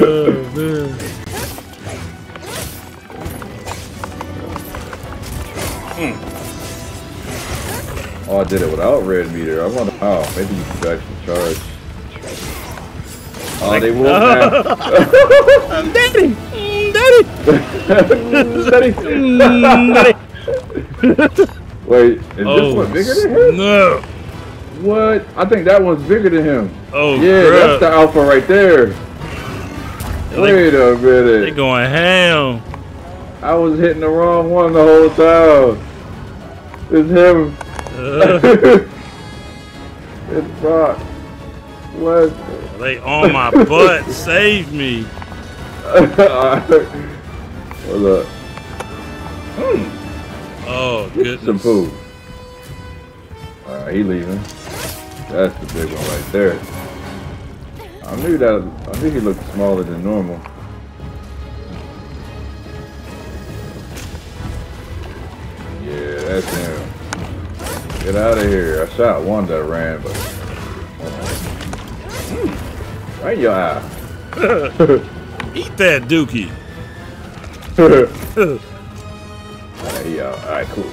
A: Oh, man.
B: Oh, I did it without red meter. I wonder to. Oh, maybe you can actually charge. Oh, they will now.
A: Daddy! Mm, Daddy!
B: Daddy.
A: Mm, Daddy!
B: Wait, is this
A: Oh,
B: one bigger than him?
A: no.
B: What? I think that one's bigger than him.
A: Oh,
B: Yeah,
A: bruh.
B: that's the alpha right there.
A: They,
B: Wait a minute.
A: they going ham.
B: I was hitting the wrong one the whole time. It's him.
A: Uh,
B: it's Brock. What?
A: they on my butt. Save me.
B: Hold up.
A: Oh,
B: good.
A: Some
B: food. Alright, he leaving. That's the big one right there. I knew that. I knew he looked smaller than normal. Yeah, that's him. Get out of here. I shot one that ran, but. Hmm. Right in your eye.
A: Eat that dookie.
B: Alright, he. Alright, cool.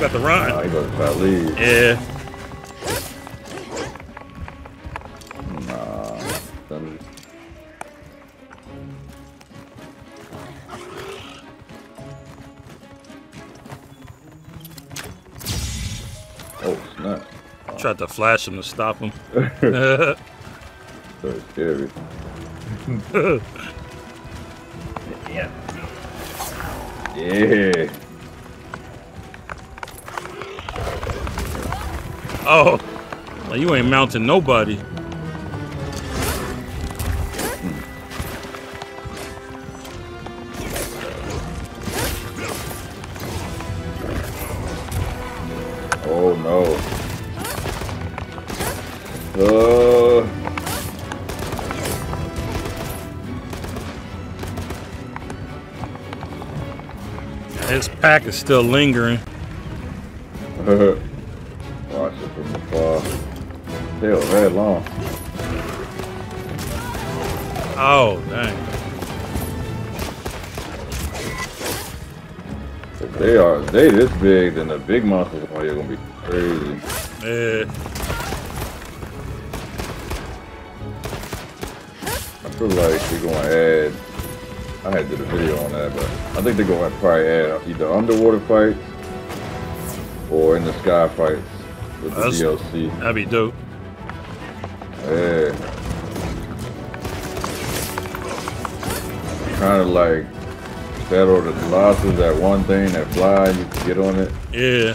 A: Got the
B: Oh,
A: run.
B: he goes to leave.
A: Yeah.
B: Nah. Oh, snap.
A: Tried to flash him to stop him.
B: So scary. yeah. Yeah.
A: Oh. Well, you ain't mounting nobody.
B: Oh no. Uh.
A: His pack is still lingering.
B: Tail that long.
A: Oh, dang.
B: If they are, if they this big, then the big monsters are gonna be crazy.
A: Yeah.
B: I feel like they're gonna add. I had did a video on that, but I think they're gonna probably add either underwater fights or in the sky fights with the
A: That's-
B: DLC.
A: That'd be dope.
B: Yeah. Kind of like Shadow the Colossus, that one thing that fly, you can get on it.
A: Yeah.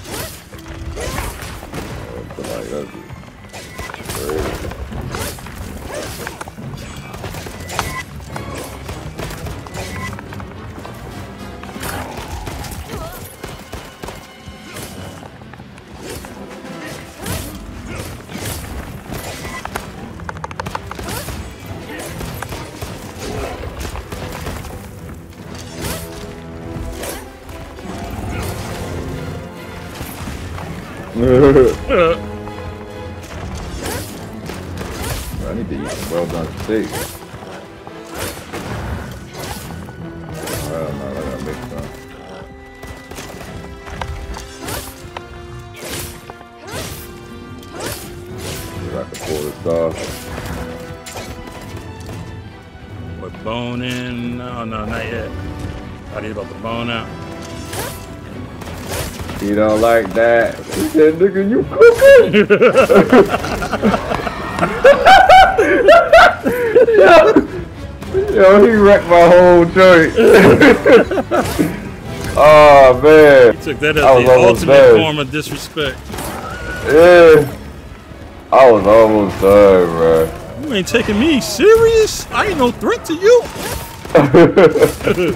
B: Said, nigga, you cooking? Yo, yo, he wrecked my whole joint. oh man.
A: He took that as
B: I was
A: the ultimate
B: there.
A: form of disrespect.
B: Yeah. I was almost done, bro.
A: You ain't taking me serious? I ain't no threat to you.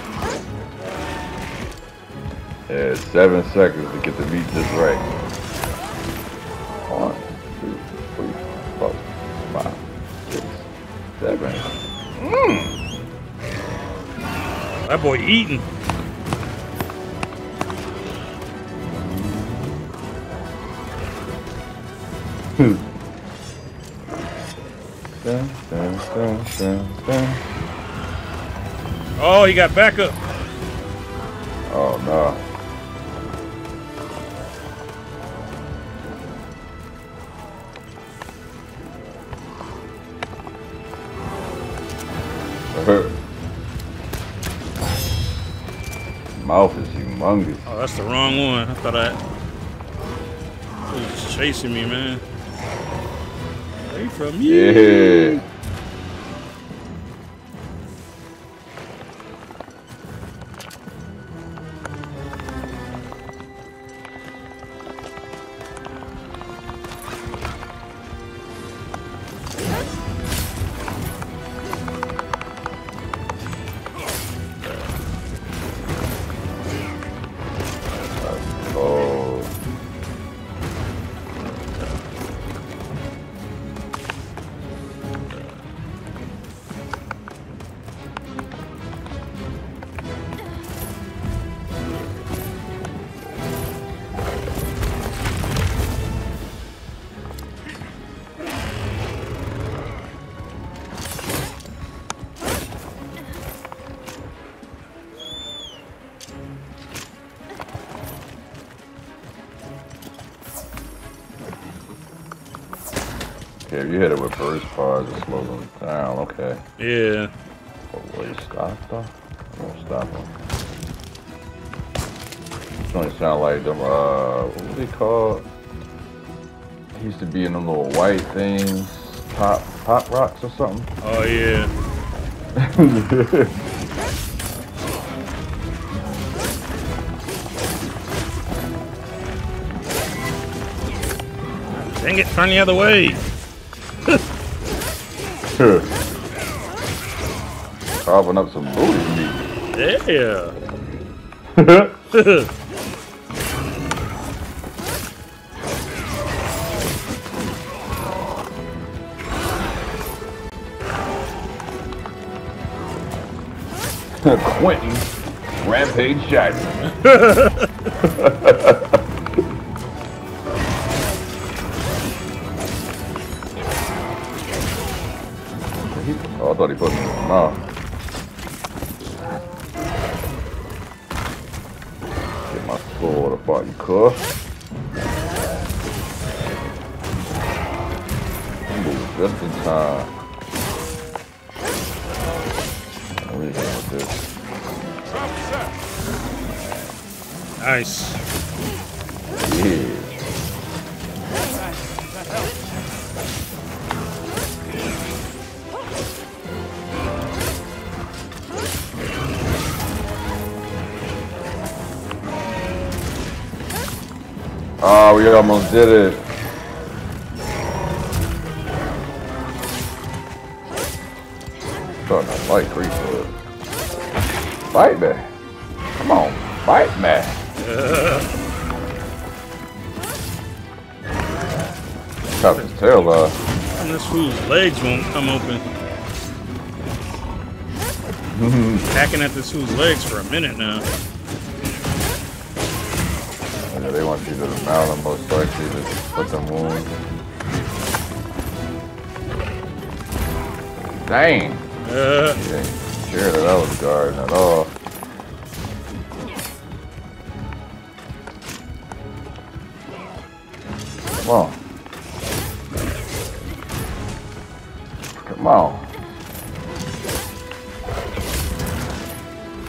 B: Yeah, seven seconds to get the meat just right.
A: That boy eating.
B: Dun, dun, dun, dun, dun.
A: Oh, he got backup.
B: Oh no.
A: Thought I. Oh, he was chasing me, man. Away from
B: you!
A: Yeah.
B: Things, pop, pop rocks or something.
A: Oh, yeah. Dang it, turn the other way.
B: Carving up some booty meat.
A: Yeah.
B: Quinton, Rampage Jackson. Oh, we almost did it. Starting to like Creekwood. Fight me. Come on, fight me. Chop his tail off.
A: And this fool's legs won't come open. Hacking at this fool's legs for a minute now.
B: Yeah, they want you to mount them most likely to put them wounds. Dang.
A: Uh,
B: ain't sure that I was guarding at all. Come on. Come on.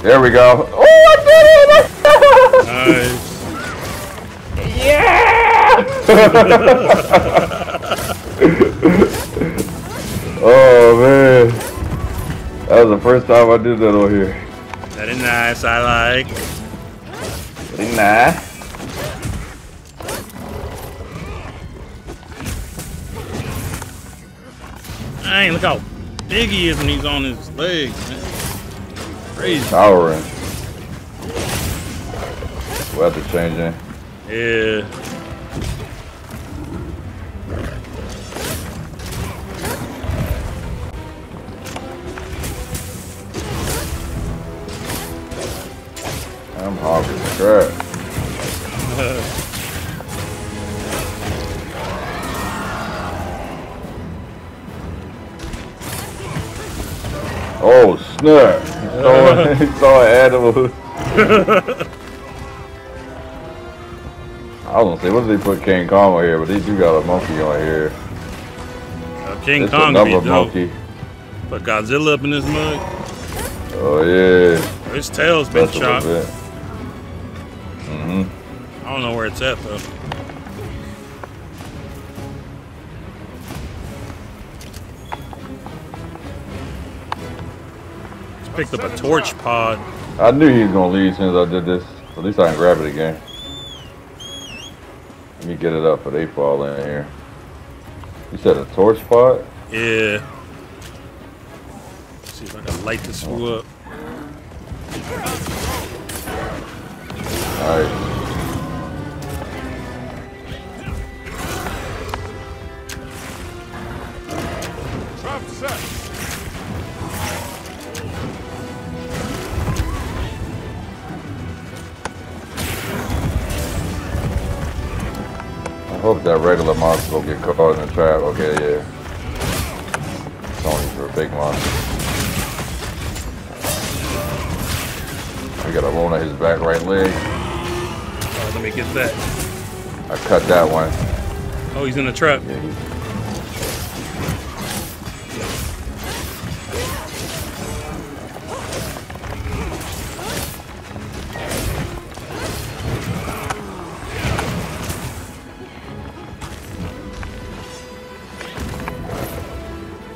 B: There we go. oh man, that was the first time I did that on here.
A: Very nice. I like.
B: Pretty nice.
A: Dang, look how big he is when he's on his legs. Man. Crazy.
B: Towering. Weather changing.
A: Yeah.
B: Saw. I was gonna say, what did they put King Kong on here? But they do got a monkey on here.
A: Uh, King
B: It's
A: Kong
B: another
A: dope.
B: monkey.
A: Put Godzilla up in this mug.
B: Oh yeah.
A: His tail's been
B: That's a
A: chopped.
B: Mm-hmm.
A: I don't know where it's at though. Just picked up a torch pod.
B: I knew he was gonna leave as soon as I did this. At least I can grab it again. Let me get it up but they fall in here. You said a torch pod?
A: Yeah. see if I can light this fool up.
B: Alright. Cut that one.
A: Oh, he's in the trap.
B: Yeah, he-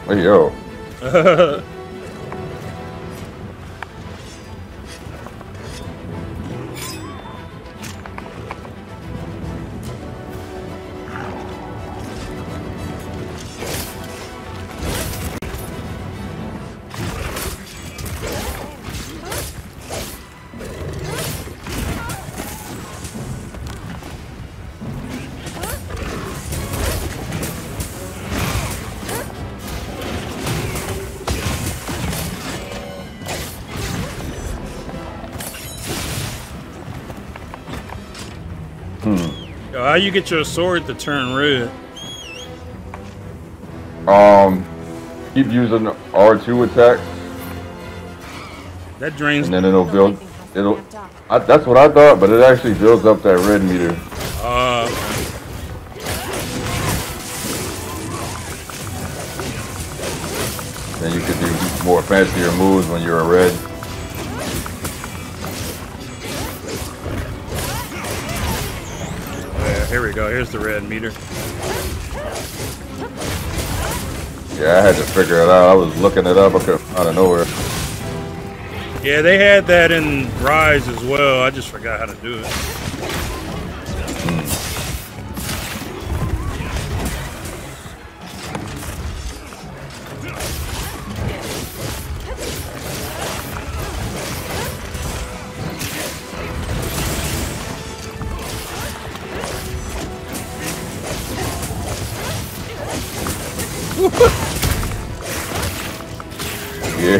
B: Hey, yo.
A: how you get your sword to turn red?
B: Um, keep using R2 attack,
A: That drains.
B: and then it'll build. It'll. I, that's what I thought, but it actually builds up that red meter.
A: Uh,
B: Then you could do more fancier moves when you're a red.
A: Yeah, here we go. Here's the red meter.
B: Yeah, I had to figure it out. I was looking it up. I couldn't find nowhere.
A: Yeah, they had that in Rise as well. I just forgot how to do it.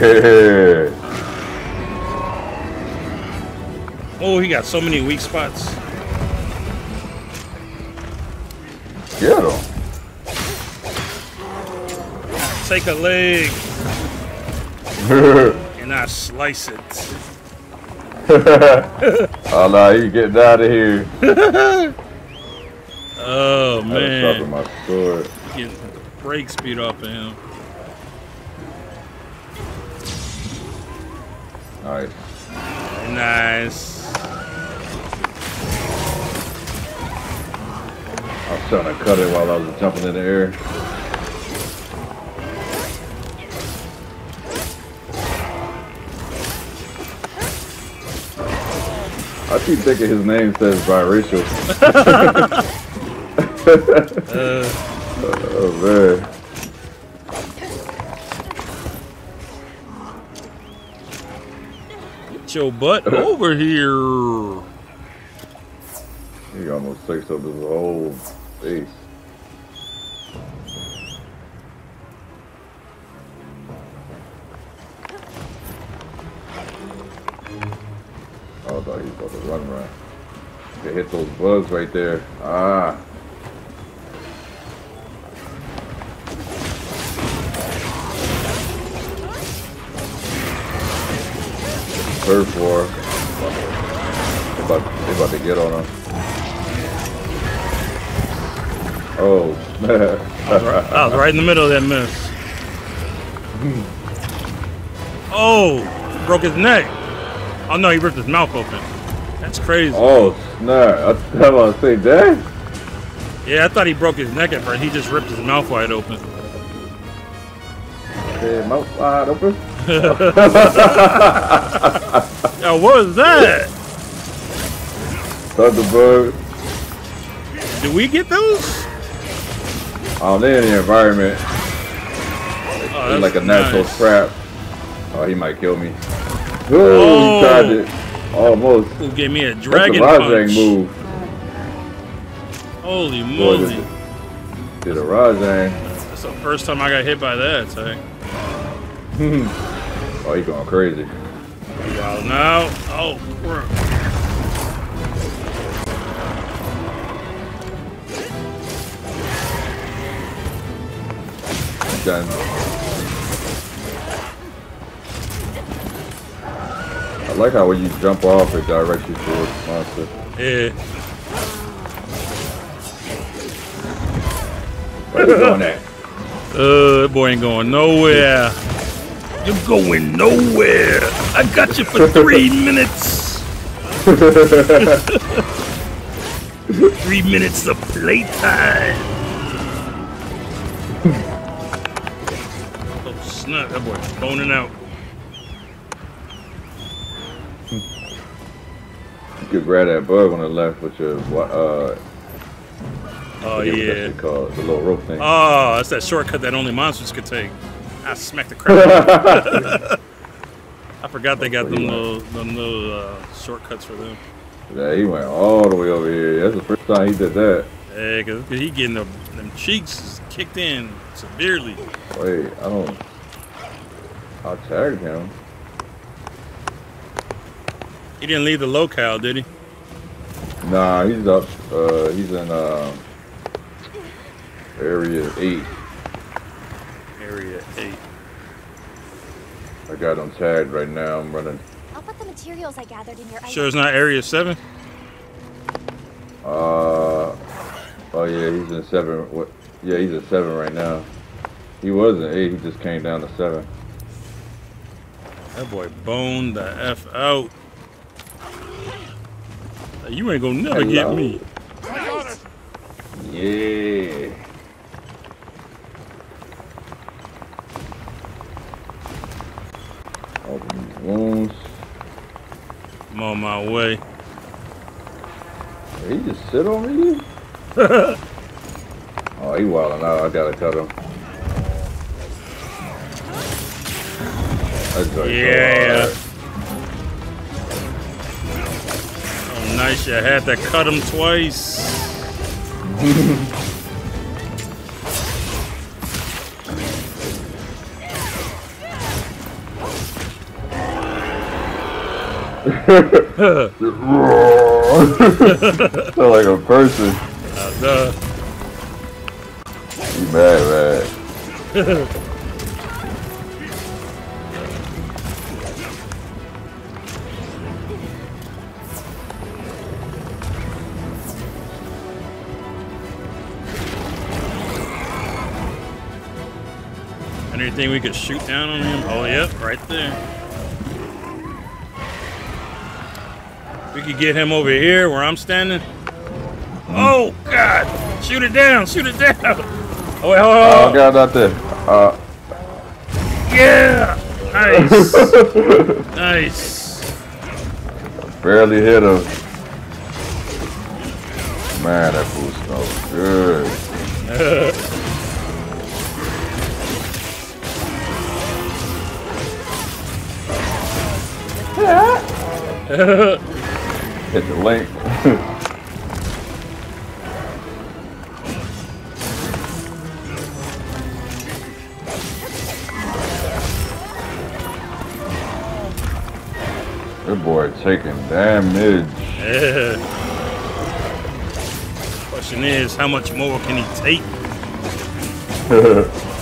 B: Yeah.
A: Oh, he got so many weak spots.
B: Get him.
A: Take a leg and I slice it.
B: oh no, you getting out oh, of here.
A: Oh
B: I was
A: man,
B: my sword.
A: getting break speed off of him.
B: Nice.
A: Nice.
B: I was trying to cut it while I was jumping in the air. I keep thinking his name says biracial. Uh. oh man.
A: Your butt over here.
B: He almost takes up his whole face. Oh, I thought he was about to run around. They hit those bugs right there. Ah. Turf war. They about, they about to get on him. Oh,
A: I was right in the middle of that mess. Oh, broke his neck. Oh no, he ripped his mouth open. That's crazy.
B: oh, snap. I was about to say, that.
A: Yeah, I thought he broke his neck at first. He just ripped his mouth wide open.
B: Yeah, mouth wide open.
A: Yo, what was that?
B: Thunderbird.
A: Did we get those?
B: Oh, they're in the environment.
A: Oh,
B: It's like a natural
A: nice.
B: trap. Oh, he might kill me. Oh,
A: Oh.
B: he tried it. Almost.
A: Who gave me a
B: That's
A: dragon
B: a
A: punch?
B: Move.
A: Holy moly!
B: did, a Rajang.
A: That's the first time I got hit by that. Tank.
B: Oh, he going crazy.
A: Wow, now, oh, crap.
B: Done. I like how when you jump off, it directs you towards the monster.
A: yeah.
B: Where you going at?
A: Uh, that boy ain't going nowhere. You're going nowhere. I got you for three minutes. three minutes of playtime. oh snap! That boy's boning out.
B: You could grab that bug on the left with your uh.
A: Oh yeah.
B: called the little rope thing.
A: Oh, that's that shortcut that only monsters could take. I smacked the crap. out of it. I forgot they got them little, them little uh, shortcuts for them.
B: Yeah, he went all the way over here. That's the first time he did that.
A: Yeah, cause he getting the, them cheeks kicked in severely.
B: Wait, I don't. I tagged him.
A: He didn't leave the locale, did he?
B: Nah, he's up. Uh, he's in uh, area eight.
A: Area eight.
B: I got him tagged right now. I'm running.
C: I'll put the materials I gathered in your
A: Sure, it's not area seven.
B: Uh, oh yeah, he's in seven. What? Yeah, he's at seven right now. He was in eight. He just came down to seven.
A: That boy boned the f out. You ain't gonna never get me.
E: I got it.
B: Yeah. Open these wounds.
A: I'm on my way.
B: Did he just sit on me? oh, he wilding out. I gotta cut him.
A: Yeah. Oh, nice. You had to cut him twice.
B: Sound like a person.
A: Uh.
B: You mad, man.
A: Anything we could shoot down on him? Oh, yep, right there. We could get him over here where I'm standing. Oh God! Shoot it down! Shoot it down! Oh, wait, hold on. Oh.
B: God, not there. Uh,
A: Yeah! Nice! nice!
B: barely hit him. Man, that food smells good. Hit the link. Good boy taking damage.
A: Yeah. Question is, how much more can he take?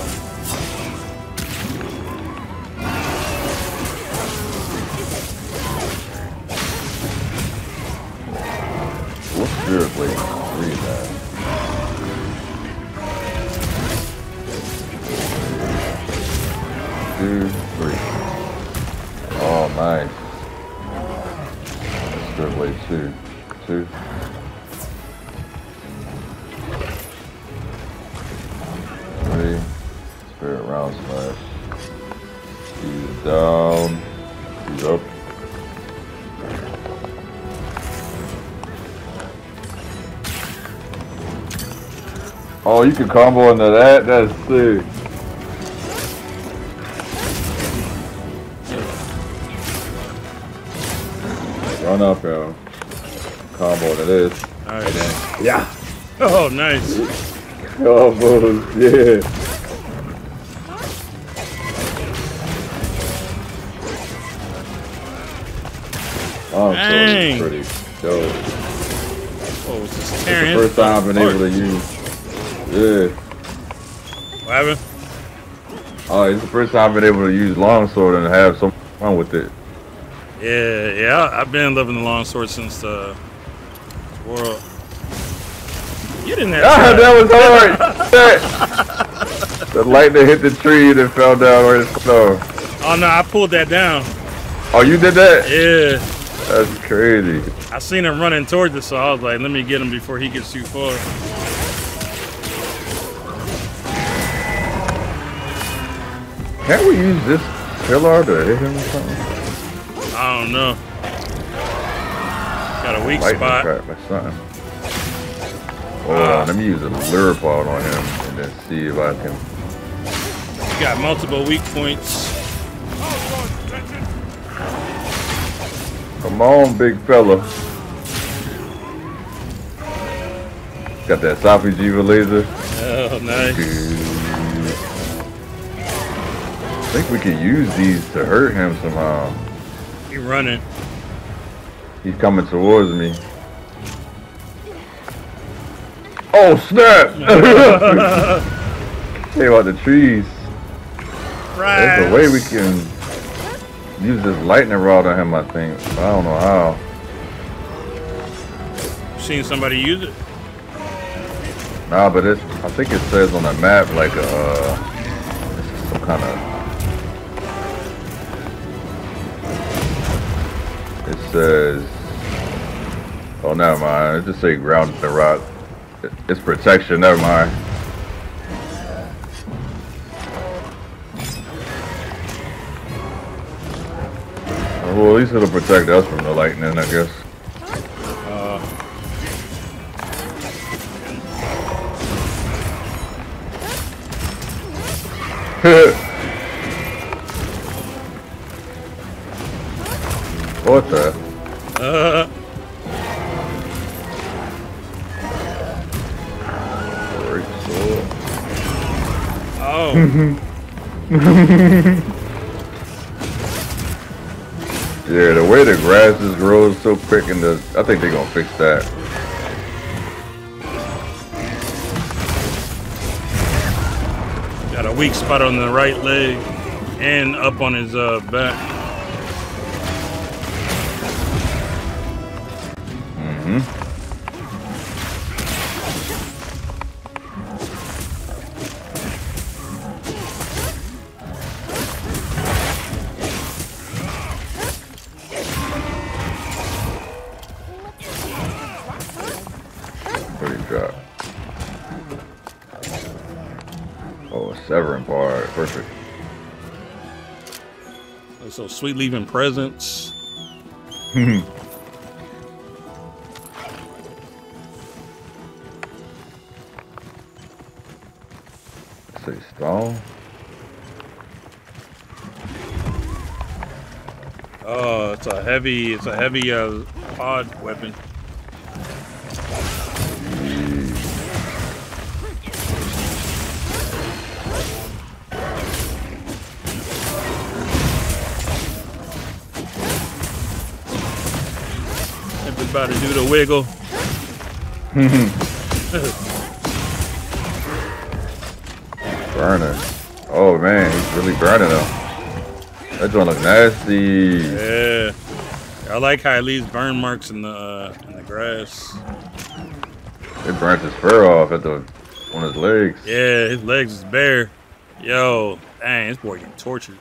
B: Oh, combo into that? That's sick. Run up, yo. Combo into this.
A: Alright then.
B: Yeah.
A: Oh, nice.
B: Combos, yeah. Oh,
A: Dang.
B: so pretty dope.
A: Oh, it's
B: It's the first time I've been able to use. Yeah.
A: What happened?
B: Oh, it's the first time I've been able to use longsword and have some fun with it.
A: Yeah, yeah. I- I've been loving the longsword since the world. You didn't have
B: Ah, that was hard. the lightning hit the tree and it fell down where it's no.
A: Oh no, I pulled that down.
B: Oh, you did that?
A: Yeah,
B: That's crazy.
A: I seen him running towards us, so I was like, let me get him before he gets too far.
B: Can't we use this pillar to hit him or something?
A: I don't know. Got a weak
B: Lightning
A: spot.
B: crack or something. Hold on, let me use a lure pod on him and then see if I can.
A: Got multiple weak points.
B: Come on, big fella. Got that Safi'jiiva laser.
A: Oh, nice.
B: I think we can use these to hurt him somehow.
A: He running.
B: He's coming towards me. Oh snap! Hey, about the trees. There's a way we can use this lightning rod on him, I think. I don't know how.
A: Seen somebody use it?
B: Nah, but it's, I think it says on the map like a, uh, some kind of, says, oh, never mind. It just say ground the rock. It's protection, never mind. Uh, Well, at least it'll protect us from the lightning, I guess. what the? Yeah, the way the grasses grow so quick and the I think they're gonna fix that.
A: got a weak spot on the right leg and up on his uh, back.
B: perfect.
A: Sweet leaving presents.
B: Say stone.
A: Oh, it's a heavy, it's a heavy uh, pod weapon. Everybody do the wiggle.
B: Burning. Oh man, he's really burning them. That joint look nasty.
A: Yeah. I like how it leaves burn marks in the uh, in the grass.
B: It burnt his fur off at the on his legs.
A: Yeah, his legs is bare. Yo, dang, this boy getting tortured.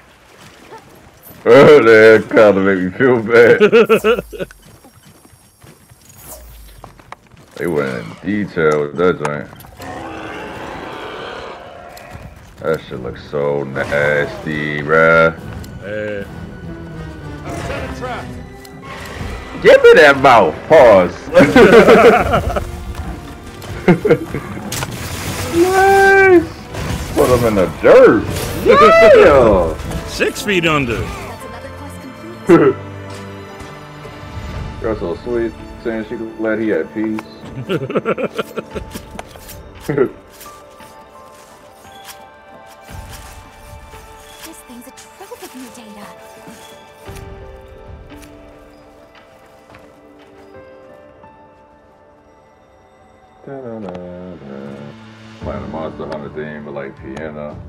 B: Oh, that kind of make me feel bad. they went in detail with that joint. That shit looks so nasty, bruh.
A: Hey.
E: I've set a trap.
B: Give me that mouth. Pause. nice. Put him in the dirt. Yeah.
A: Six feet under.
C: That's another quest complete.
B: Girl so sweet, saying she glad he at peace.
C: This thing's a trove of new data.
B: Playing the Monster Hunter theme, but like piano.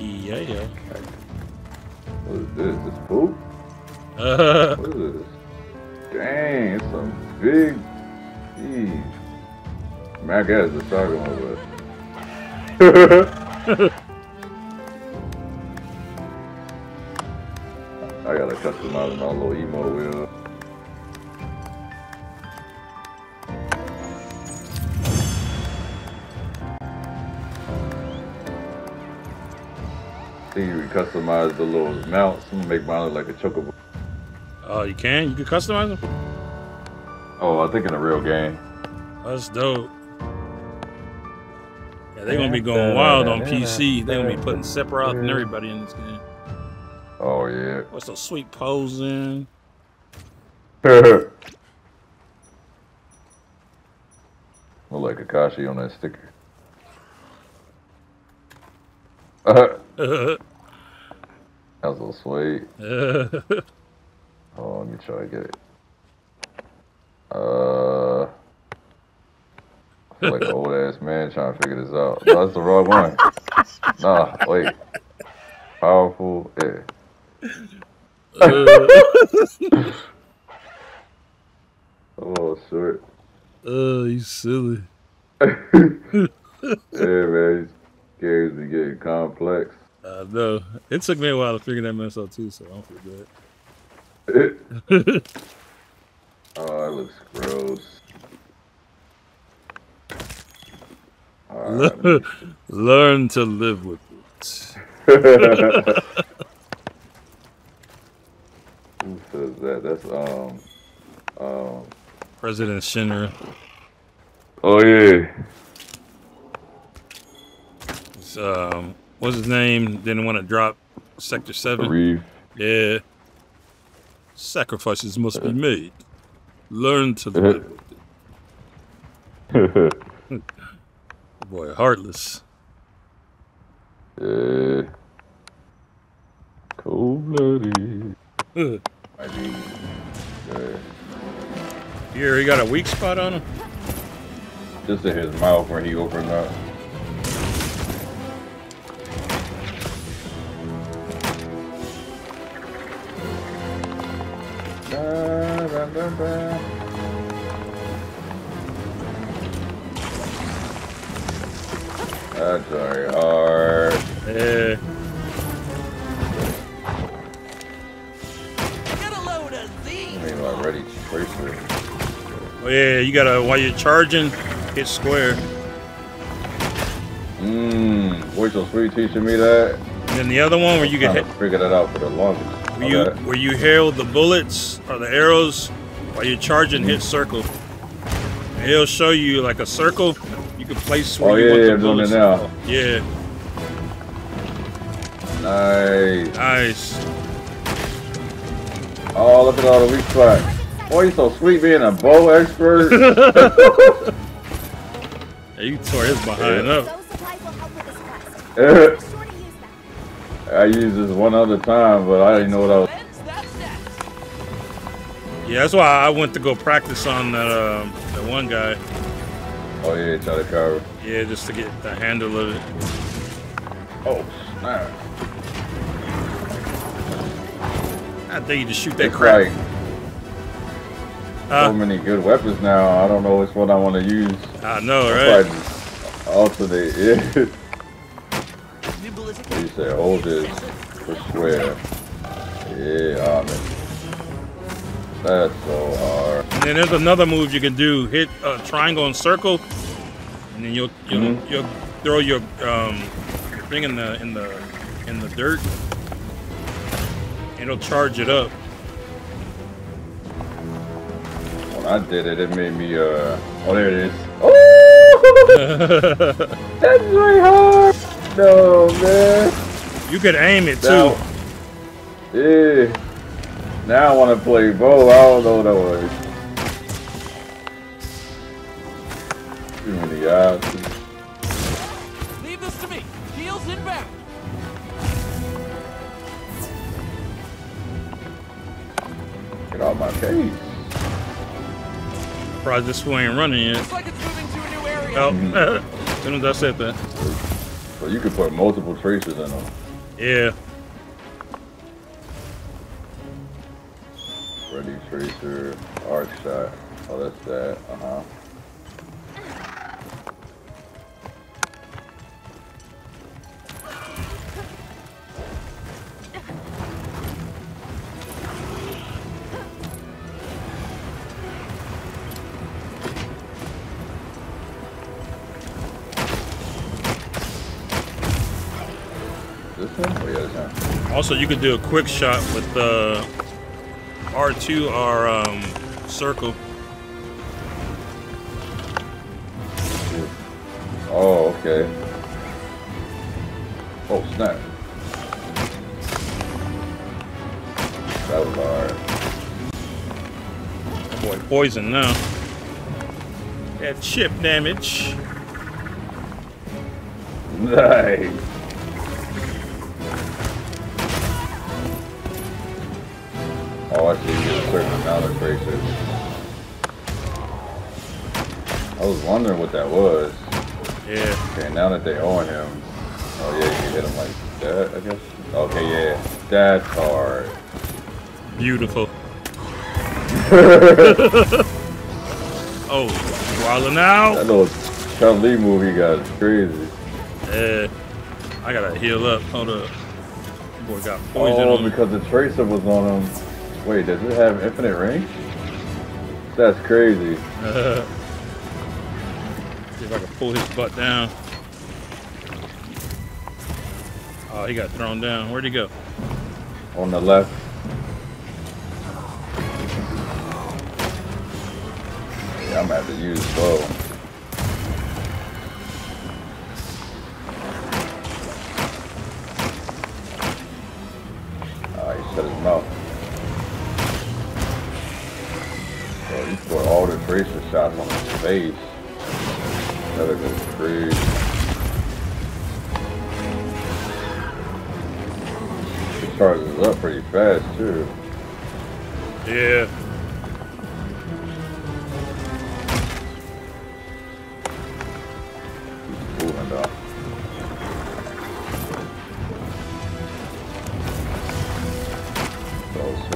A: Yeah, yeah.
B: What is this? This poop?
A: Uh,
B: What is this? Dang, it's some big. Jeez. Mac has the talking about I gotta customize my little emo wheel. See, can customize the little mounts. Gonna make mine look like a chocobo.
A: Oh, you can? You can customize them?
B: Oh, I think in a real game.
A: That's dope. Yeah, they're gonna be going wild on PC. They're gonna be putting Sephiroth and everybody in this game.
B: Oh yeah.
A: What's so sweet posing?
B: Look like Akashi on that sticker. Uh, that was a little sweet. Oh, let me try to get it. Uh, I feel like an old ass man trying to figure this out. No, that's the wrong one. Nah, wait. Powerful, yeah. Oh, short.
A: Oh, you silly.
B: Yeah, man, characters be getting complex.
A: I know. It took me a while to figure that mess out too, so I don't feel bad.
B: oh, that looks gross. Alright,
A: Learn to live with it.
B: who says that? That's um, um.
A: President Shinra.
B: Oh yeah.
A: was, Um, what's his name? Didn't want to drop Sector 7.
B: Reeve.
A: Yeah. Sacrifices must be uh-huh. made. Learn to uh-huh. live with it. Boy, heartless.
B: yeah. Cold blooded. yeah.
A: he got a weak spot on him?
B: Just in his mouth when he opened up. That's very hard.
A: Yeah.
D: Get a load of
B: I mean, already tracer.
A: Oh, yeah, you gotta, while you're charging, hit square.
B: Mmm. Wait so sweet teaching me that.
A: And then the other one where you can
B: Trying
A: hit,
B: figure that out for the longest.
A: Where you
B: Okay.
A: where you held the bullets or the arrows while you're charging, hit circle. And it'll show you like a circle. You can place where
B: Oh,
A: you
B: yeah,
A: want
B: yeah,
A: the
B: I'm doing it
A: bullets.
B: now.
A: Yeah,
B: Nice.
A: nice.
B: Oh, look at all the weak spots. Boy, you're so sweet being a bow expert.
A: Yeah, you tore his behind
B: Yeah.
A: up.
B: I used this one other time, but I didn't know what I was.
D: When's that next?
A: Yeah, that's why I went to go practice on that um, that one guy.
B: Oh yeah, try to cover.
A: Yeah, just to get the handle of it.
B: Oh snap!
A: I think you just shoot that
B: It's
A: crap.
B: like
A: Huh?
B: so many good weapons now. I don't know which one I want to use.
A: I know,
B: Right.
A: right?
B: alternate. Yeah. Say hold this for square. Yeah, oh, man. That's so hard.
A: And then there's another move you can do: hit a triangle and circle, and then you'll you'll,
B: Mhm.
A: you'll throw your um thing in the in the in the dirt. It'll charge it up.
B: When I did it, it made me uh. Oh, there it is. Oh, that's very hard. No man.
A: you could aim it too.
B: Now, yeah. Now I want to play bow. I don't know what that was. Too many options.
D: Leave this to me. Heels inbound.
B: Get out my case.
A: Surprised this fool ain't running yet.
D: Looks like it's moving to a new area.
A: Oh, as soon as I said that.
B: So you could put multiple tracers in them.
A: Yeah.
B: Ready tracer, arc shot. Oh, that's that. Uh huh.
A: Also, you could do a quick shot with the R2 or um, circle.
B: Oh, okay. Oh, snap. That was hard.
A: That boy poison now. That chip damage.
B: Nice. Oh, I see you get a certain amount of. I was wondering what that was.
A: Yeah.
B: Okay, now that they own him. Oh yeah, you can hit him like that, I guess. Okay, yeah. That's hard.
A: Beautiful. oh, wildin' out.
B: That little Chun Li move he got crazy.
A: Yeah. I gotta heal up. Hold up. Boy got poison
B: Oh, because the tracer was on him. Wait, does it have infinite range? That's crazy.
A: See if I can pull his butt down. Oh, he got thrown down. Where'd he go?
B: On the left. Yeah, I'm gonna have to use bow. Oh, he shut his mouth. Put all the tracer shots on his face. That'll go crazy. It charges up pretty fast too.
A: Yeah.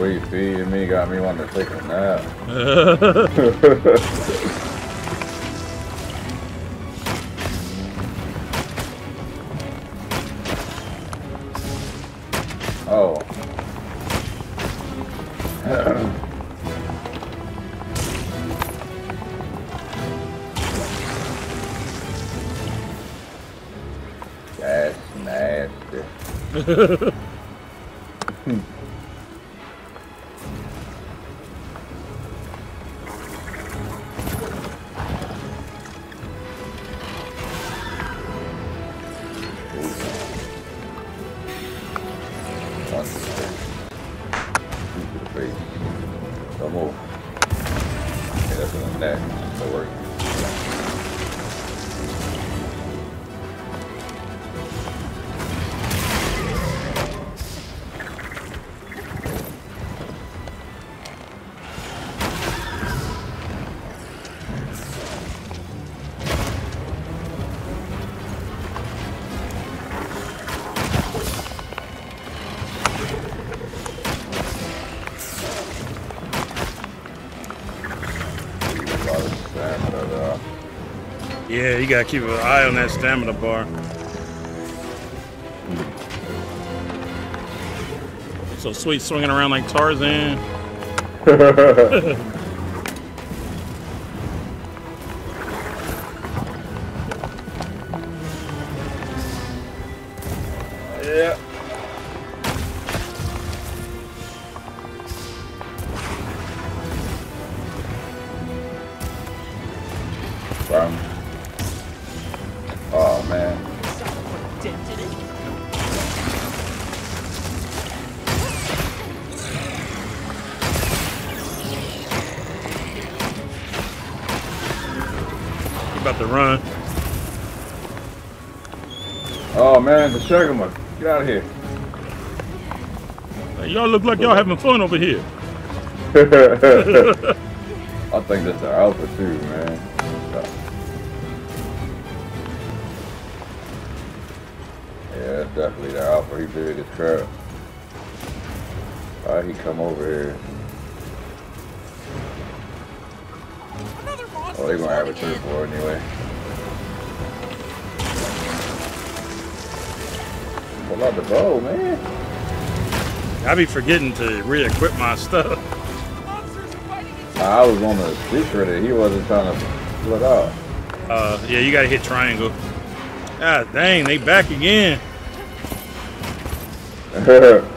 B: Sweet feeding me got me wanting to take a nap. oh. One
A: gotta keep an eye on that stamina bar. So sweet swinging around like Tarzan.
B: Man. Get out of here.
A: Hey, y'all look like y'all having fun over here.
B: I think that's the alpha too, man. Yeah, that's definitely the alpha. He big as crap. Why he come over here? Oh, they gonna have a triple anyway. Pull out the bow, man.
A: I be forgetting to re-equip my stuff.
D: Monsters are fighting each
B: I was on the Seikret and he wasn't trying to split out.
A: Uh, yeah, you gotta hit triangle. God dang, they back again.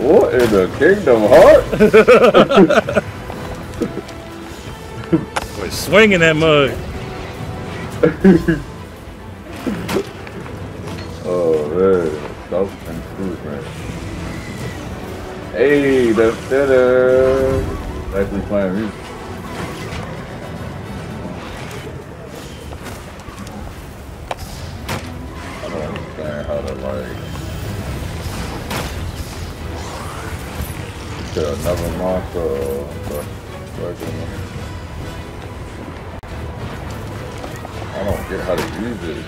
B: what in the Kingdom Heart?
A: Boy, swinging that mug.
B: another uh, monster or or regular. I don't get how to use it.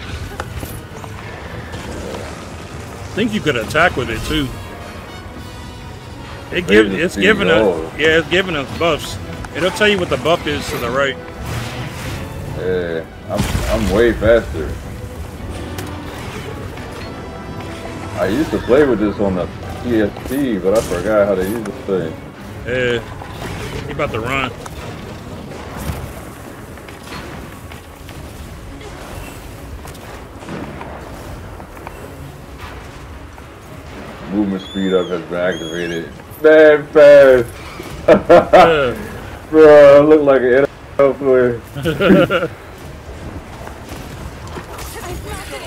A: I think you could attack with it too. It give, it's giving us, yeah, it's giving us buffs. It'll tell you what the buff is to the right.
B: Yeah, I'm I'm way faster. I used to play with this on the PSP, but I forgot how to use this thing.
A: Yeah, he about to run.
B: Movement speed up has been activated. Man, fast.
A: Yeah.
B: Bro, I look like an NFL player.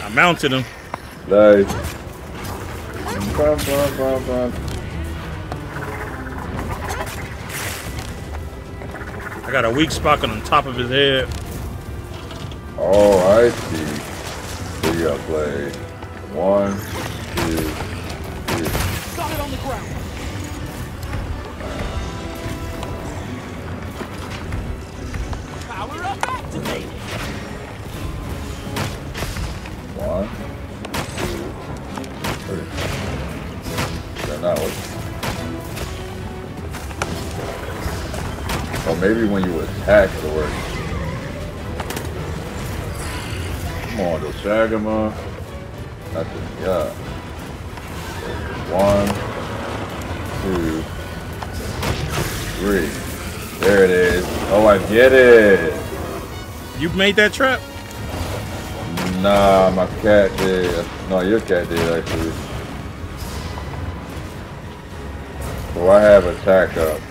A: I mounted him.
B: Nice. Bum, bum, bum,
A: I got a weak spot on the top of his head.
B: Oh, I see. So you gotta play one, two, three.
D: Got it on the ground.
B: Maybe when you attack it'll work. Come on, Doshaguma. That's it. Yeah. One, two, three. There it is. Oh, I get it.
A: You made that trap?
B: Nah, my cat did. No, your cat did actually. So I have attack up.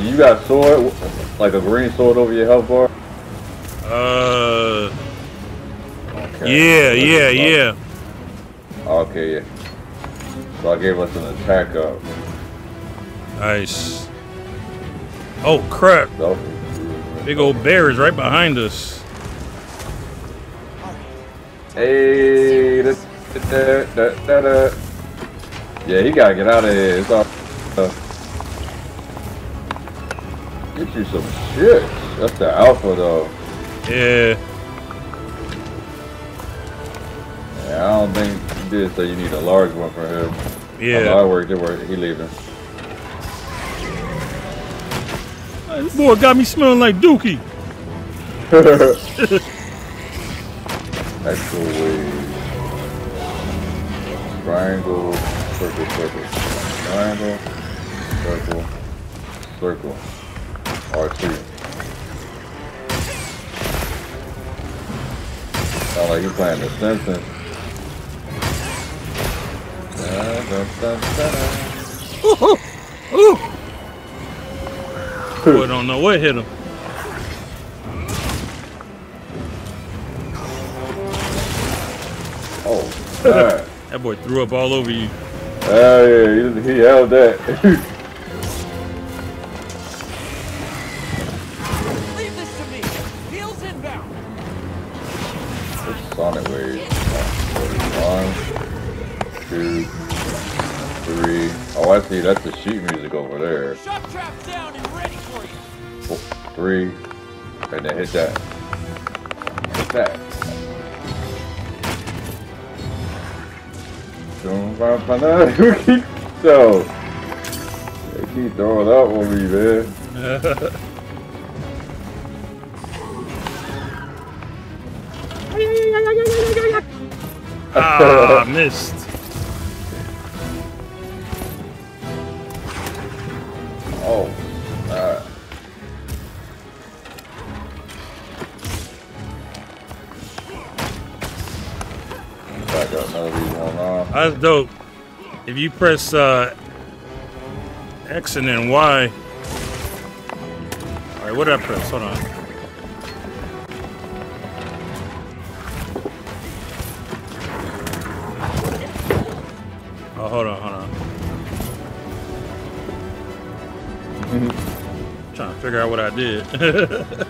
B: You got sword, like a green sword over your health bar?
A: Uh,
B: Okay.
A: yeah, yeah, yeah.
B: Okay, yeah. So I gave us an attack up.
A: Nice. Oh crap!
B: So,
A: Big old bear is right behind us.
B: hey, da, da, da, da, da. yeah, he gotta get out of here. Get you some shit. That's the alpha though.
A: Yeah.
B: Yeah, I don't think you did say you need a large one for him.
A: Yeah.
B: it worked. It worked. He leaving.
A: This boy got me smelling like Dookie.
B: Extra wave. Triangle, circle, circle. Triangle, circle, circle. R2. Sound like you playing The Simpsons. Dun, dun, dun.
A: Ooh, ooh, ooh. Boy, don't know what hit him.
B: Oh.
A: That boy threw up all over you.
B: Hell yeah, he, he held that. Find who keep so. They keep throwing up on me, man.
A: Ah, missed.
B: Oh, uh, back up another reason on.
A: That's dope. If you press uh, X and then Y. All right, what did I press? Hold on. Oh, hold on, hold on. Trying to figure out what I did.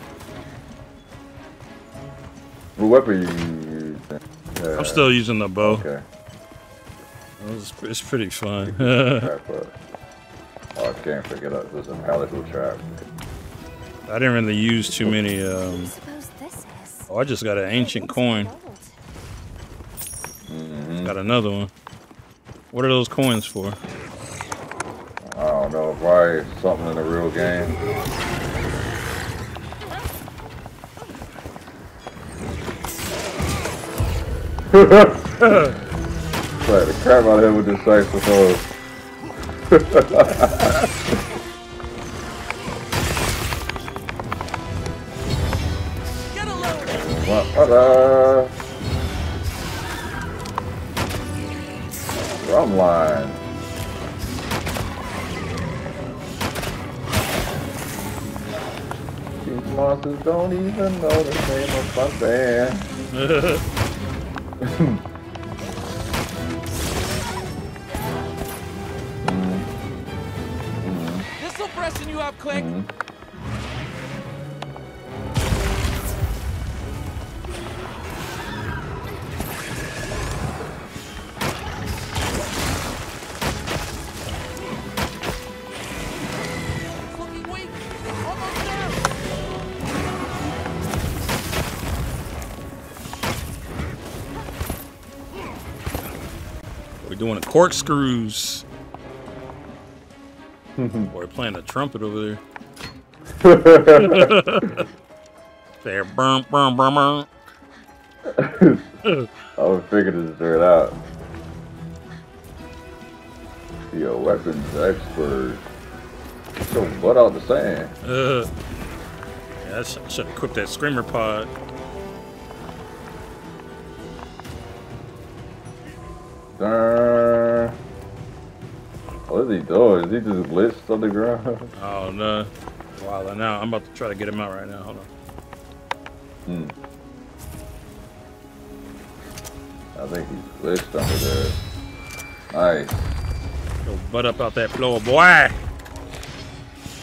B: weapon you using? Yeah,
A: I'm still using the bow.
B: Okay.
A: It's, it's pretty fun.
B: Oh, I can't forget it. There's a pelican trap.
A: I didn't really use too many.
C: I
A: Um,
C: suppose this is.
A: oh, I just got an ancient coin.
B: Mm-hmm.
A: Got another one. What are those coins for?
B: I don't know, probably something in the real game. Play the crap out of him with this saxophone. Ta-da. Drum line. These monsters don't even know the name of my band. Mm-hmm.
D: This'll freshen you up quick.
A: Mm-hmm. Corkscrews. Boy, playing the trumpet over there. there, burn, burn, burn, burn.
B: I was figuring this dirt out. Be a weapons expert. So butt out the sand.
A: Uh, yeah, I should, should equip that screamer pod.
B: Darn. What is he doing? Is he just glitched on the ground?
A: Oh no! Wow, now I'm about to try to get him out right now. Hold on.
B: Hmm. I think he's glitched under there. Nice.
A: Go butt up out that floor, boy.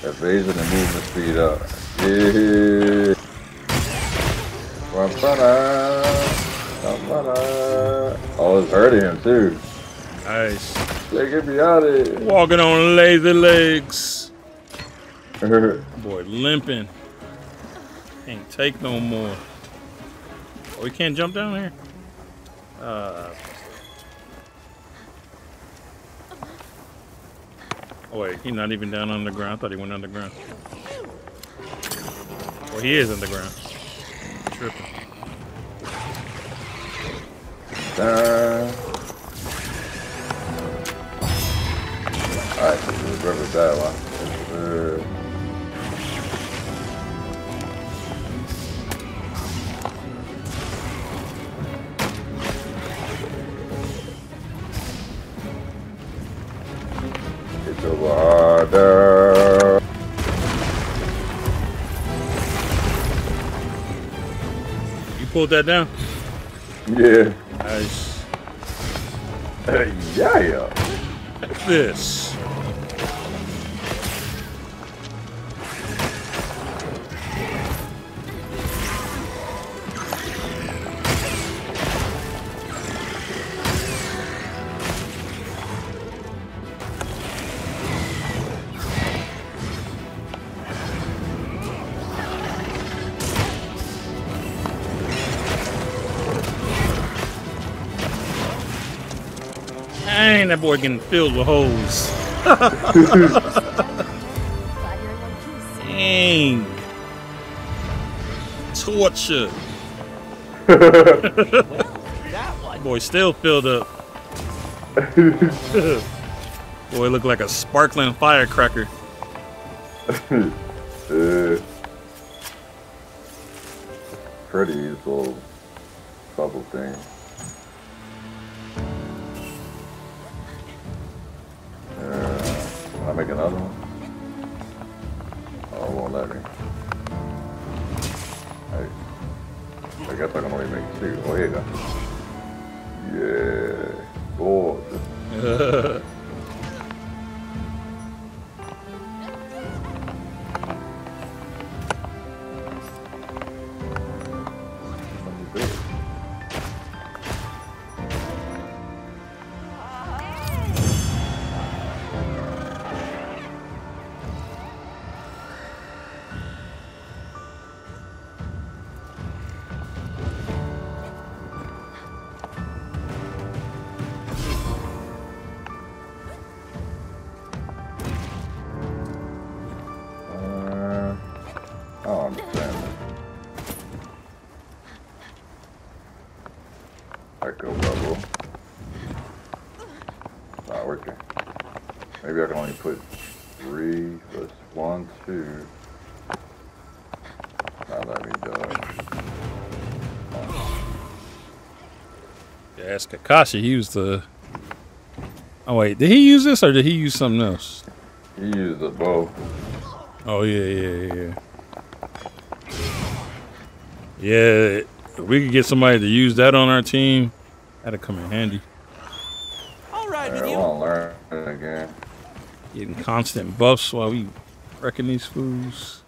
B: Evasion and movement speed up. Yeah. Oh, it's hurting him too.
A: Nice.
B: They get me out of here.
A: Walking on lazy legs. Boy, limping. Can't take no more. Oh, we can't jump down here? Uh. Oh, wait, he's not even down on the ground. I thought he went underground. Well, he is underground. Tripping.
B: Dun. Alright, so we remember that one. Uh, It's a.
A: You pulled that down?
B: Yeah.
A: Nice.
B: yeah, yeah.
A: This. That boy getting filled with holes. Dang. Torture. Boy, still filled up. Boy, look like a sparkling firecracker.
B: uh, Freddy's little bubble thing. Make another one? Oh, won't let me. Hey, I guess I can only make two. Oh, here you go. Yeah. Gorgeous.
A: That's Kakashi. He was the. Oh wait, did he use this or did he use something else?
B: He used a bow.
A: Oh yeah, yeah, yeah. Yeah, if we could get somebody to use that on our team. That'd come in handy.
D: All right
B: I
D: with you.
B: want to learn again.
A: Getting constant buffs while we wrecking these fools.